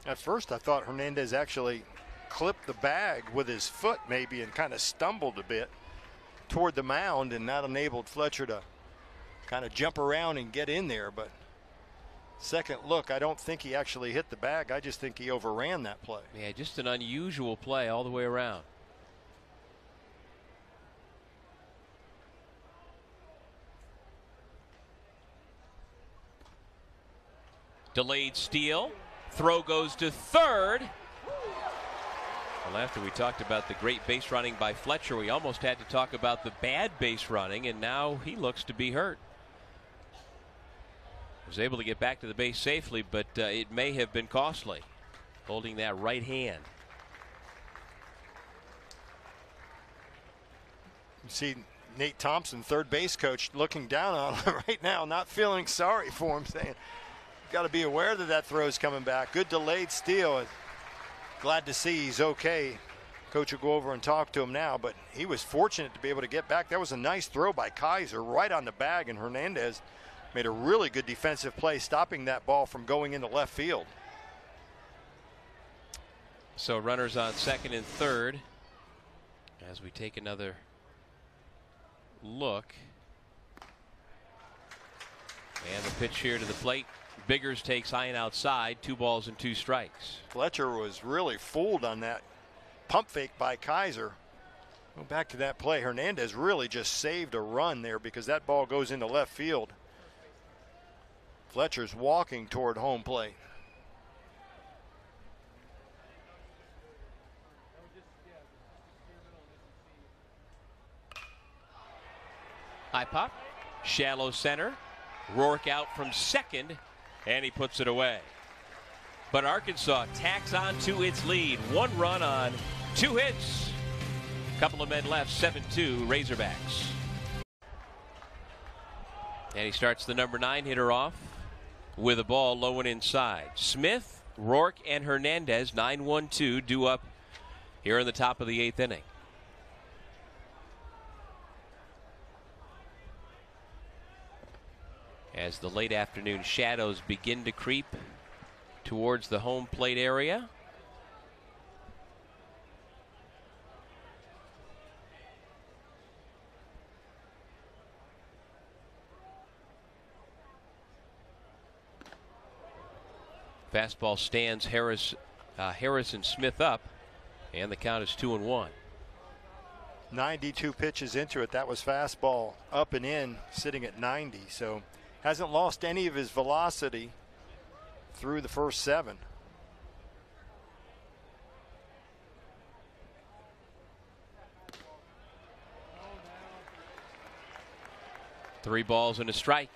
At first, I thought Hernandez actually clipped the bag with his foot, maybe, and kind of stumbled a bit toward the mound, and that enabled Fletcher to kind of jump around and get in there. But second look, I don't think he actually hit the bag. I just think he overran that play. Yeah, just an unusual play all the way around. Delayed steal. Throw goes to third. Well, after we talked about the great base running by Fletcher, we almost had to talk about the bad base running, and now he looks to be hurt. Was able to get back to the base safely, but uh, it may have been costly holding that right hand. You see Nate Thompson, third base coach, looking down on him right now, not feeling sorry for him, saying, got to be aware that that throw is coming back. Good delayed steal. Glad to see he's okay. Coach will go over and talk to him now, but he was fortunate to be able to get back. That was a nice throw by Kaiser right on the bag, and Hernandez made a really good defensive play stopping that ball from going into left field. So runners on second and third as we take another look. And the pitch here to the plate. Biggers takes high and outside, two balls and two strikes. Fletcher was really fooled on that pump fake by Kaiser. Go back to that play. Hernandez really just saved a run there because that ball goes into left field. Fletcher's walking toward home plate. High pop, shallow center. Rourke out from second, and he puts it away. But Arkansas tacks on to its lead. One run on two hits. Couple of men left, 7 2 Razorbacks. And he starts the number nine hitter off with a ball low and inside. Smith, Rourke, and Hernandez, 9 1 2, due up here in the top of the eighth inning. As the late afternoon shadows begin to creep towards the home plate area. Fastball stands Harris, uh, Harrison Smith up, and the count is two and one. 92 pitches into it. That was fastball up and in, sitting at 90. So hasn't lost any of his velocity through the first seven. Three balls and a strike.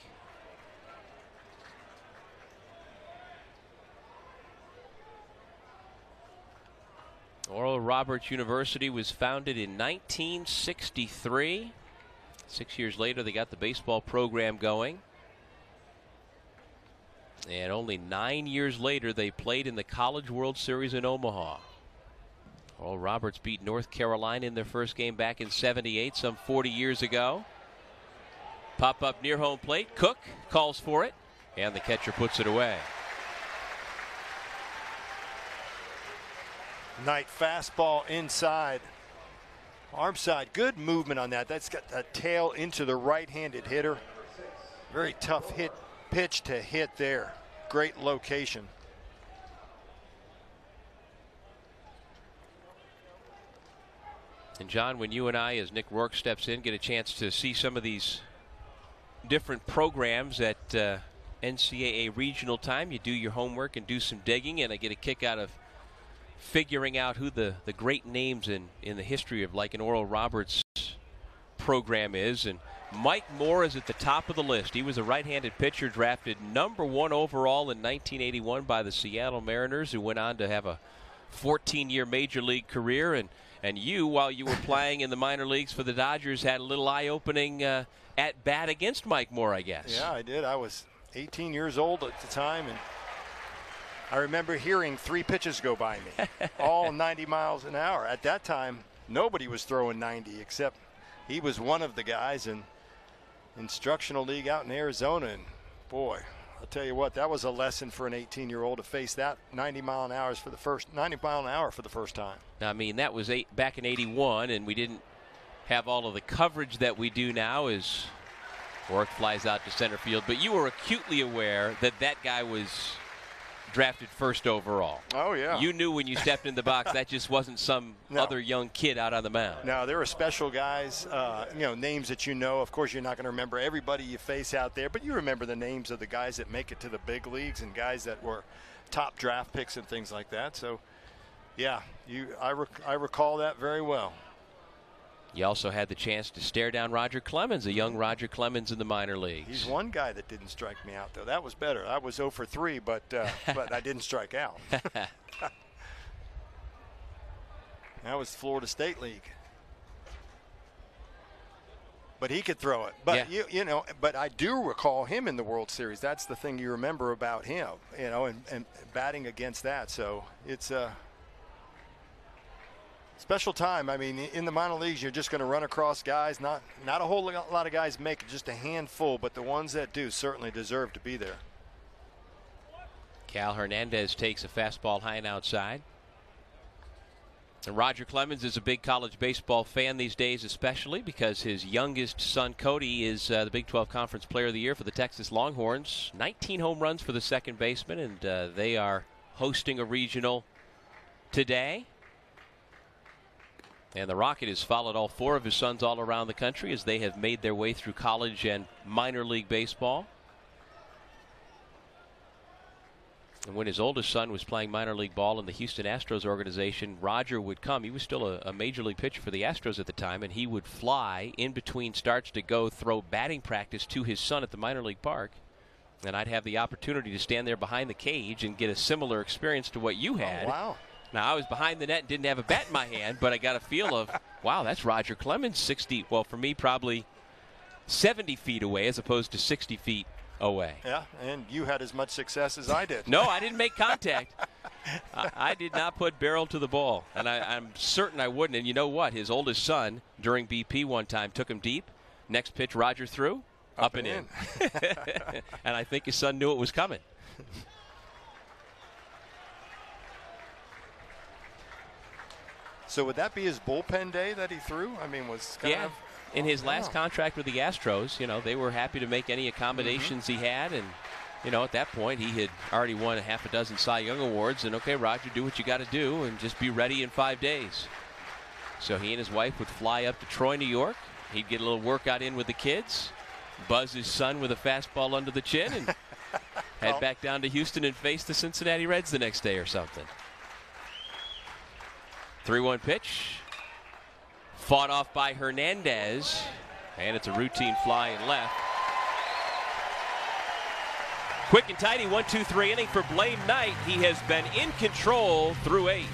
Oral Roberts University was founded in 1963. Six years later, they got the baseball program going. And only nine years later, they played in the College World Series in Omaha. Oral Roberts beat North Carolina in their first game back in 78, some 40 years ago. Pop up near home plate. Koch calls for it, and the catcher puts it away. Knight fastball inside. Arm side, good movement on that. That's got that tail into the right-handed hitter. Very tough hit pitch to hit there. Great location. And John, when you and I, as Nick Rourke steps in, get a chance to see some of these different programs at uh, NCAA regional time, you do your homework and do some digging, and I get a kick out of figuring out who the, the great names in, in the history of like an Oral Roberts program is. And Mike Moore is at the top of the list. He was a right-handed pitcher drafted number one overall in 1981 by the Seattle Mariners, who went on to have a 14-year major league career. And and you, while you were playing in the minor leagues for the Dodgers, had a little eye-opening uh, at bat against Mike Moore, I guess. Yeah, I did. I was 18 years old at the time, and I remember hearing three pitches go by me, all 90 miles an hour. At that time, nobody was throwing 90 except he was one of the guys in instructional league out in Arizona. And boy, I'll tell you what, that was a lesson for an 18-year-old to face that 90 mile an hour for the first 90 mile an hour for the first time. I mean, that was eight, back in '81, and we didn't have all of the coverage that we do now. As Rourke flies out to center field, but you were acutely aware that that guy was drafted first overall. Oh yeah. You knew when you stepped in the box that just wasn't some No. other young kid out on the mound. Now there are special guys, uh, you know, names that you know. Of course, you're not going to remember everybody you face out there, but you remember the names of the guys that make it to the big leagues and guys that were top draft picks and things like that. So, yeah, you, I, rec- I recall that very well. You also had the chance to stare down Roger Clemens, a young Roger Clemens in the minor leagues. He's one guy that didn't strike me out though. That was better. I was 0 for 3, but uh, but I didn't strike out. that was Florida State League. But he could throw it. But Yeah. you you know, but I do recall him in the World Series. That's the thing you remember about him, you know, and, and batting against that. So it's uh Special time. I mean, in the minor leagues, you're just going to run across guys. Not not a whole lot of guys make it, just a handful, but the ones that do certainly deserve to be there. Cal Hernandez takes a fastball high and outside. And Roger Clemens is a big college baseball fan these days, especially because his youngest son, Cody, is uh, the Big 12 Conference Player of the Year for the Texas Longhorns. 19 home runs for the second baseman, and uh, they are hosting a regional today. And the Rocket has followed all four of his sons all around the country as they have made their way through college and minor league baseball. And when his oldest son was playing minor league ball in the Houston Astros organization, Roger would come. He was still a, a, major league pitcher for the Astros at the time, and he would fly in between starts to go throw batting practice to his son at the minor league park. And I'd have the opportunity to stand there behind the cage and get a similar experience to what you oh, had. Oh, wow. Now, I was behind the net and didn't have a bat in my hand, but I got a feel of, wow, that's Roger Clemens 60, well, for me, probably 70 feet away as opposed to 60 feet away. Yeah, and you had as much success as I did. no, I didn't make contact. I, I, did not put barrel to the ball, and I, am certain I wouldn't. And you know what? His oldest son, during BP one time, took him deep. Next pitch, Roger threw, up, up and, and, in. and I think his son knew it was coming. So would that be his bullpen day that he threw? I mean, was yeah. Of, in his last contract with the Astros, you know, they were happy to make any accommodations mm-hmm. he had, and you know, at that point, he had already won a half a dozen Cy Young awards, and okay, Roger, do what you got to do, and just be ready in five days. So he and his wife would fly up to Troy, New York. He'd get a little workout in with the kids, buzz his son with a fastball under the chin, and head back down to Houston and face the Cincinnati Reds the next day or something. 3 1 pitch. Fought off by Hernandez. And it's a routine fly in left. Quick and tidy, one, two, three inning for Blaine Knight. He has been in control through eight.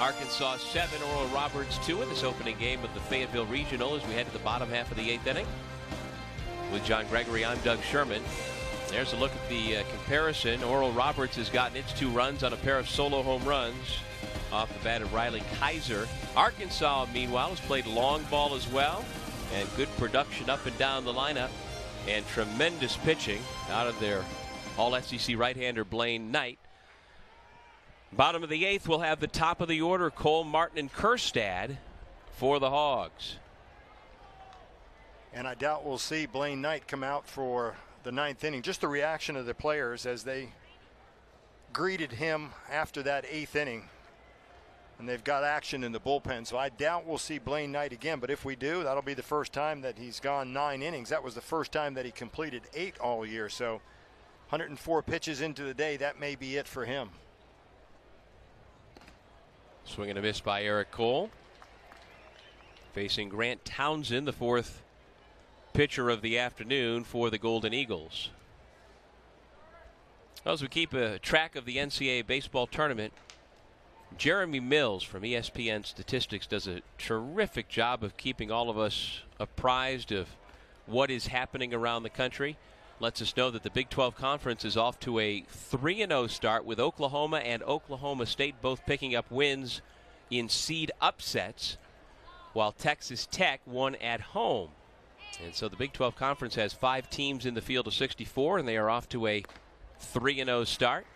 Arkansas seven, Oral Roberts two in this opening game of the Fayetteville Regional as we head to the bottom half of the eighth inning. With John Gregory, I'm Doug Sherman. There's a look at the uh, comparison. Oral Roberts has gotten its two runs on a pair of solo home runs off the bat of Riley Kaiser. Arkansas, meanwhile, has played long ball as well, and good production up and down the lineup, and tremendous pitching out of their all SEC right hander Blaine Knight. Bottom of the eighth, we'll have the top of the order Cole Martin and Kjerstad for the Hogs. And I doubt we'll see Blaine Knight come out for the ninth inning. Just the reaction of the players as they greeted him after that eighth inning and they've got action in the bullpen. So I doubt we'll see Blaine Knight again. But if we do, that'll be the first time that he's gone nine innings. That was the first time that he completed eight all year. So 104 pitches into the day, that may be it for him. Swing and a miss by Eric Cole. Facing Grant Townsend, in the fourth pitcher of the afternoon for the Golden Eagles. As we keep a track of the NCAA baseball tournament, Jeremy Mills from ESPN Statistics does a terrific job of keeping all of us apprised of what is happening around the country. Lets us know that the Big 12 Conference is off to a 3 0 start with Oklahoma and Oklahoma State both picking up wins in seed upsets, while Texas Tech won at home. And so the Big 12 Conference has five teams in the field of 64, and they are off to a 3 0 start.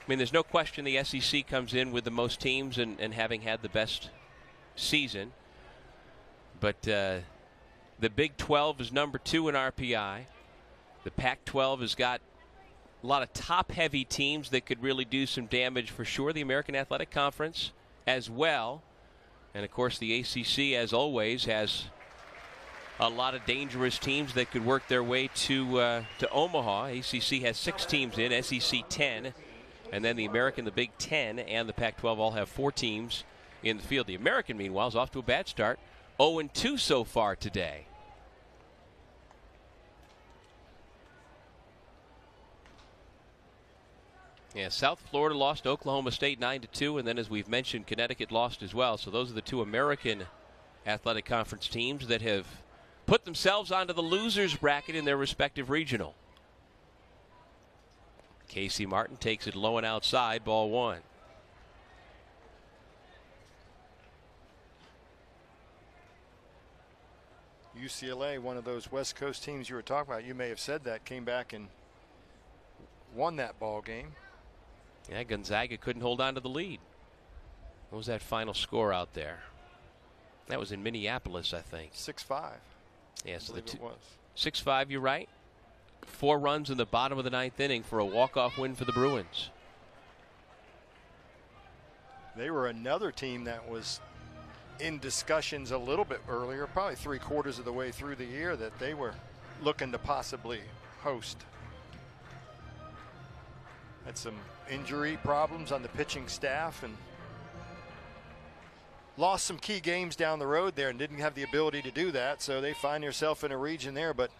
I mean, there's no question the SEC comes in with the most teams and, and having had the best season. But uh, the Big 12 is number two in RPI. The Pac 12 has got a lot of top heavy teams that could really do some damage for sure. The American Athletic Conference as well. And of course, the ACC, as always, has a lot of dangerous teams that could work their way to uh, to Omaha. ACC has six teams in, SEC 10. And then the American, the Big Ten, and the Pac 12 all have four teams in the field. The American, meanwhile, is off to a bad start 0 2 so far today. Yeah, South Florida lost Oklahoma State 9 to 2, and then as we've mentioned, Connecticut lost as well. So those are the two American Athletic Conference teams that have put themselves onto the losers bracket in their respective regional. Casey Martin takes it low and outside, ball one. UCLA, one of those West Coast teams you were talking about, you may have said that, came back and won that ball game. Yeah, Gonzaga couldn't hold on to the lead. What was that final score out there? That was in Minneapolis, I think. 6 5. Yeah, so the two. Six five. You're right. Four runs in the bottom of the ninth inning for a walk-off win for the Bruins. They were another team that was in discussions a little bit earlier, probably three quarters of the way through the year, that they were looking to possibly host. Had some injury problems on the pitching staff and lost some key games down the road there and didn't have the ability to do that. So they find yourself in a region there. But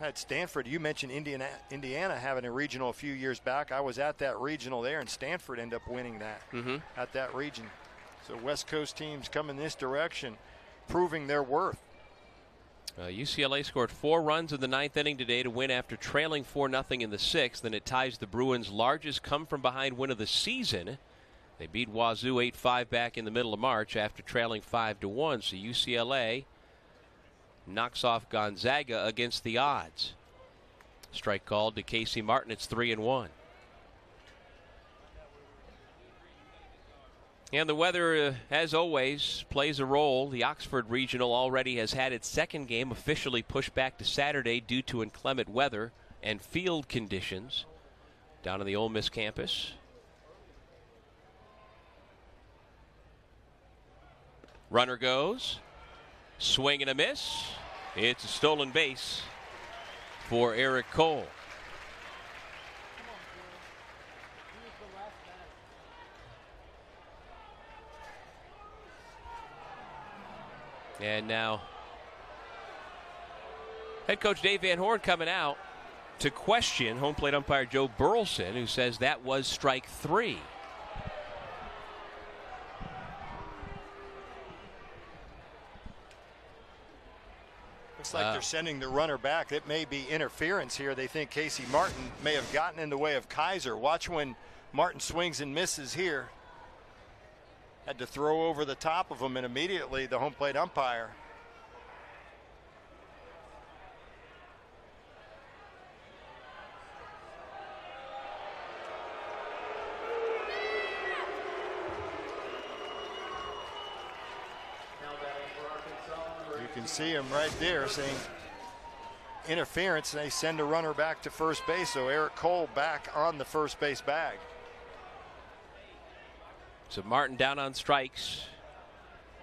at Stanford, you mentioned Indiana, Indiana having a regional a few years back. I was at that regional there, and Stanford ended up winning that mm-hmm. at that region. So West Coast teams come in this direction, proving their worth. Uh, UCLA scored four runs in the ninth inning today to win after trailing 4 0 in the sixth, and it ties the Bruins' largest come from behind win of the season. They beat Wazoo 8 5 back in the middle of March after trailing 5-1. So UCLA knocks off Gonzaga against the odds. Strike called to Casey Martin. It's 3 and 1. And the weather, uh, as always, plays a role. The Oxford Regional already has had its second game officially pushed back to Saturday due to inclement weather and field conditions down on the Ole Miss campus. Runner goes. Swing and a miss. It's a stolen base for Eric Cole. And now, head coach Dave Van Horn coming out to question home plate umpire Joe Burleson, who says that was strike three. Looks like uh, they're sending the runner back. It may be interference here. They think Casey Martin may have gotten in the way of Kaiser. Watch when Martin swings and misses here had to throw over the top of him, and immediately the home plate umpire see him right there saying interference. They send a runner back to first base, so Eric Cole back on the first base bag. So Martin down on strikes.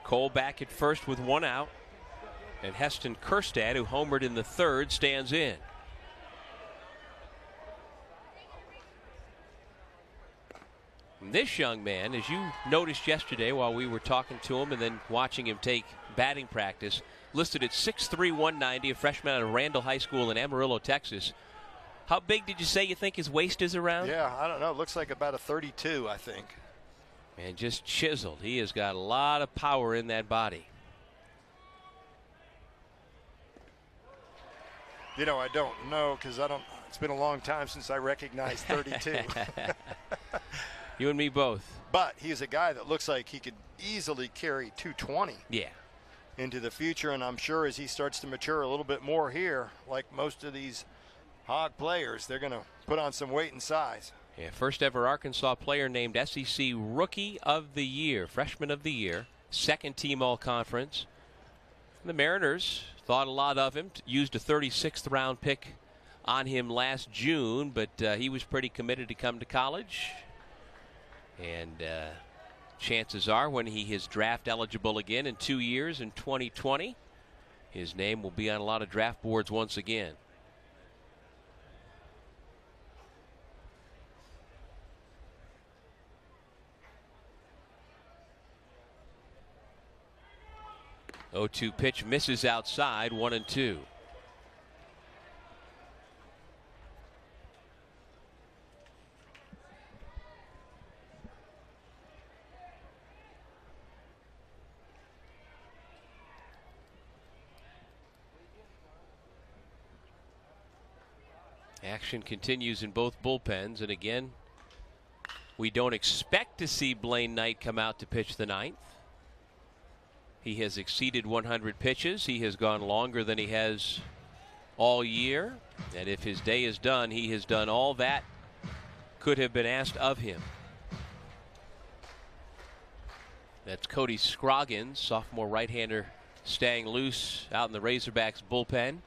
Cole back at first with one out. And Heston Kjerstad, who homered in the third, stands in. this young man, as you noticed yesterday while we were talking to him and then watching him take batting practice, listed at 6'3, 190, a freshman out of Randall High School in Amarillo, Texas. How big did you say you think his waist is around? Yeah, I don't know. It looks like about a 32, I think. And just chiseled. He has got a lot of power in that body. You know, I don't know because I don't. It's been a long time since I recognized 32. you and me both. But he's a guy that looks like he could easily carry 220. Yeah. Into the future, and I'm sure as he starts to mature a little bit more here, like most of these hog players, they're going to put on some weight and size. Yeah, first ever Arkansas player named SEC Rookie of the Year, Freshman of the Year, second team All Conference. The Mariners thought a lot of him, used a 36th round pick on him last June, but uh, he was pretty committed to come to college. And uh, chances are, when he is draft eligible again in two years in 2020, his name will be on a lot of draft boards once again. 0 2 pitch misses outside, 1 and 2. Action continues in both bullpens, and again, we don't expect to see Blaine Knight come out to pitch the ninth. He has exceeded 100 pitches. He has gone longer than he has all year. And if his day is done, he has done all that could have been asked of him. That's Cody Scroggins, sophomore right hander, staying loose out in the Razorbacks bullpen.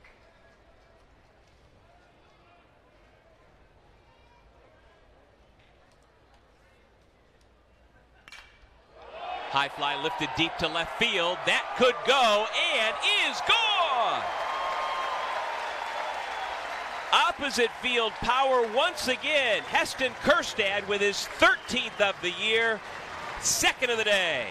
High fly lifted deep to left field. That could go and is gone. Opposite field power once again. Heston Kjerstad with his 13th of the year, second of the day.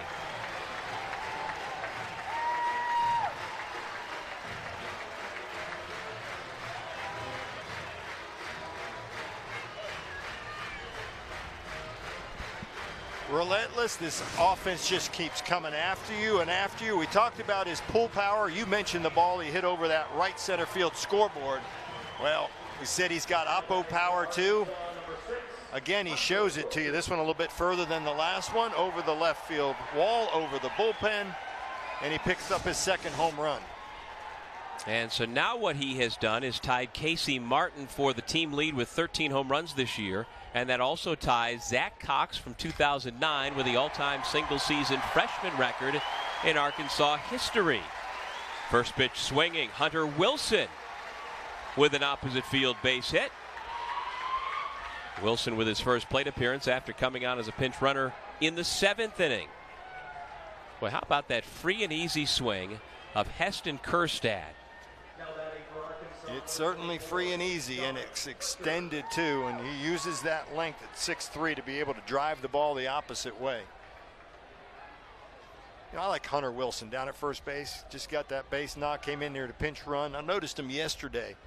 Relentless. This offense just keeps coming after you and after you. We talked about his pull power. You mentioned the ball he hit over that right center field scoreboard. Well, we said he's got oppo power too. Again, he shows it to you. This one a little bit further than the last one, over the left field wall, over the bullpen, and he picks up his second home run. And so now what he has done is tied Casey Martin for the team lead with 13 home runs this year. And that also ties Zach Cox from 2009 with the all time single season freshman record in Arkansas history. First pitch swinging, Hunter Wilson with an opposite field base hit. Wilson with his first plate appearance after coming on as a pinch runner in the seventh inning. Well, how about that free and easy swing of Heston Kjerstad? It's certainly free and easy, and it's extended too, and he uses that length at 6'3 to be able to drive the ball the opposite way. You know, I like Hunter Wilson down at first base. Just got that base knock, came in there to pinch run. I noticed him yesterday.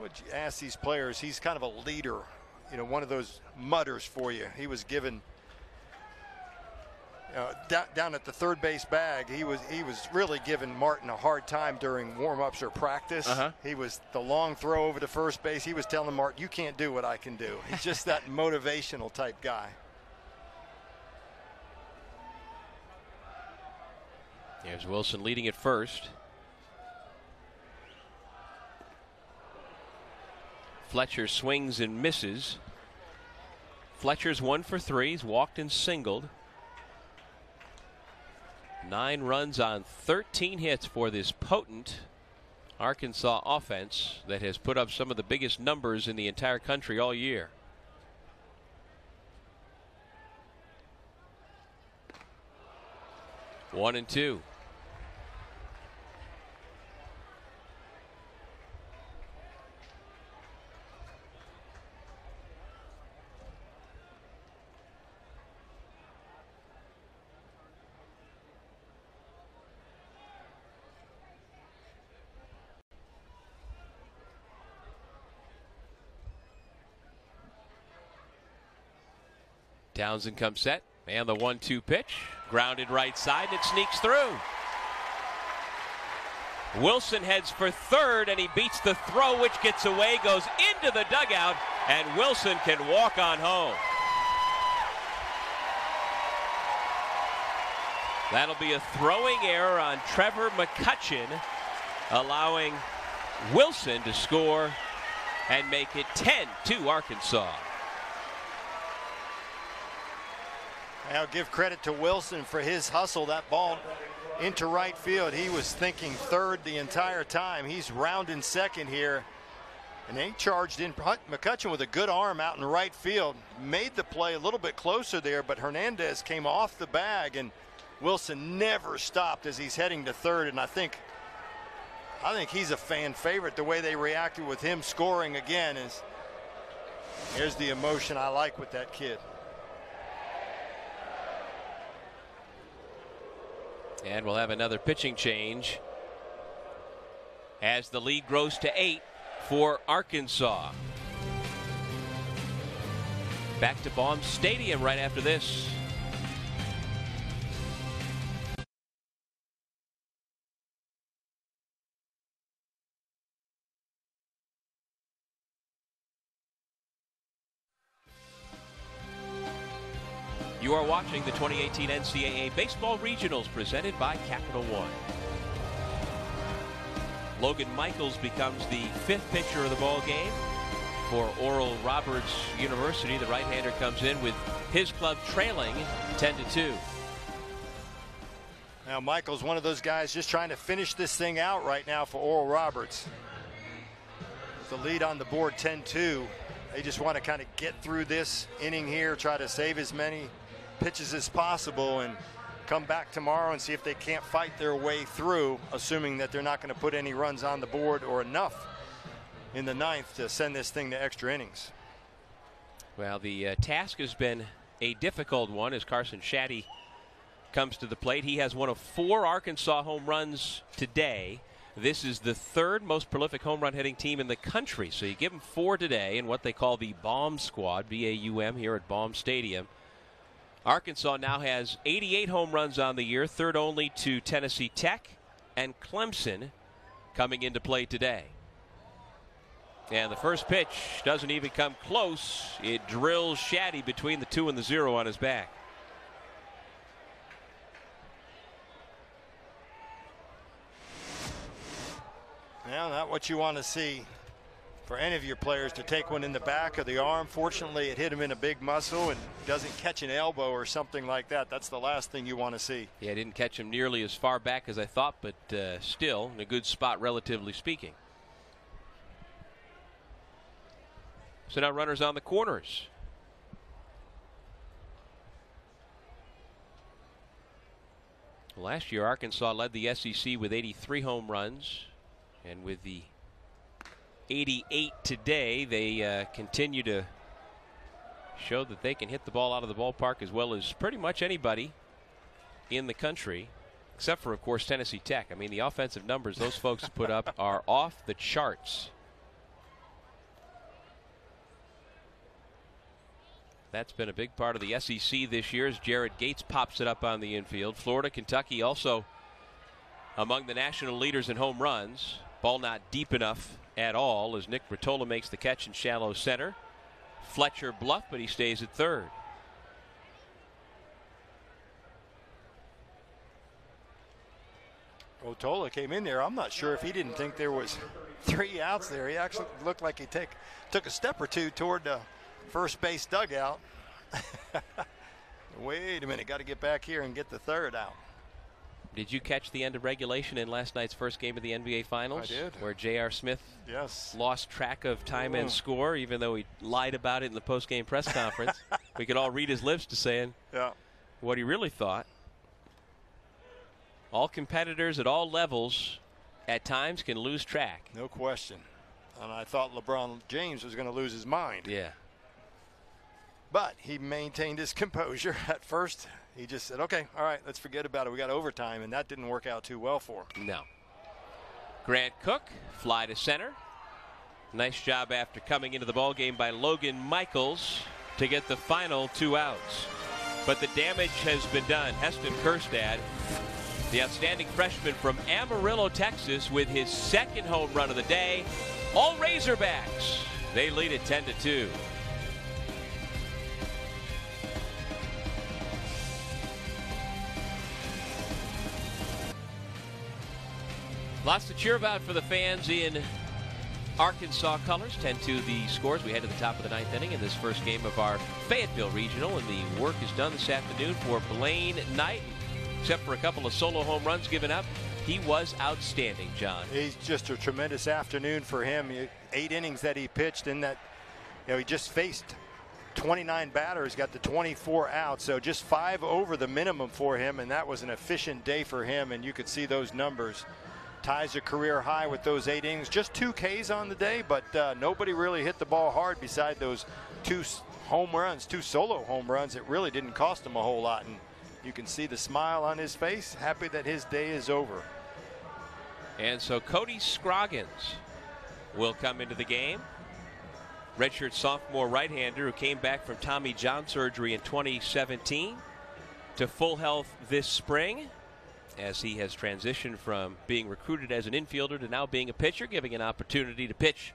Would you ask these players? He's kind of a leader, you know, one of those mutters for you. He was given uh, down, down, at the third base bag, he was he was really giving Martin a hard time during warm-ups or practice. Uh-huh. He was the long throw over to first base. He was telling Martin, "You can't do what I can do." He's just that motivational type guy. There's Wilson leading at first. Fletcher swings and misses. Fletcher's one for three. He's walked and singled. Nine runs on 13 hits for this potent Arkansas offense that has put up some of the biggest numbers in the entire country all year. One and two. Townsend comes set, and the one two pitch. Grounded right side, and it sneaks through. Wilson heads for third, and he beats the throw, which gets away, goes into the dugout, and Wilson can walk on home. That'll be a throwing error on Trevor McCutcheon, allowing Wilson to score and make it 10 to Arkansas. I'll give credit to Wilson for his hustle. That ball into right field. He was thinking third the entire time. He's rounding second here. And he charged in McCutcheon with a good arm out in right field. Made the play a little bit closer there, but Hernandez came off the bag and Wilson never stopped as he's heading to third. And I think I think he's a fan favorite. The way they reacted with him scoring again is here's the emotion I like with that kid. And we'll have another pitching change as the lead grows to eight for Arkansas. Back to Baum Stadium right after this. Are watching the 2018 NCAA Baseball Regionals presented by Capital One. Logan Michaels becomes the fifth pitcher of the ball game for Oral Roberts University. The right-hander comes in with his club trailing 10 to 2. Now Michael's one of those guys just trying to finish this thing out right now for Oral Roberts. The lead on the board 10-2. They just want to kind of get through this inning here, try to save as many pitches as possible and come back tomorrow and see if they can't fight their way through, assuming that they're not going to put any runs on the board or enough in the ninth to send this thing to extra innings. Well, the uh, task has been a difficult one as Carson Shaddy comes to the plate. He has one of four Arkansas home runs today. This is the third most prolific home run hitting team in the country. So you give them four today in what they call the Bomb Squad, B A U M, here at Baum Stadium. Arkansas now has 88 home runs on the year, third only to Tennessee Tech and Clemson coming into play today. And the first pitch doesn't even come close. It drills Shaddy between the two and the zero on his back. Well, not what you want to see for any of your players to take one in the back of the arm. Fortunately, it hit him in a big muscle and doesn't catch an elbow or something like that. That's the last thing you want to see. Yeah, I didn't catch him nearly as far back as I thought, but uh, still in a good spot, relatively speaking. So now runners on the corners. Last year, Arkansas led the SEC with 83 home runs. And with the 88 today, they uh, continue to show that they can hit the ball out of the ballpark as well as pretty much anybody in the country, except for, of course, Tennessee Tech. I mean, the offensive numbers those folks put up are off the charts. That's been a big part of the SEC this year as Jared Gates pops it up on the infield. Florida, Kentucky also among the national leaders in home runs. Ball not deep enough at all as Nick Ritola makes the catch in shallow center. Fletcher bluff, but he stays at third. Ritola came in there. I'm not sure if he didn't think there was three outs there. He actually looked like he take, took a step or two toward the first base dugout. Wait a minute, got to get back here and get the third out. Did you catch the end of regulation in last night's first game of the NBA Finals? I did. Where J.R. Smith yes. lost track of time and score, even though he lied about it in the post-game press conference. we could all read his lips to saying yeah. what he really thought. All competitors at all levels at times can lose track. No question. And I thought LeBron James was going to lose his mind. Yeah. But he maintained his composure at first. He just said, okay, all right, let's forget about it. We got overtime, and that didn't work out too well for him. No. Grant Koch, fly to center. Nice job after coming into the ball game by Logan Michaels to get the final two outs. But the damage has been done. Heston Kjerstad, the outstanding freshman from Amarillo, Texas, with his second home run of the day. All Razorbacks. They lead it 10 to 2. Lots to cheer about for the fans in Arkansas colors. 10 to the scores. We head to the top of the ninth inning in this first game of our Fayetteville Regional, and the work is done this afternoon for Blaine Knight. Except for a couple of solo home runs given up, he was outstanding, John. He's just a tremendous afternoon for him. Eight innings that he pitched in that, you know, he just faced 29 batters, got the 24 out, so just five over the minimum for him, and that was an efficient day for him, and you could see those numbers ties a career high with those eight innings. Just two Ks on the day, but uh, nobody really hit the ball hard beside those two home runs, two solo home runs. It really didn't cost him a whole lot, and you can see the smile on his face, happy that his day is over. And so Cody Scroggins will come into the game. Redshirt sophomore right-hander who came back from Tommy John surgery in 2017 to full health this spring as he has transitioned from being recruited as an infielder to now being a pitcher, giving an opportunity to pitch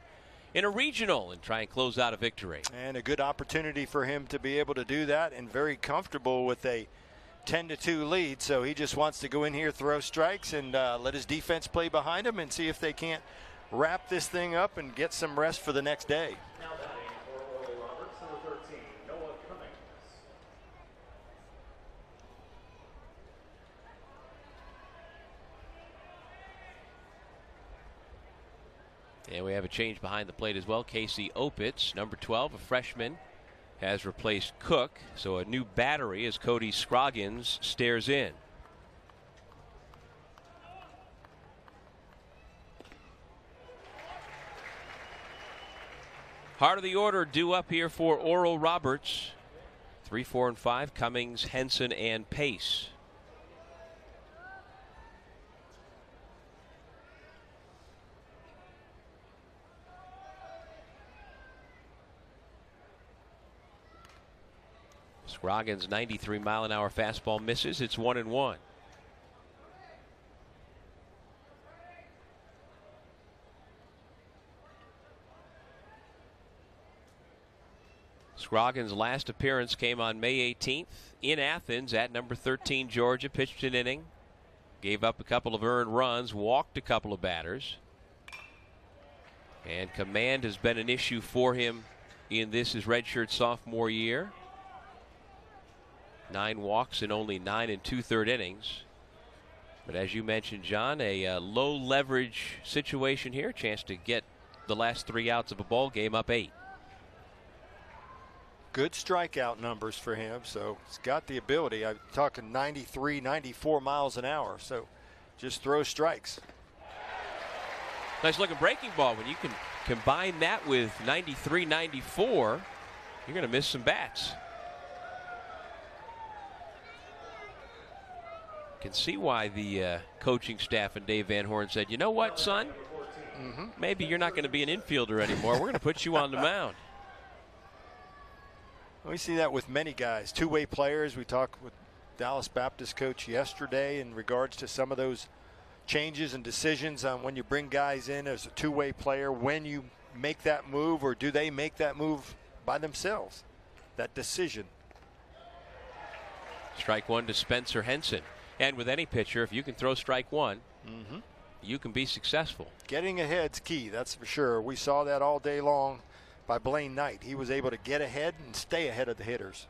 in a regional and try and close out a victory. And a good opportunity for him to be able to do that and very comfortable with a 10 to 2 lead. So he just wants to go in here, throw strikes, and uh, let his defense play behind him and see if they can't wrap this thing up and get some rest for the next day. And we have a change behind the plate as well. Casey Opitz, number 12, a freshman, has replaced Koch. So a new battery as Cody Scroggins stares in. Heart of the order due up here for Oral Roberts. Three, four, and five. Cummings, Henson, and Pace. Scroggins 93 mile an hour fastball misses. It's one and one. Scroggins' last appearance came on May 18th in Athens at number 13 Georgia. Pitched an inning, gave up a couple of earned runs, walked a couple of batters. And command has been an issue for him in this his redshirt sophomore year. Nine walks in only nine and two third innings. But as you mentioned, John, a uh, low leverage situation here. Chance to get the last three outs of a ball game up eight. Good strikeout numbers for him. So he's got the ability. I'm talking 93, 94 miles an hour. So just throw strikes. Nice looking breaking ball. When you can combine that with 93, 94, you're going to miss some bats. Can see why the uh, coaching staff and Dave Van Horn said, you know what, son? Mm-hmm. Maybe you're not going to be an infielder anymore. We're going to put you on the mound. We see that with many guys, two-way players. We talked with Dallas Baptist coach yesterday in regards to some of those changes and decisions on when you bring guys in as a two-way player, when you make that move, or do they make that move by themselves? That decision. Strike one to Spencer Henson. And with any pitcher, if you can throw strike one, mm-hmm. you can be successful. Getting ahead's key, that's for sure. We saw that all day long by Blaine Knight. He was able to get ahead and stay ahead of the hitters.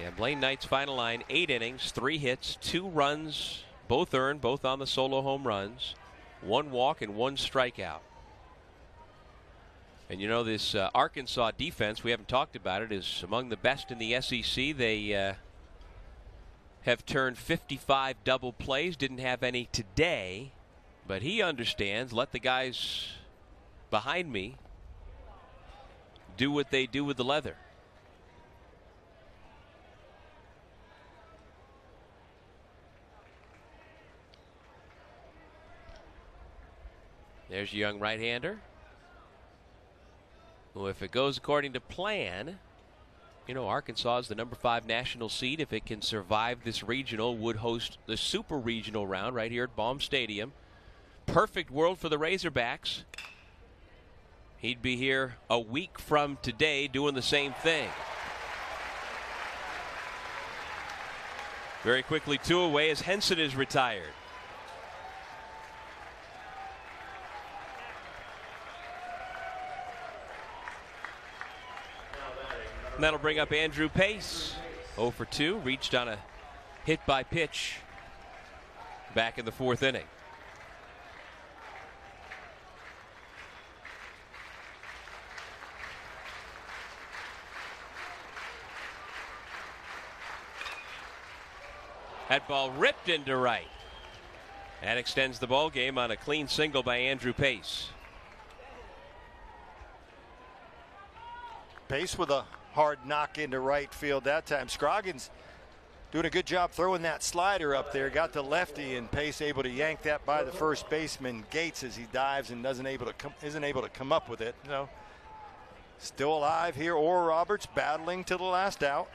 Yeah, Blaine Knight's final line eight innings, three hits, two runs, both earned, both on the solo home runs, one walk, and one strikeout. And you know, this uh, Arkansas defense, we haven't talked about it, is among the best in the SEC. They uh, have turned 55 double plays, didn't have any today, but he understands. Let the guys behind me do what they do with the leather. There's a young right hander. Well, if it goes according to plan, you know, Arkansas is the number five national seed. If it can survive this regional, would host the super regional round right here at Baum Stadium. Perfect world for the Razorbacks. He'd be here a week from today doing the same thing. Very quickly, two away as Henson is retired. And that'll bring up Andrew Pace. 0 for 2, reached on a hit by pitch back in the fourth inning. That ball ripped into right. That extends the ball game on a clean single by Andrew Pace. Pace with a hard knock into right field that time. Scroggins doing a good job throwing that slider up there. Got the lefty and Pace able to yank that by the first baseman Gates as he dives and doesn't able to come, isn't able to come up with it. No. Still alive here. Oral Roberts battling to the last out.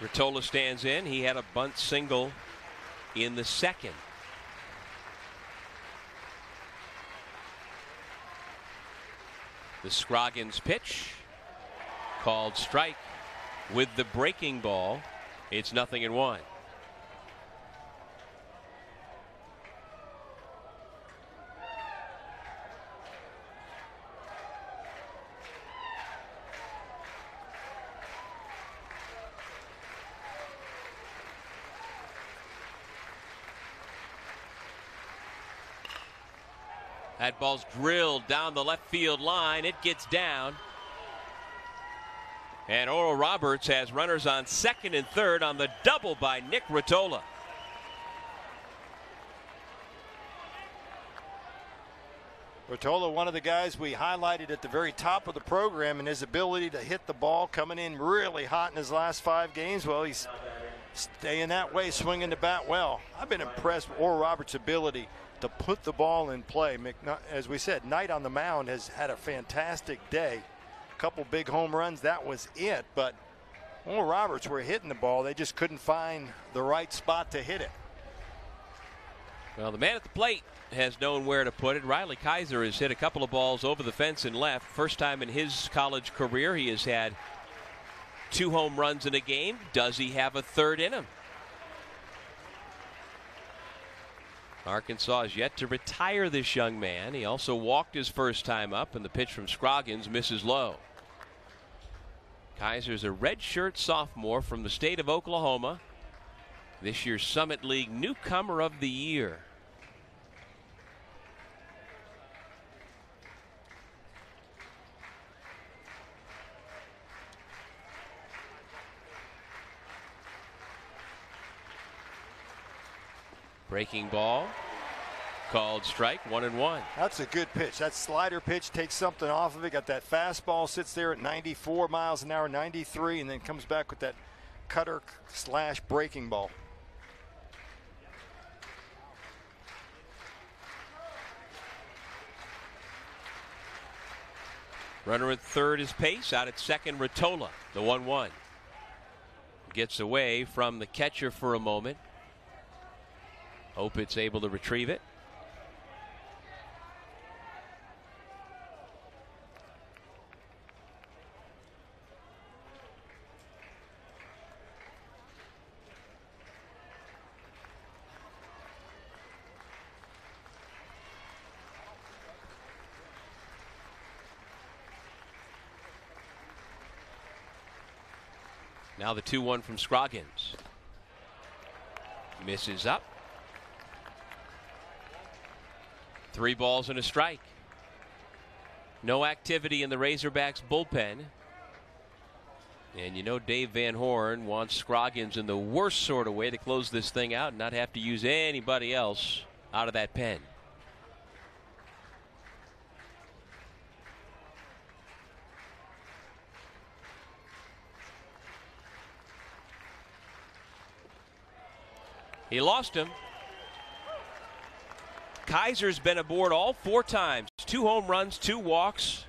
Ritola stands in. He had a bunt single in the second. The Scroggins pitch called strike with the breaking ball. It's nothing in one. Ball's drilled down the left field line. It gets down. And Oral Roberts has runners on second and third on the double by Nick Ritola. Ritola, one of the guys we highlighted at the very top of the program and his ability to hit the ball coming in really hot in his last five games. Well, he's staying that way, swinging the bat well. I've been impressed with Oral Roberts' ability to put the ball in play. As we said, Knight on the mound has had a fantastic day. A couple big home runs, that was it. But Oral Roberts were hitting the ball. They just couldn't find the right spot to hit it. Well, the man at the plate has known where to put it. Riley Kaiser has hit a couple of balls over the fence and left. First time in his college career he has had two home runs in a game. Does he have a third in him? Arkansas is yet to retire this young man. He also walked his first time up, and the pitch from Scroggins misses low. Kaiser's a redshirt sophomore from the state of Oklahoma. This year's Summit League Newcomer of the Year. Breaking ball. Called strike, one and one. That's a good pitch. That slider pitch takes something off of it. Got that fastball, sits there at 94 miles an hour, 93, and then comes back with that cutter slash breaking ball. Runner at third is Pace. Out at second, Ritola, the 1 1. Gets away from the catcher for a moment. Opitz able to retrieve it. Now the 2 1 from Scroggins. Misses up. Three balls and a strike. No activity in the Razorbacks bullpen. And you know Dave Van Horn wants Scroggins in the worst sort of way to close this thing out and not have to use anybody else out of that pen. He lost him. Kaiser's been aboard all four times two home runs, two walks,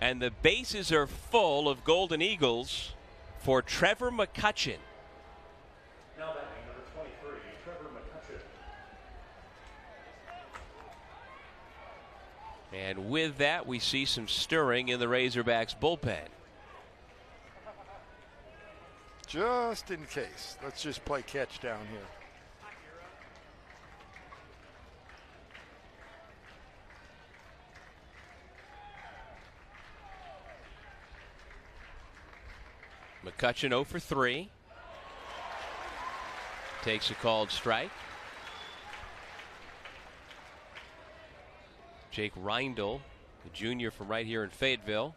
and the bases are full of Golden Eagles for Trevor McCutcheon. Now number 23, Trevor McCutcheon. And with that, we see some stirring in the Razorbacks bullpen. Just in case. Let's just play catch down here. McCutcheon 0 for 3. Takes a called strike. Jake Reindl, the junior from right here in Fayetteville,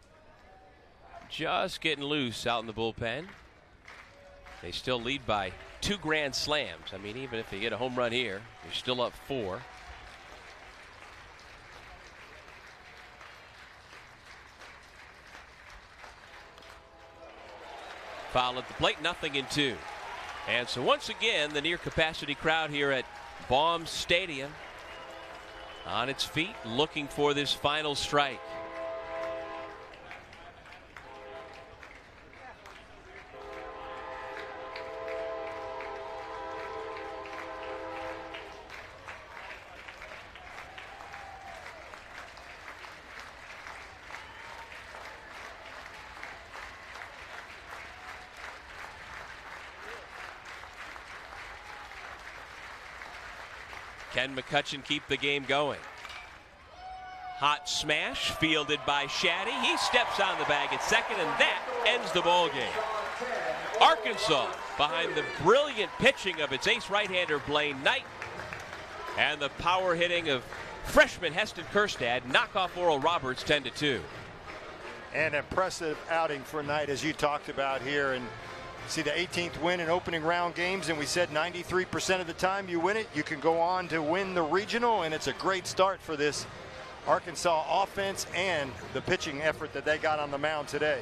just getting loose out in the bullpen. They still lead by two grand slams. I mean, even if they get a home run here, they're still up four. Foul at the plate, nothing in two. And so once again, the near capacity crowd here at Baum Stadium on its feet looking for this final strike. Can McCutcheon keep the game going? Hot smash fielded by Shaddy. He steps on the bag at second, and that ends the ball game. Arkansas behind the brilliant pitching of its ace right-hander Blaine Knight and the power hitting of freshman Heston Kjerstad knock off Oral Roberts 10 to 2. An impressive outing for Knight as you talked about here and see the 18th win in opening round games and we said 93% of the time you win it you can go on to win the regional and it's a great start for this Arkansas offense and the pitching effort that they got on the mound today.